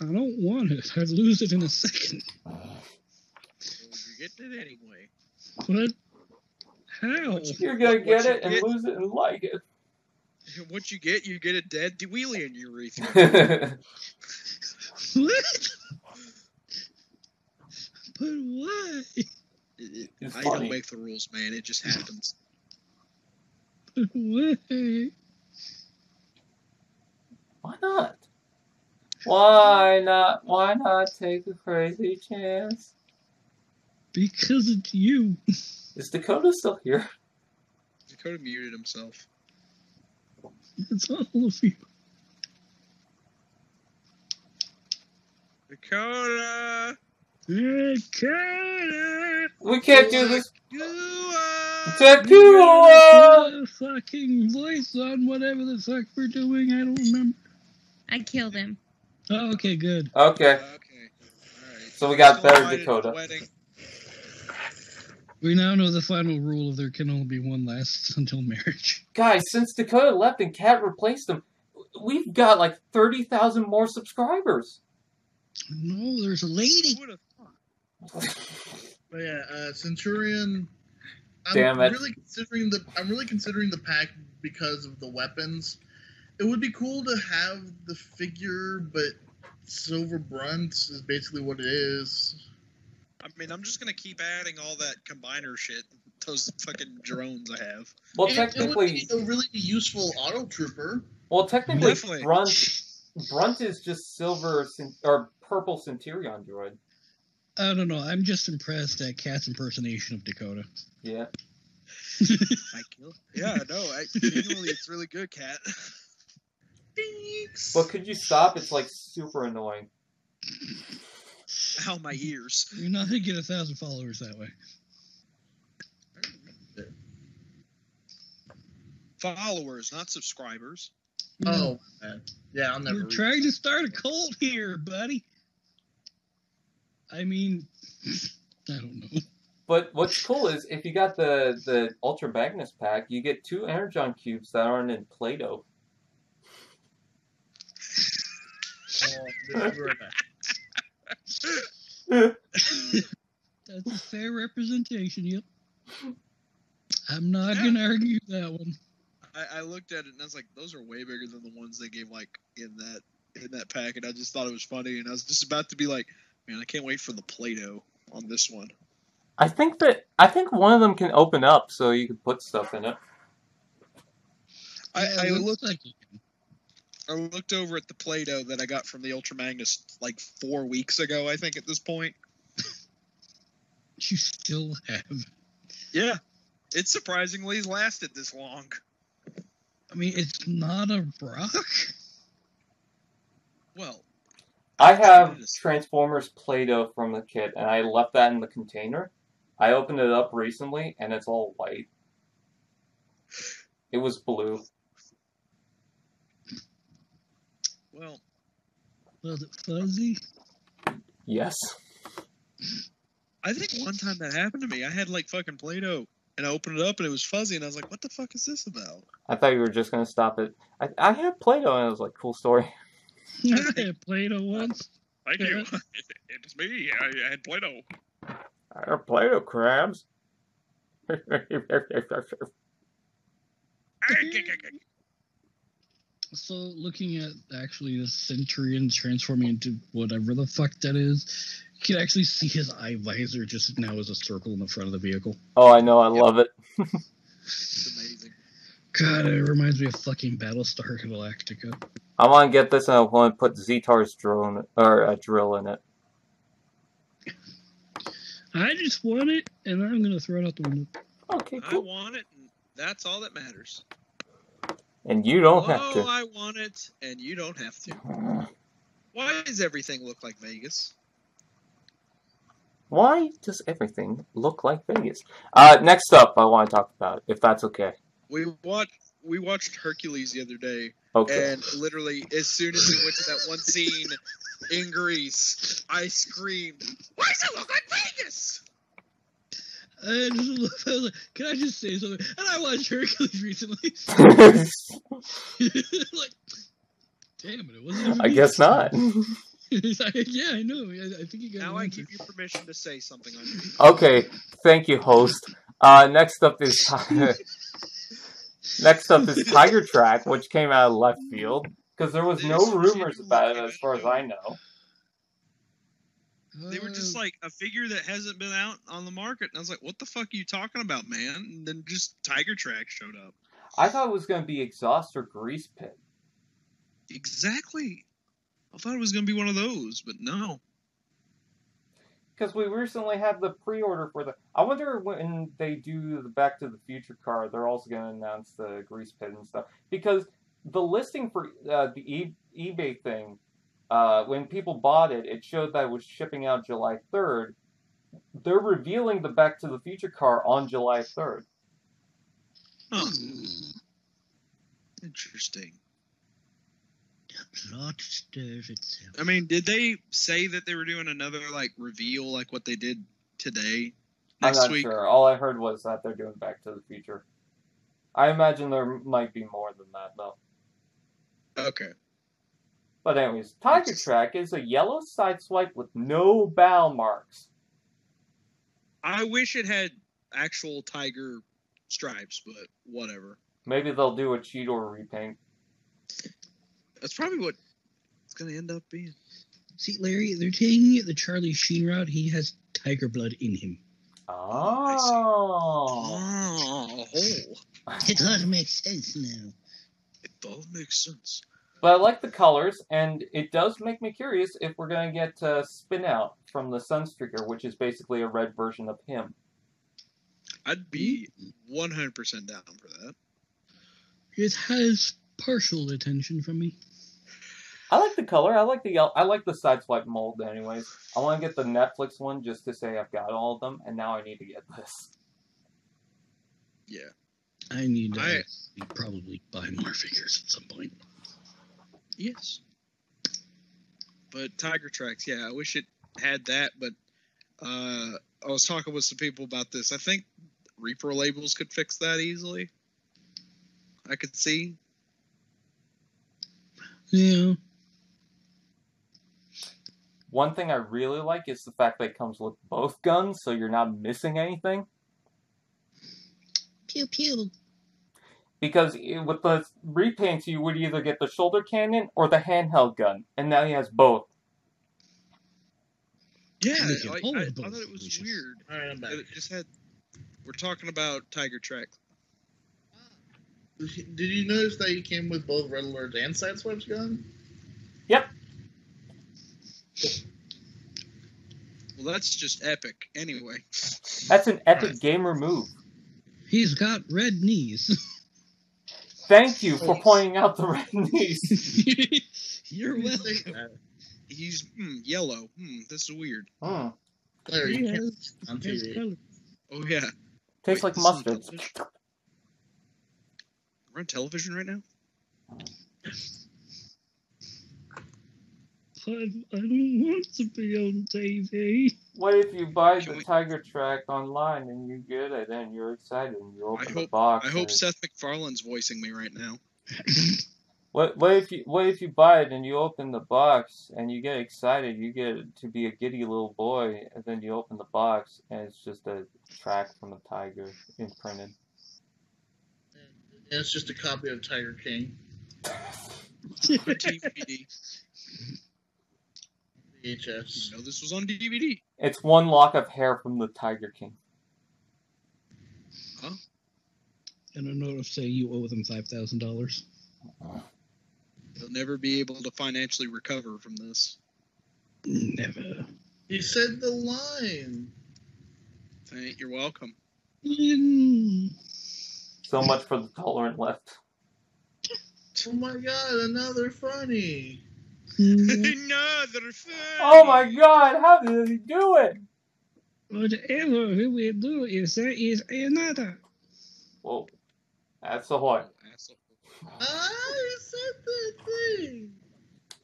I don't want it. I'd lose it in a second. Well, you're getting it anyway. What? How? You're gonna What- get it and get- lose it and like it. What you get, you get a dead Dewheely in your urethra. [LAUGHS] What? But why? It- it- It's I funny. don't make the rules, man. It just happens. But why? Why not? Why not? Why not take a crazy chance? Because it's you. Is Dakota still here? Dakota muted himself. It's all of you. Dakota, Dakota! We can't do this. you. Dakota! Fucking voice on whatever the fuck we're doing. I don't remember. I killed him. Oh, okay, good. Okay. Okay. All right. So we got Still better Dakota. We now know the final rule of there can only be one last [LAUGHS] until marriage. Guys, since Dakota left and Cat replaced him, we've got like 30,000 more subscribers. No, there's a lady. Who would've But yeah, uh, Centurion. I'm Damn it. really considering the. I'm really considering the pack because of the weapons. It would be cool to have the figure, but Silver Brunt is basically what it is. I mean, I'm just gonna keep adding all that combiner shit. Those fucking drones I have. Well, It- it would technically, be a really useful auto trooper. well, technically, Definitely. Brunt, Brunt is just silver or purple Centurion droid. I don't know. I'm just impressed at Cat's impersonation of Dakota. Yeah. I [LAUGHS] kill. Yeah, no, I, genuinely, it's really good, Cat. But could you stop? It's like super annoying. Ow, my ears. You're not gonna get a thousand followers that way. Followers, not subscribers. Oh, man. yeah, I'll never. We're read trying to start a cult here, buddy. I mean, I don't know. But what's cool is if you got the the Ultra Magnus pack, you get two Energon cubes that aren't in Play-Doh. Oh, this is where I'm at. That's a fair representation. Yep. I'm not Yeah. gonna argue that one. I, I looked at it and I was like, those are way bigger than the ones they gave like in that in that pack, and I just thought it was funny, and I was just about to be like, man, I can't wait for the Play-Doh on this one. I think that I think one of them can open up so you can put stuff in it. I, Yeah, I it looked like it. I looked over at the Play-Doh that I got from the Ultra Magnus like four weeks ago, I think at this point. [LAUGHS] you still have. Yeah, it surprisingly lasted this long. I mean, it's not a rock. Well, I have Transformers Play-Doh from the kit, and I left that in the container. I opened it up recently, and it's all white. It was blue. well, Was it fuzzy? Yes. I think one time that happened to me. I had like fucking Play-Doh, and I opened it up and it was fuzzy, and I was like, "What the fuck is this about?" I thought you were just gonna stop it. I I had Play-Doh, and it was like cool story. [LAUGHS] [LAUGHS] I had Play-Doh once. Thank you. [LAUGHS] it's me. I had Play-Doh. I have Play-Doh crabs. [LAUGHS] So, looking at actually the Centurion transforming into whatever the fuck that is, you can actually see his eye visor just now as a circle in the front of the vehicle. oh, I know. I love it. It's amazing. God, it reminds me of fucking Battlestar Galactica. I want to get this, and I want to put Zetar's drone or a drill in it. I just want it, and I'm gonna throw it out the window. Okay, cool. I want it, and that's all that matters. And you don't oh, have to. I want it, and you don't have to. Why does everything look like Vegas? Why does everything look like Vegas? Uh, next up, I want to talk about, if that's okay. We watched we watched Hercules the other day, Okay. and literally as soon as we went to that one scene in Greece, I screamed, "Why does it look like Vegas?" I just love how, like, can I just say something? And I watched Hercules recently. [LAUGHS] like, damn it, it wasn't. I guess not. [LAUGHS] yeah, I know. I, I think you got. Now I give you permission to say something on you. Okay, thank you, host. Uh, next up is [LAUGHS] next up is Tigertrack, which came out of left field because there was no rumors about it as far as I know. They were just like a figure that hasn't been out on the market, and I was like, "What the fuck are you talking about, man?" And then just Tigertrack showed up. I thought it was going to be exhaust or Greasepit. Exactly. I thought it was gonna be one of those, but no. Because we recently had the pre-order for the. I wonder when they do the Back to the Future car, they're also going to announce the Greasepit and stuff. Because the listing for uh, the e- eBay thing, uh, when people bought it, it showed that it was shipping out July third. They're revealing the Back to the Future car on July third. Huh. Interesting. Plot stirs itself. I mean, did they say that they were doing another like reveal, like what they did today, I'm next not week? sure. All I heard was that they're doing Back to the Future. I imagine there might be more than that though. Okay. But anyways, Tigertrack is a yellow Sideswipe with no bow marks. I wish it had actual tiger stripes, but whatever. Maybe they'll do a Cheetor repaint. That's probably what it's gonna end up being. See, Larry, they're taking it the Charlie Sheen route. He has tiger blood in him. Oh. Oh, It does make sense now. it does make sense. But I like the colors, and it does make me curious if we're going to get uh, Spin Out from the Sunstreaker, which is basically a red version of him. I'd be 100% down for that. It has partial attention from me. I like the color. I like the yellow. I like the Sideswipe mold. Anyways, I want to get the Netflix one just to say I've got all of them, and now I need to get this. Yeah. I need to I- probably buy more figures at some point. Yes. But Tigertracks, yeah, I wish it had that, but uh, I was talking with some people about this. I think Reprolabels could fix that easily. I could see. Yeah. One thing I really like is the fact that it comes with both guns, so you're not missing anything. Pew pew. Because with the repaints, you would either get the shoulder cannon or the handheld gun, and now he has both. Yeah, We like, I, I thought it was which weird. All right, I'm back. that It just had. We're talking about Tigertracks. Did you notice that he came with both Red Alert and Sideswipe's gun? Well, that's just epic. Anyway, That's an epic gamer move. He's got red knees. Thank you for pointing out the red knees. [LAUGHS] You're Who do welcome. he's hmm, yellow. Hmm, this is weird. Hmm. Larry, He you has, on TV. Oh yeah, Tastes Wait, like this is on mustard. We're on television right now. But I don't want to be on TV. What if you buy Can the we- Tigertrack online and you get it and you're excited and you open the hope- box? I hope Seth MacFarlane's voicing me right now. [LAUGHS] What what if you what if you buy it and you open the box and you get excited? You get to be a giddy little boy, and then you open the box and it's just a track from a tiger imprinted. And it's just a copy of Tiger King. On DVD. VHS. You know this was on DVD. It's one lock of hair from the Tiger King. Huh? And a note of say you owe them five thousand dollars. They'll never be able to financially recover from this. Never. He said the line. Thank you're welcome. Mm. So much for the tolerant left. Oh my god, another funny. Mm. [LAUGHS] Another thing. Oh my God! How did he do it? Whatever we will do if there is another. Whoa. That's the what? Asshole. Ah, you said that thing.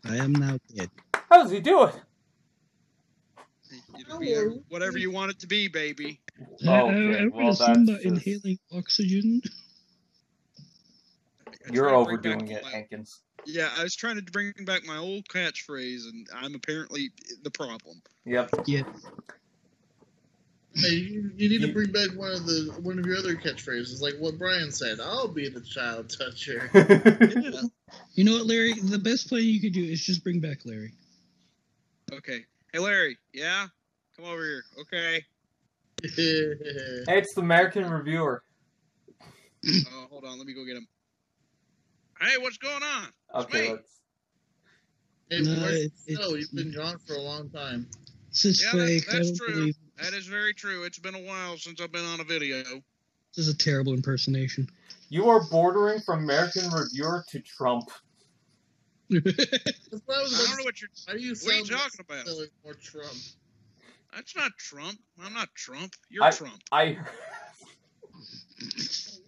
I am now dead. How does he do it? It'll be whatever you want it to be, baby. Oh, I, I, okay, well, that's just- inhaling oxygen. [LAUGHS] I You're tried to bring overdoing it, my- Hankins. Yeah, I was trying to bring back my old catchphrase, and I'm apparently the problem. Yep. Yeah. Hey, you, you need You- to bring back one of the one of your other catchphrases, like what Brian said. I'll be the child toucher. Yeah. [LAUGHS] You know what, Larry? The best plan you could do is just bring back Larry. Okay. Hey, Larry. Yeah? Come over here. Okay. [LAUGHS] Hey, it's the American Reviewer. Oh, hold on. Let me go get him. Hey, what's going on? It's Okay, me. let's. hey, No, where's it- it- You've been gone for a long time. This is Yeah, that- fake. I that's true. believe That is very true. It's been a while since I've been on a video. this is a terrible impersonation. You are bordering from American Reviewer to Trump. [LAUGHS] That's I was I about don't know what you're. Why do you What are you talking about? more Trump? That's not Trump. I'm not Trump. You're I- Trump. I.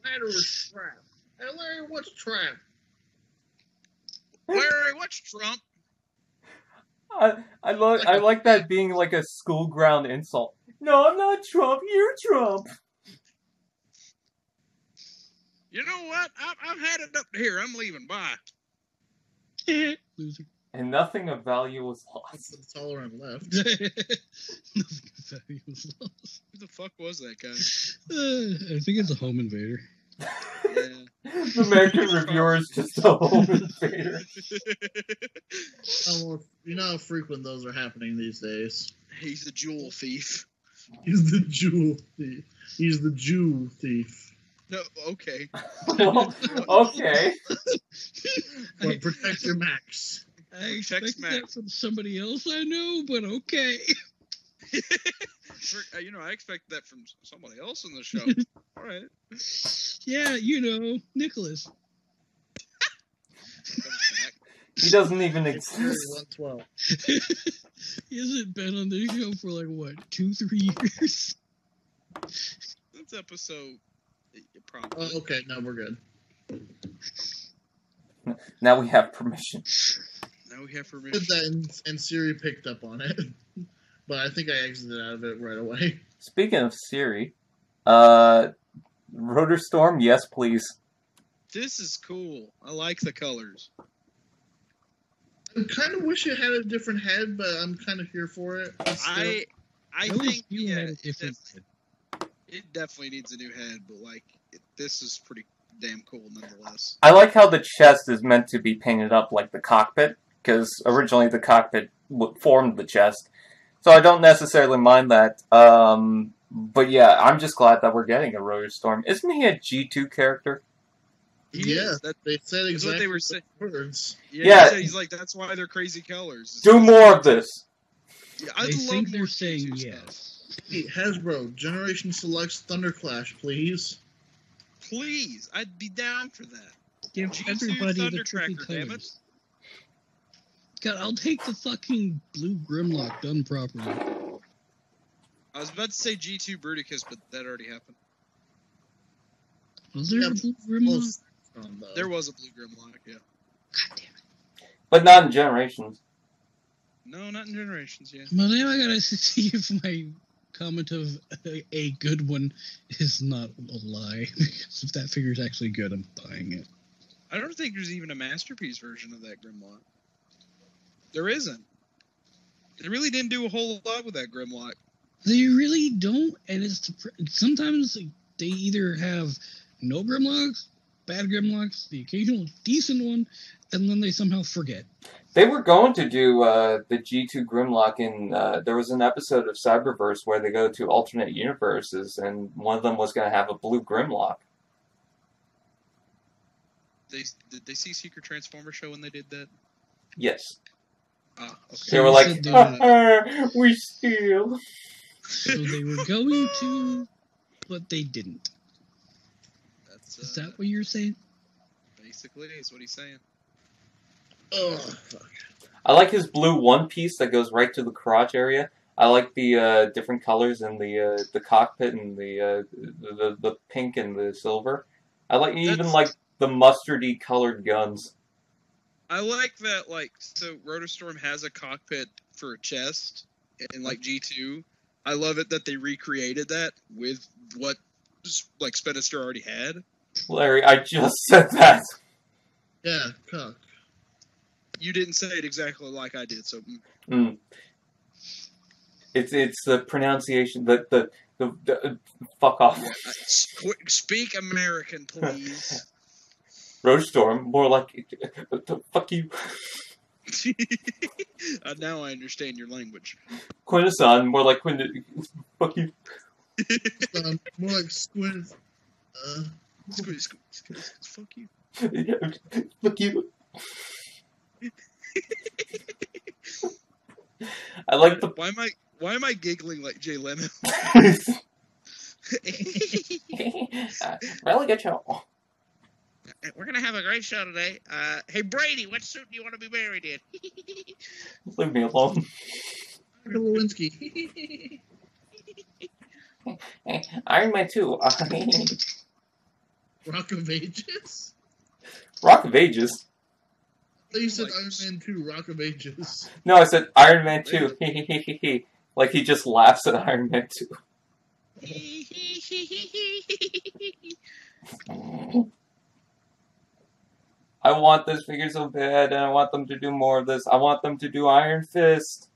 Ladder is trap. Hey Larry, what's trap? Larry, what's Trump? I, I love I [LAUGHS] like that being like a school ground insult. No, I'm not Trump. You're Trump. You know what? I've, I've had it up to here. I'm leaving. Bye. [LAUGHS] Loser. And nothing of value was That's lost. the tolerant left. [LAUGHS] Nothing of value was lost. Who the fuck was that guy? Uh, [SIGHS] I think it's a home invader. Yeah. the American [LAUGHS] reviewers just a home invader. Oh, well, you know how frequent those are happening these days. He's the jewel thief. He's the jewel thief. He's the Jew thief. No, okay. [LAUGHS] [LAUGHS] well, okay. But protect your max. I Text expected that from somebody else I know, but okay. For- uh, you know, I expect that from somebody else in the show. [LAUGHS] All right. Yeah, you know, Nicholas. He doesn't even exist. [LAUGHS] he hasn't been on this show for like what, two, three years? That's episode. Probably. Oh, okay, no, we're good. Now we have permission. now we have Did permission. that and, and Siri picked up on it. [LAUGHS] But I think I exited out of it right away. [LAUGHS] Speaking of Siri, uh, Rotorstorm, yes, please. This is cool. I like the colors. I kind of wish it had a different head, but I'm kind of here for it. I I wish think you yeah, had a it, different def- it definitely needs a new head, but like it, this is pretty damn cool nonetheless. I like how the chest is meant to be painted up like the cockpit, because originally the cockpit formed the chest. So I don't necessarily mind that. Um, but yeah, I'm just glad that we're getting a Rotorstorm. Isn't he a G2 character? He Yeah. is. That, They said That's exactly what they were saying. words. yeah, Yeah. He said, he's like that's why they're crazy colors. Do more of this. Yeah, I'd they love think they're saying G2 stuff. yes. Hey, Hasbro, Generation Selects Thunderclash, please. Please, I'd be down for that. Give G2 everybody the trippy Thundercracker, damn it. colors. God, I'll take the fucking blue Grimlock done properly. I was about to say G2 Bruticus, but that already happened. Was there Yeah, a blue Grimlock? Most. There was a blue Grimlock, yeah. God damn it. But not in Generations. No, not in Generations, yeah. Well, now I gotta [LAUGHS] see if my comment of a, a good one is not a lie. [LAUGHS] Because if that figure's actually good, I'm buying it. I don't think there's even a masterpiece version of that Grimlock. There isn't. They really didn't do a whole lot with that Grimlock. They really don't, and it's depre- sometimes they either have no Grimlocks, bad Grimlocks, the occasional decent one, and then they somehow forget. They were going to do uh, the G2 Grimlock in. Uh, there was an episode of Cyberverse where they go to alternate universes, and one of them was going to have a blue Grimlock. They did they see Secret Transformer show when they did that? Yes. Okay. They were like, said they were- we steal. So they were going to, but they didn't. That's Is uh, that what you're saying? basically is what he's saying. Ugh, fuck. I like his blue one piece that goes right to the crotch area. I like the uh, different colors in the uh, the cockpit and the, uh, the the the pink and the silver. I like even like the mustardy colored guns. I like that, like, so Rotorstorm has a cockpit for a chest in like G2. I love it that they recreated that with what like Spedister already had. Larry, I just said that. Yeah, cock. You didn't say it exactly like I did, so mm. Mm. It's it's the pronunciation the the the, the uh, fuck off. Yeah, I- s- qu- speak American, please. [LAUGHS] Roadstorm, more like fuck you. [LAUGHS] uh, now I understand your language. Quintesson, more like Quint. Fuck you. Um, more like squid. Uh, Squeeze, squeeze, squeeze, fuck you. [LAUGHS] Fuck you. I like the. Why am I why am I giggling like Jay Leno? really good show. We're gonna have a great show today. Uh, hey Brady, what suit do you want to be married in? [LAUGHS] Leave me alone. Michael Lewinsky. [LAUGHS] Iron Man 2. [LAUGHS] Rock of Ages. Rock of Ages. I you said Like- Iron Man 2, Rock of Ages. No, I said Iron Man 2. like he just laughs at Iron Man 2. I want this figure so bad, and I want them to do more of this. I want them to do Iron Fist.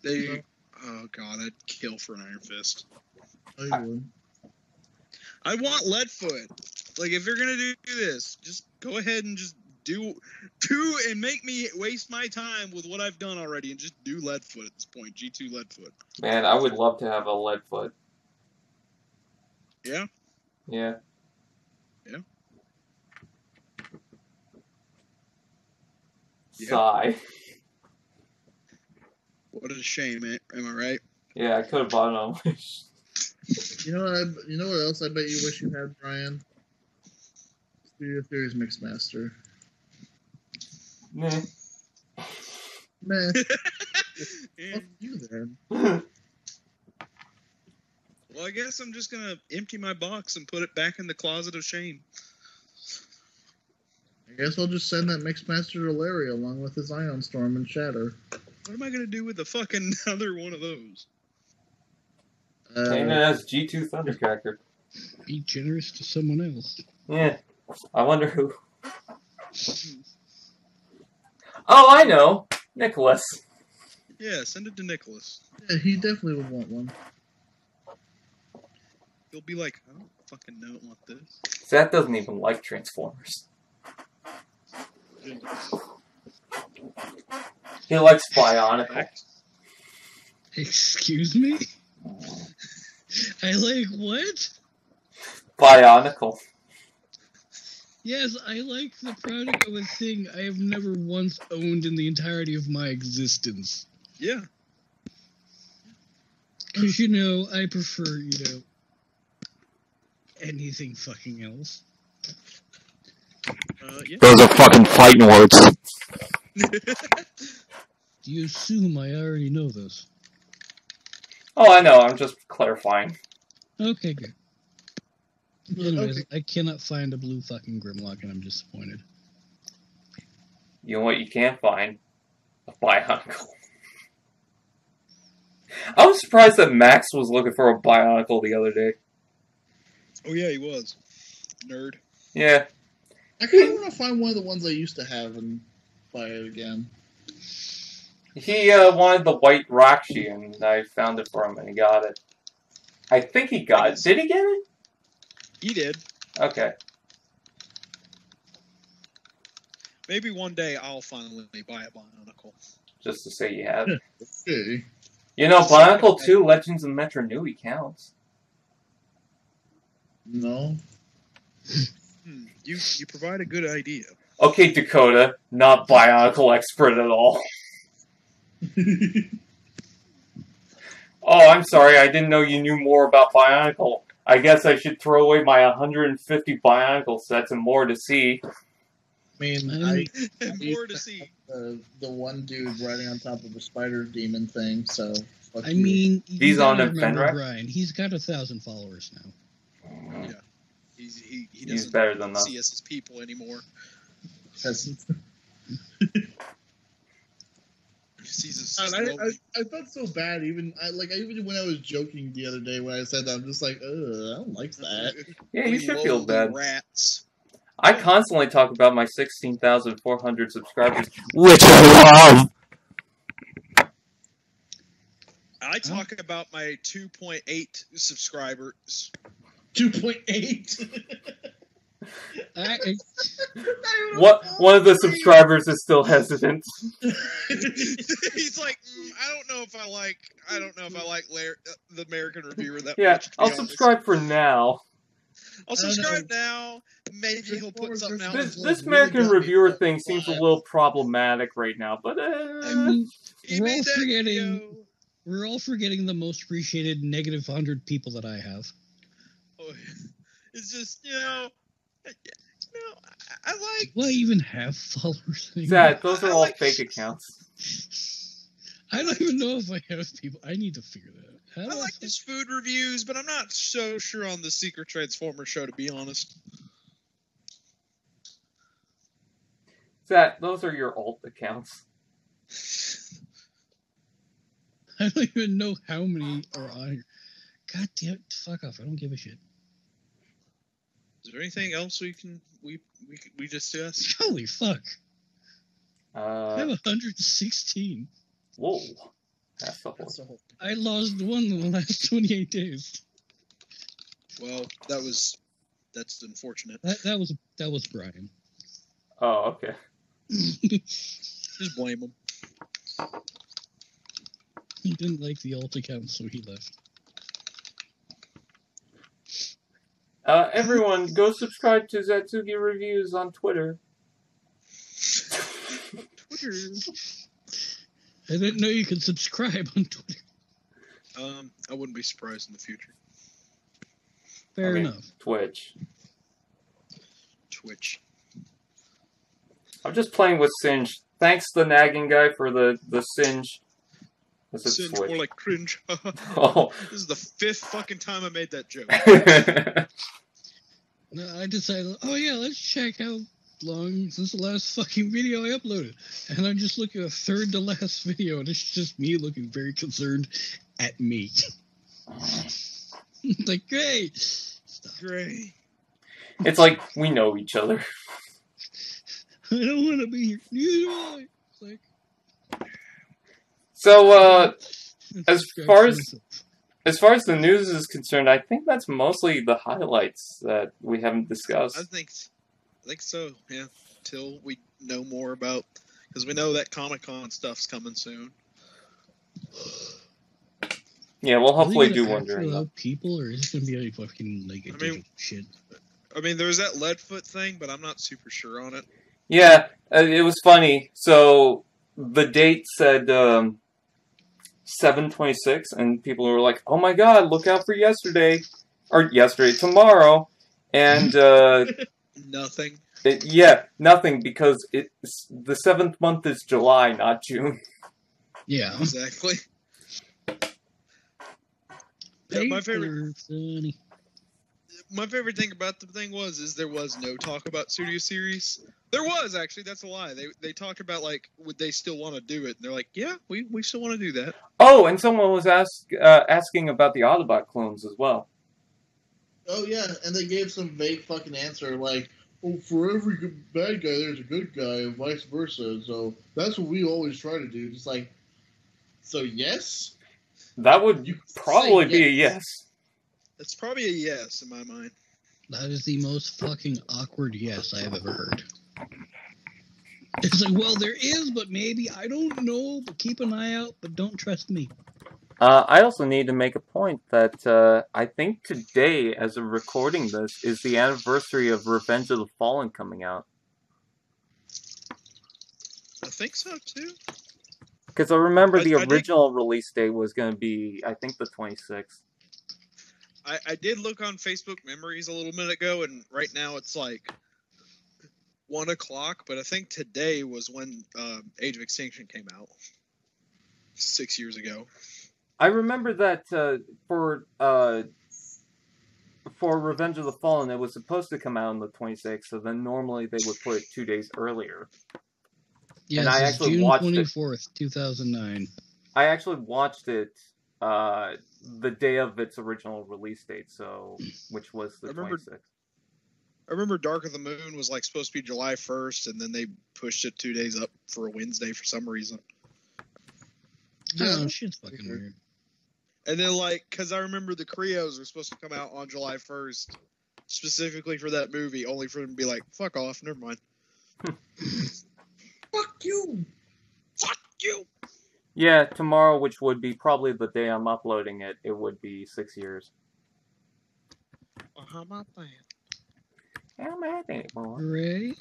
They oh god, I'd kill for an Iron Fist. You would. I want Leadfoot. Like if you're gonna do this, just go ahead and just do do and make me waste my time with what I've done already and just do Leadfoot at this point. G two Leadfoot. Man, I would love to have a Leadfoot. Yeah? Yeah. Yeah. Yeah. Sigh. What a shame, eh? am I right? Yeah, I could have bought it on [LAUGHS] You know what? I, you know what else? I bet you wish you had, Brian. Studio Theory's Mixmaster. Meh. Man, Eh, [LAUGHS] fuck you then. [LAUGHS] well, I guess I'm just gonna empty my box and put it back in the closet of shame. I guess I'll just send that Mixmaster to Larry along with his Ion Storm and Shatter. What am I gonna do with a fucking [LAUGHS] other one of those? and it Uh, has G2 Thundercracker. Be generous to someone else. Yeah. I wonder who. Oh, I know. Nicholas. Yeah, send it to Nicholas. yeah, he definitely would want one. He'll be like, I don't fucking know want this. Zach doesn't even like Transformers. He likes Bionicle. Excuse me? I like what? Bionicle. Yes, I like the product of a thing I have never once owned in the entirety of my existence. Yeah. Because, you know, I prefer, you know, anything fucking else. Uh, yeah. Those are fucking fighting words. [LAUGHS] Do you assume I already know this? Oh, I know. I'm just clarifying. Okay, good. Anyways, Okay. I cannot find a blue fucking Grimlock and I'm disappointed. You know what you can't find? A Bionicle. [LAUGHS] I was surprised that Max was looking for a Bionicle the other day. oh yeah, he was. Nerd. Yeah. I kind of want to find one of the ones I used to have and buy it again. He uh, wanted the white Rahkshi, and I found it for him, and he got it. I think he got it. Did he get it? He did. Okay. Maybe one day I'll finally buy a Bionicle. Just to say you have [LAUGHS] it. Okay. You know, Bionicle 2 Legends of Metru Nui counts. No. [LAUGHS] Hmm. You you provide a good idea. Okay, Dakota, not Bionicle expert at all. [LAUGHS] Oh, I'm sorry, I didn't know you knew more about Bionicle. I guess I should throw away my 150 Bionicle sets and more to see. I mean, I'm- I [LAUGHS] More to see. the the one dude riding on top of a spider demon thing. So I you. mean, He's on gotta a remember Fenrir? Brian. He's got a thousand followers now. He's, he, he doesn't better than us. see us as people anymore. Peasant. [LAUGHS] He sees us as And I, I. I felt so bad. Even I like even when I was joking the other day when I said that, I'm just like, ugh, I don't like [LAUGHS] that. Yeah, you We should feel bad. Rats. I constantly talk about my 16,400 subscribers, which I love. I talk about my 2.8 subscribers. Two point eight. [LAUGHS] I, I- What one of the subscribers is still hesitant. [LAUGHS] He's like, mm, I don't know if I like, I don't know if I like Lar- uh, the American Reviewer that Yeah, much. to be I'll honest. subscribe for now. I'll subscribe now. Maybe he'll put something out. versus- This this it really American reviewer so thing seems a little problematic right now, but I uh, mean, we're all forgetting. video. We're all forgetting the most appreciated negative hundred people that I have. [LAUGHS] It's just you know, I- you know, I, I like. Do I even have followers? anymore? Zach, those are I all like- fake accounts. I don't even know if I have people. I need to figure that out. How I do like fuck- his food reviews, but I'm not so sure on the Secret Transformer show, to be honest. Zach, those are your alt accounts. [LAUGHS] I don't even know how many are on here. God damn it! Fuck off! I don't give a shit. Is there anything else we can we we we discussed? [LAUGHS] Holy fuck! I have Uh, 116. whoa, that's the whole. Whole- I lost one in the last 28 days. Well, that was that's unfortunate. That that was that was Brian. Oh, okay. [LAUGHS] Just blame him. he didn't like the alt account, so he left. Uh, everyone, go subscribe to Zatsugi Reviews on Twitter. Twitter. I didn't know you could subscribe on Twitter. Um, I wouldn't be surprised in the future. Fair I mean, enough. Twitch. Twitch. I'm just playing with Singe. Thanks, the nagging guy, for the the Singe. This is Singe Twitch. more like cringe. [LAUGHS] Oh. this is the fifth fucking time I made that joke. [LAUGHS] No, I decided, oh yeah, let's check how long since the last fucking video I uploaded. And I'm just looking at a third to last video, and it's just me looking very concerned at me. [LAUGHS] like, great. Stop. Great. it's like we know each other. I don't want to be here. Neither do I. It's like, So, uh, as far as- as far as the news is concerned, I think that's mostly the highlights that we haven't discussed. I think, I think so. Yeah. Till we know more about, because we know that Comic Con stuff's coming soon. Yeah, we'll Are they hopefully gonna do one during that. people, or is it going to be like fucking like a I mean- shit? I mean, there's that Leadfoot thing, but I'm not super sure on it. Yeah, uh, it was funny. So the date said um, 726, and people were like, oh my god, look out for yesterday. Or yesterday, tomorrow. And uh, [LAUGHS] Nothing. it, yeah, nothing because it's the seventh month is July, not June. Yeah. Exactly. Yeah, my favorite Paper, Sonny. My favorite thing about the thing was is there was no talk about studio series. There was actually. That's a lie. They they talked about like would they still want to do it? And they're like, yeah, we, we still want to do that. Oh, and someone was ask, uh, asking about the Autobot clones as well. Oh yeah, and they gave some vague fucking answer like, "Oh, for every good, bad guy, there's a good guy, and vice versa." So that's what we always try to do. Just like, so yes, That would You could say probably be a yes. That's probably a yes in my mind. That is the most fucking awkward yes I have ever heard. It's like, well, there is, but maybe I don't know. But keep an eye out. But don't trust me. Uh, I also need to make a point that uh, I think today, as of recording this, is the anniversary of Revenge of the Fallen coming out. I think so too. Because I remember I- the I did- original release date was going to be, I think, the 26th. I, I did look on Facebook memories a little minute ago, and right now it's like one o'clock, but I think today was when um, Age of Extinction came out. Six years ago. I remember that uh, for uh, for Revenge of the Fallen, it was supposed to come out on the 26th, so then normally they would put it two days earlier. Yes, I it's actually June watched it. twenty fourth, two thousand nine. I actually watched it uh, the day of its original release date, so which was the I remember- 26th. I remember Dark of the Moon was like supposed to be July 1st, and then they pushed it two days up for a Wednesday for some reason. Oh, shit's fucking weird. And then like, cause I remember the Kre-Os were supposed to come out on July 1st, specifically for that movie, only for them to be like, "Fuck off, never mind." [LAUGHS] Fuck you. Fuck you. Yeah, tomorrow, which would be probably the day I'm uploading it, it would be six years. Well, how about that? I'm happy anymore. Ready?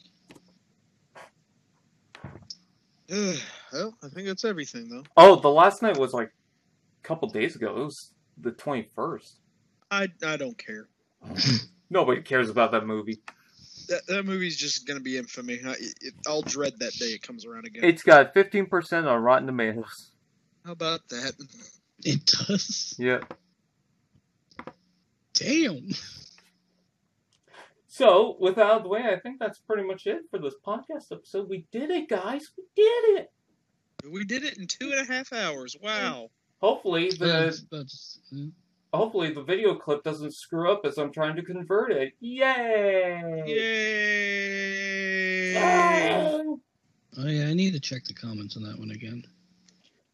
well, I think that's everything though. Oh, the Last Knight was like a couple days ago. It was the 21st. I I don't care. [LAUGHS] Nobody cares about that movie. That that movie's just gonna be infamy. I, it, I'll dread that day it comes around again. It's got 15% on Rotten Tomatoes. How about that? It does. Yeah. Damn. So, with out of the way, I think that's pretty much it for this podcast episode. We did it, guys. We did it. We did it in two and a half hours. Wow. Hopefully, Uh, the it's about to- hopefully the video clip doesn't screw up as I'm trying to convert it. Yay! Yay! Yay! Oh yeah, I need to check the comments on that one again.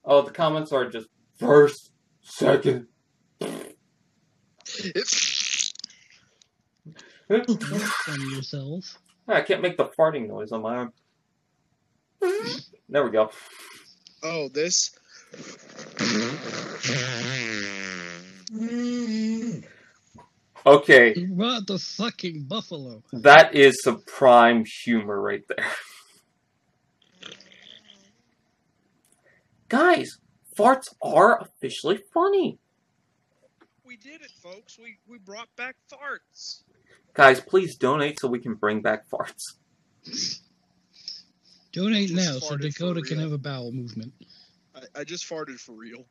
Oh, the comments are just first, second. Don't funny yourself. Ah, I can't make the farting noise on my arm. There we go. Oh, this. Okay, What the fucking buffalo? that is some prime humor right there. Guys, farts are officially funny. We did it, folks. We we brought back farts. Guys, please donate so we can bring back farts. Donate now so Dakota can have a bowel movement. I, I just farted for real.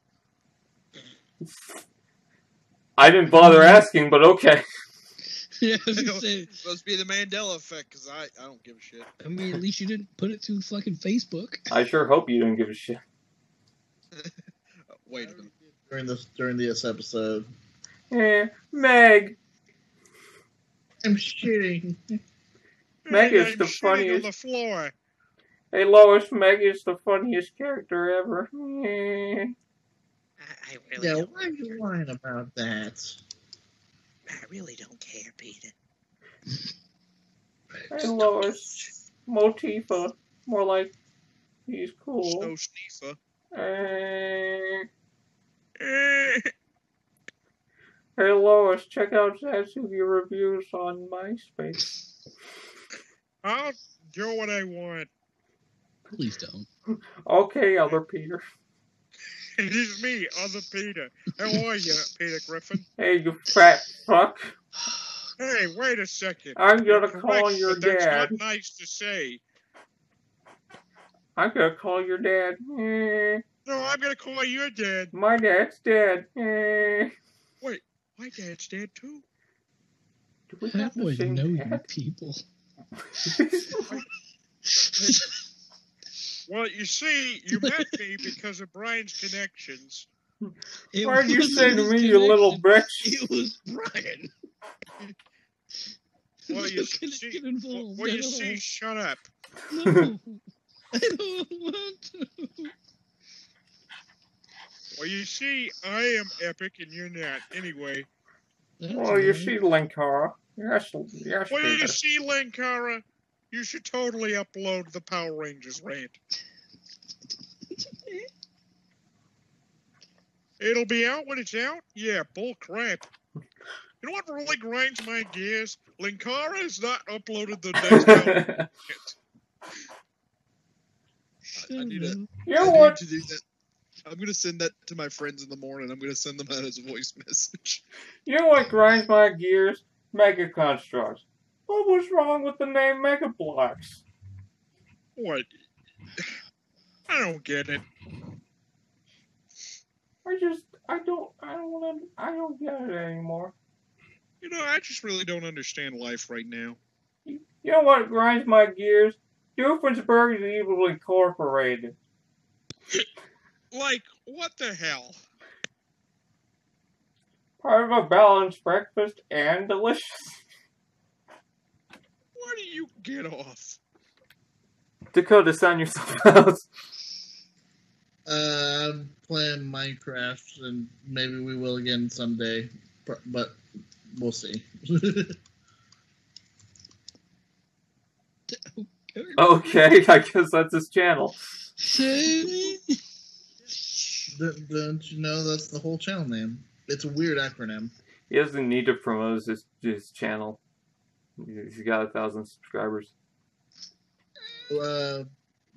I didn't bother asking, but okay. [LAUGHS] yeah, I was gonna. Must be the Mandela effect, cause I I don't give a shit. I mean, at least you didn't put it through fucking Facebook. I sure hope you didn't give a shit. [LAUGHS] Wait a minute. During this during this episode. Eh, Meg. I'm shitting. Meg is I'm the shitting on funniest. the floor. Hey Lois, Meg is the funniest character ever. [LAUGHS] I, I really Yeah, don't why are you care. lying about that? I really don't care, Peter. Hey Lois, Motifa, more like he's cool. Snow Sneefa. Eh. Eh, Hey Lois, check out Zatsugi reviews on MySpace. [LAUGHS] I'll do what I want. Please don't. Okay, other Peter. [LAUGHS] It is me, other Peter. How are you, Peter Griffin? Hey, you fat fuck. Hey, wait a second. I'm You're gonna call correct, your but that's not nice to say. I'm gonna call your dad. Eh. No, I'm gonna call your dad. My dad's dead. Wait, My dad's dead too. Do we I have the would same know you people. [LAUGHS] [LAUGHS] Well, you see, you met me because of Brian's connections. [LAUGHS] It Why'd you wasn't say to his me, you little connection. bitch? [LAUGHS] It was Brian. Well, you You're gonna see, get well, involved well, you at see, shut up. No, [LAUGHS] I don't want to. Well, you see, I am epic and you're not. Anyway, That's Well, you right. see, Linkara. Yes, yes, well, you Peter. see, Linkara, you should totally upload the Power Rangers rant. It'll be out when it's out? Yeah, bull crap. You know what really grinds my gears? Linkara has not uploaded the [LAUGHS] next album yet. I- I need Shut it. up. you I know need what? to do that. I'm gonna send that to my friends in the morning. I'm gonna send them out as a voice message. You know what grinds my gears? Mega Construx. What was wrong with the name Megaplex? What? I don't get it. I just, I don't, I don't want to, I don't get it anymore. You know, I just really don't understand life right now. You know what grinds my gears? Doofensburg is Evil Incorporated. [LAUGHS] Like, what the hell? Part of a balanced breakfast and delicious. Where do you get off? Dakota, sign yourself [LAUGHS] out. Uh, I'm playing Minecraft, and maybe we will again someday, but- but we'll see. [LAUGHS] Okay, I guess that's his channel. Don't- Don't you know that's the whole channel name? It's a weird acronym. He doesn't need to promote his, his channel. He's got a thousand subscribers. Uh,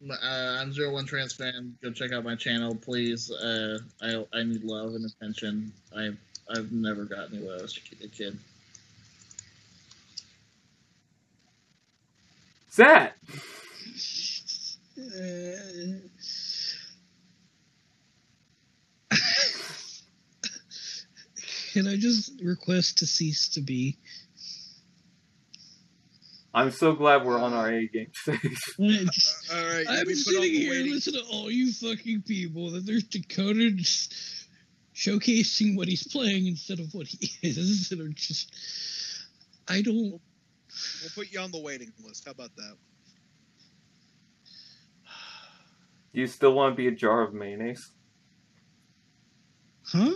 uh, I'm Zero One Trans fan. Go check out my channel, please. Uh, I I need love and attention. I've I've never gotten it when I was a kid. Zat! [LAUGHS] Can I just request to cease to be? I'm so glad we're on our A game [LAUGHS] stage. [LAUGHS] I All right, I'm we put on sitting here waiting. listening to all you fucking people that there's Dakota just showcasing what he's playing instead of what he [LAUGHS] is, and I'm just, I don't. We'll put you on the waiting list. How about that? Do you still want to be a jar of mayonnaise? Huh?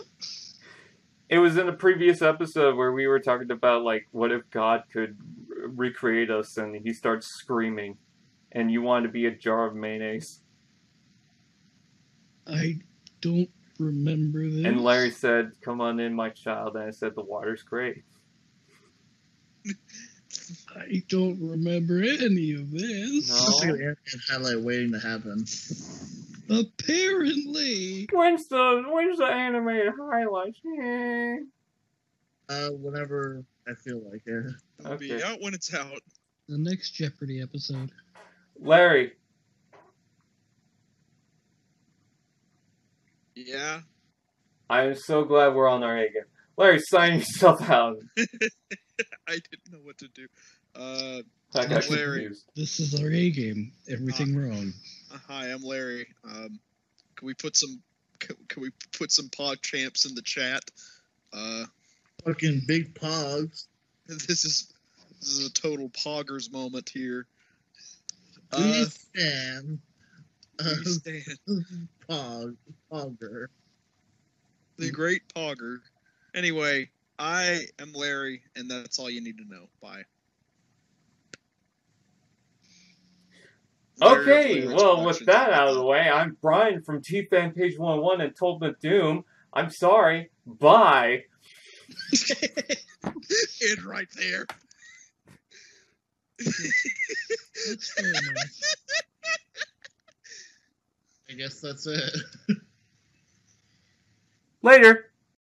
It was in a previous episode where we were talking about like what if God could r- recreate us and he starts screaming and you wanted to be a jar of mayonnaise. I don't remember this. And Larry said, Come on in, my child. And I said, The water's great. [LAUGHS] I don't remember any of this. It's like No. an animated highlight waiting to happen. Apparently, When's the when's the animated highlights? Uh, whenever I feel like it. It'll be out when it's out. the next Jeopardy episode. Larry, Yeah. I am so glad we're on our A game. Larry, sign yourself out. [LAUGHS] I didn't know what to do. Uh, I got Larry. confused. This is our A game. Everything wrong. Hi, I'm Larry. Um, can we put some? Can, can we put some PogChamps in the chat? Uh, Fucking big pogs. [LAUGHS] this is this is a total poggers moment here. We Uh, stand. we Uh, stand [LAUGHS] pog, pogger. the great pogger. Anyway, I am Larry, and that's all you need to know. Bye. Larry of Okay, well, with that out of the way, I'm Brian from T-Fan Page 101 and Told the Doom. I'm sorry. Bye. [LAUGHS] it right there. That's fair enough. I guess that's it. Later.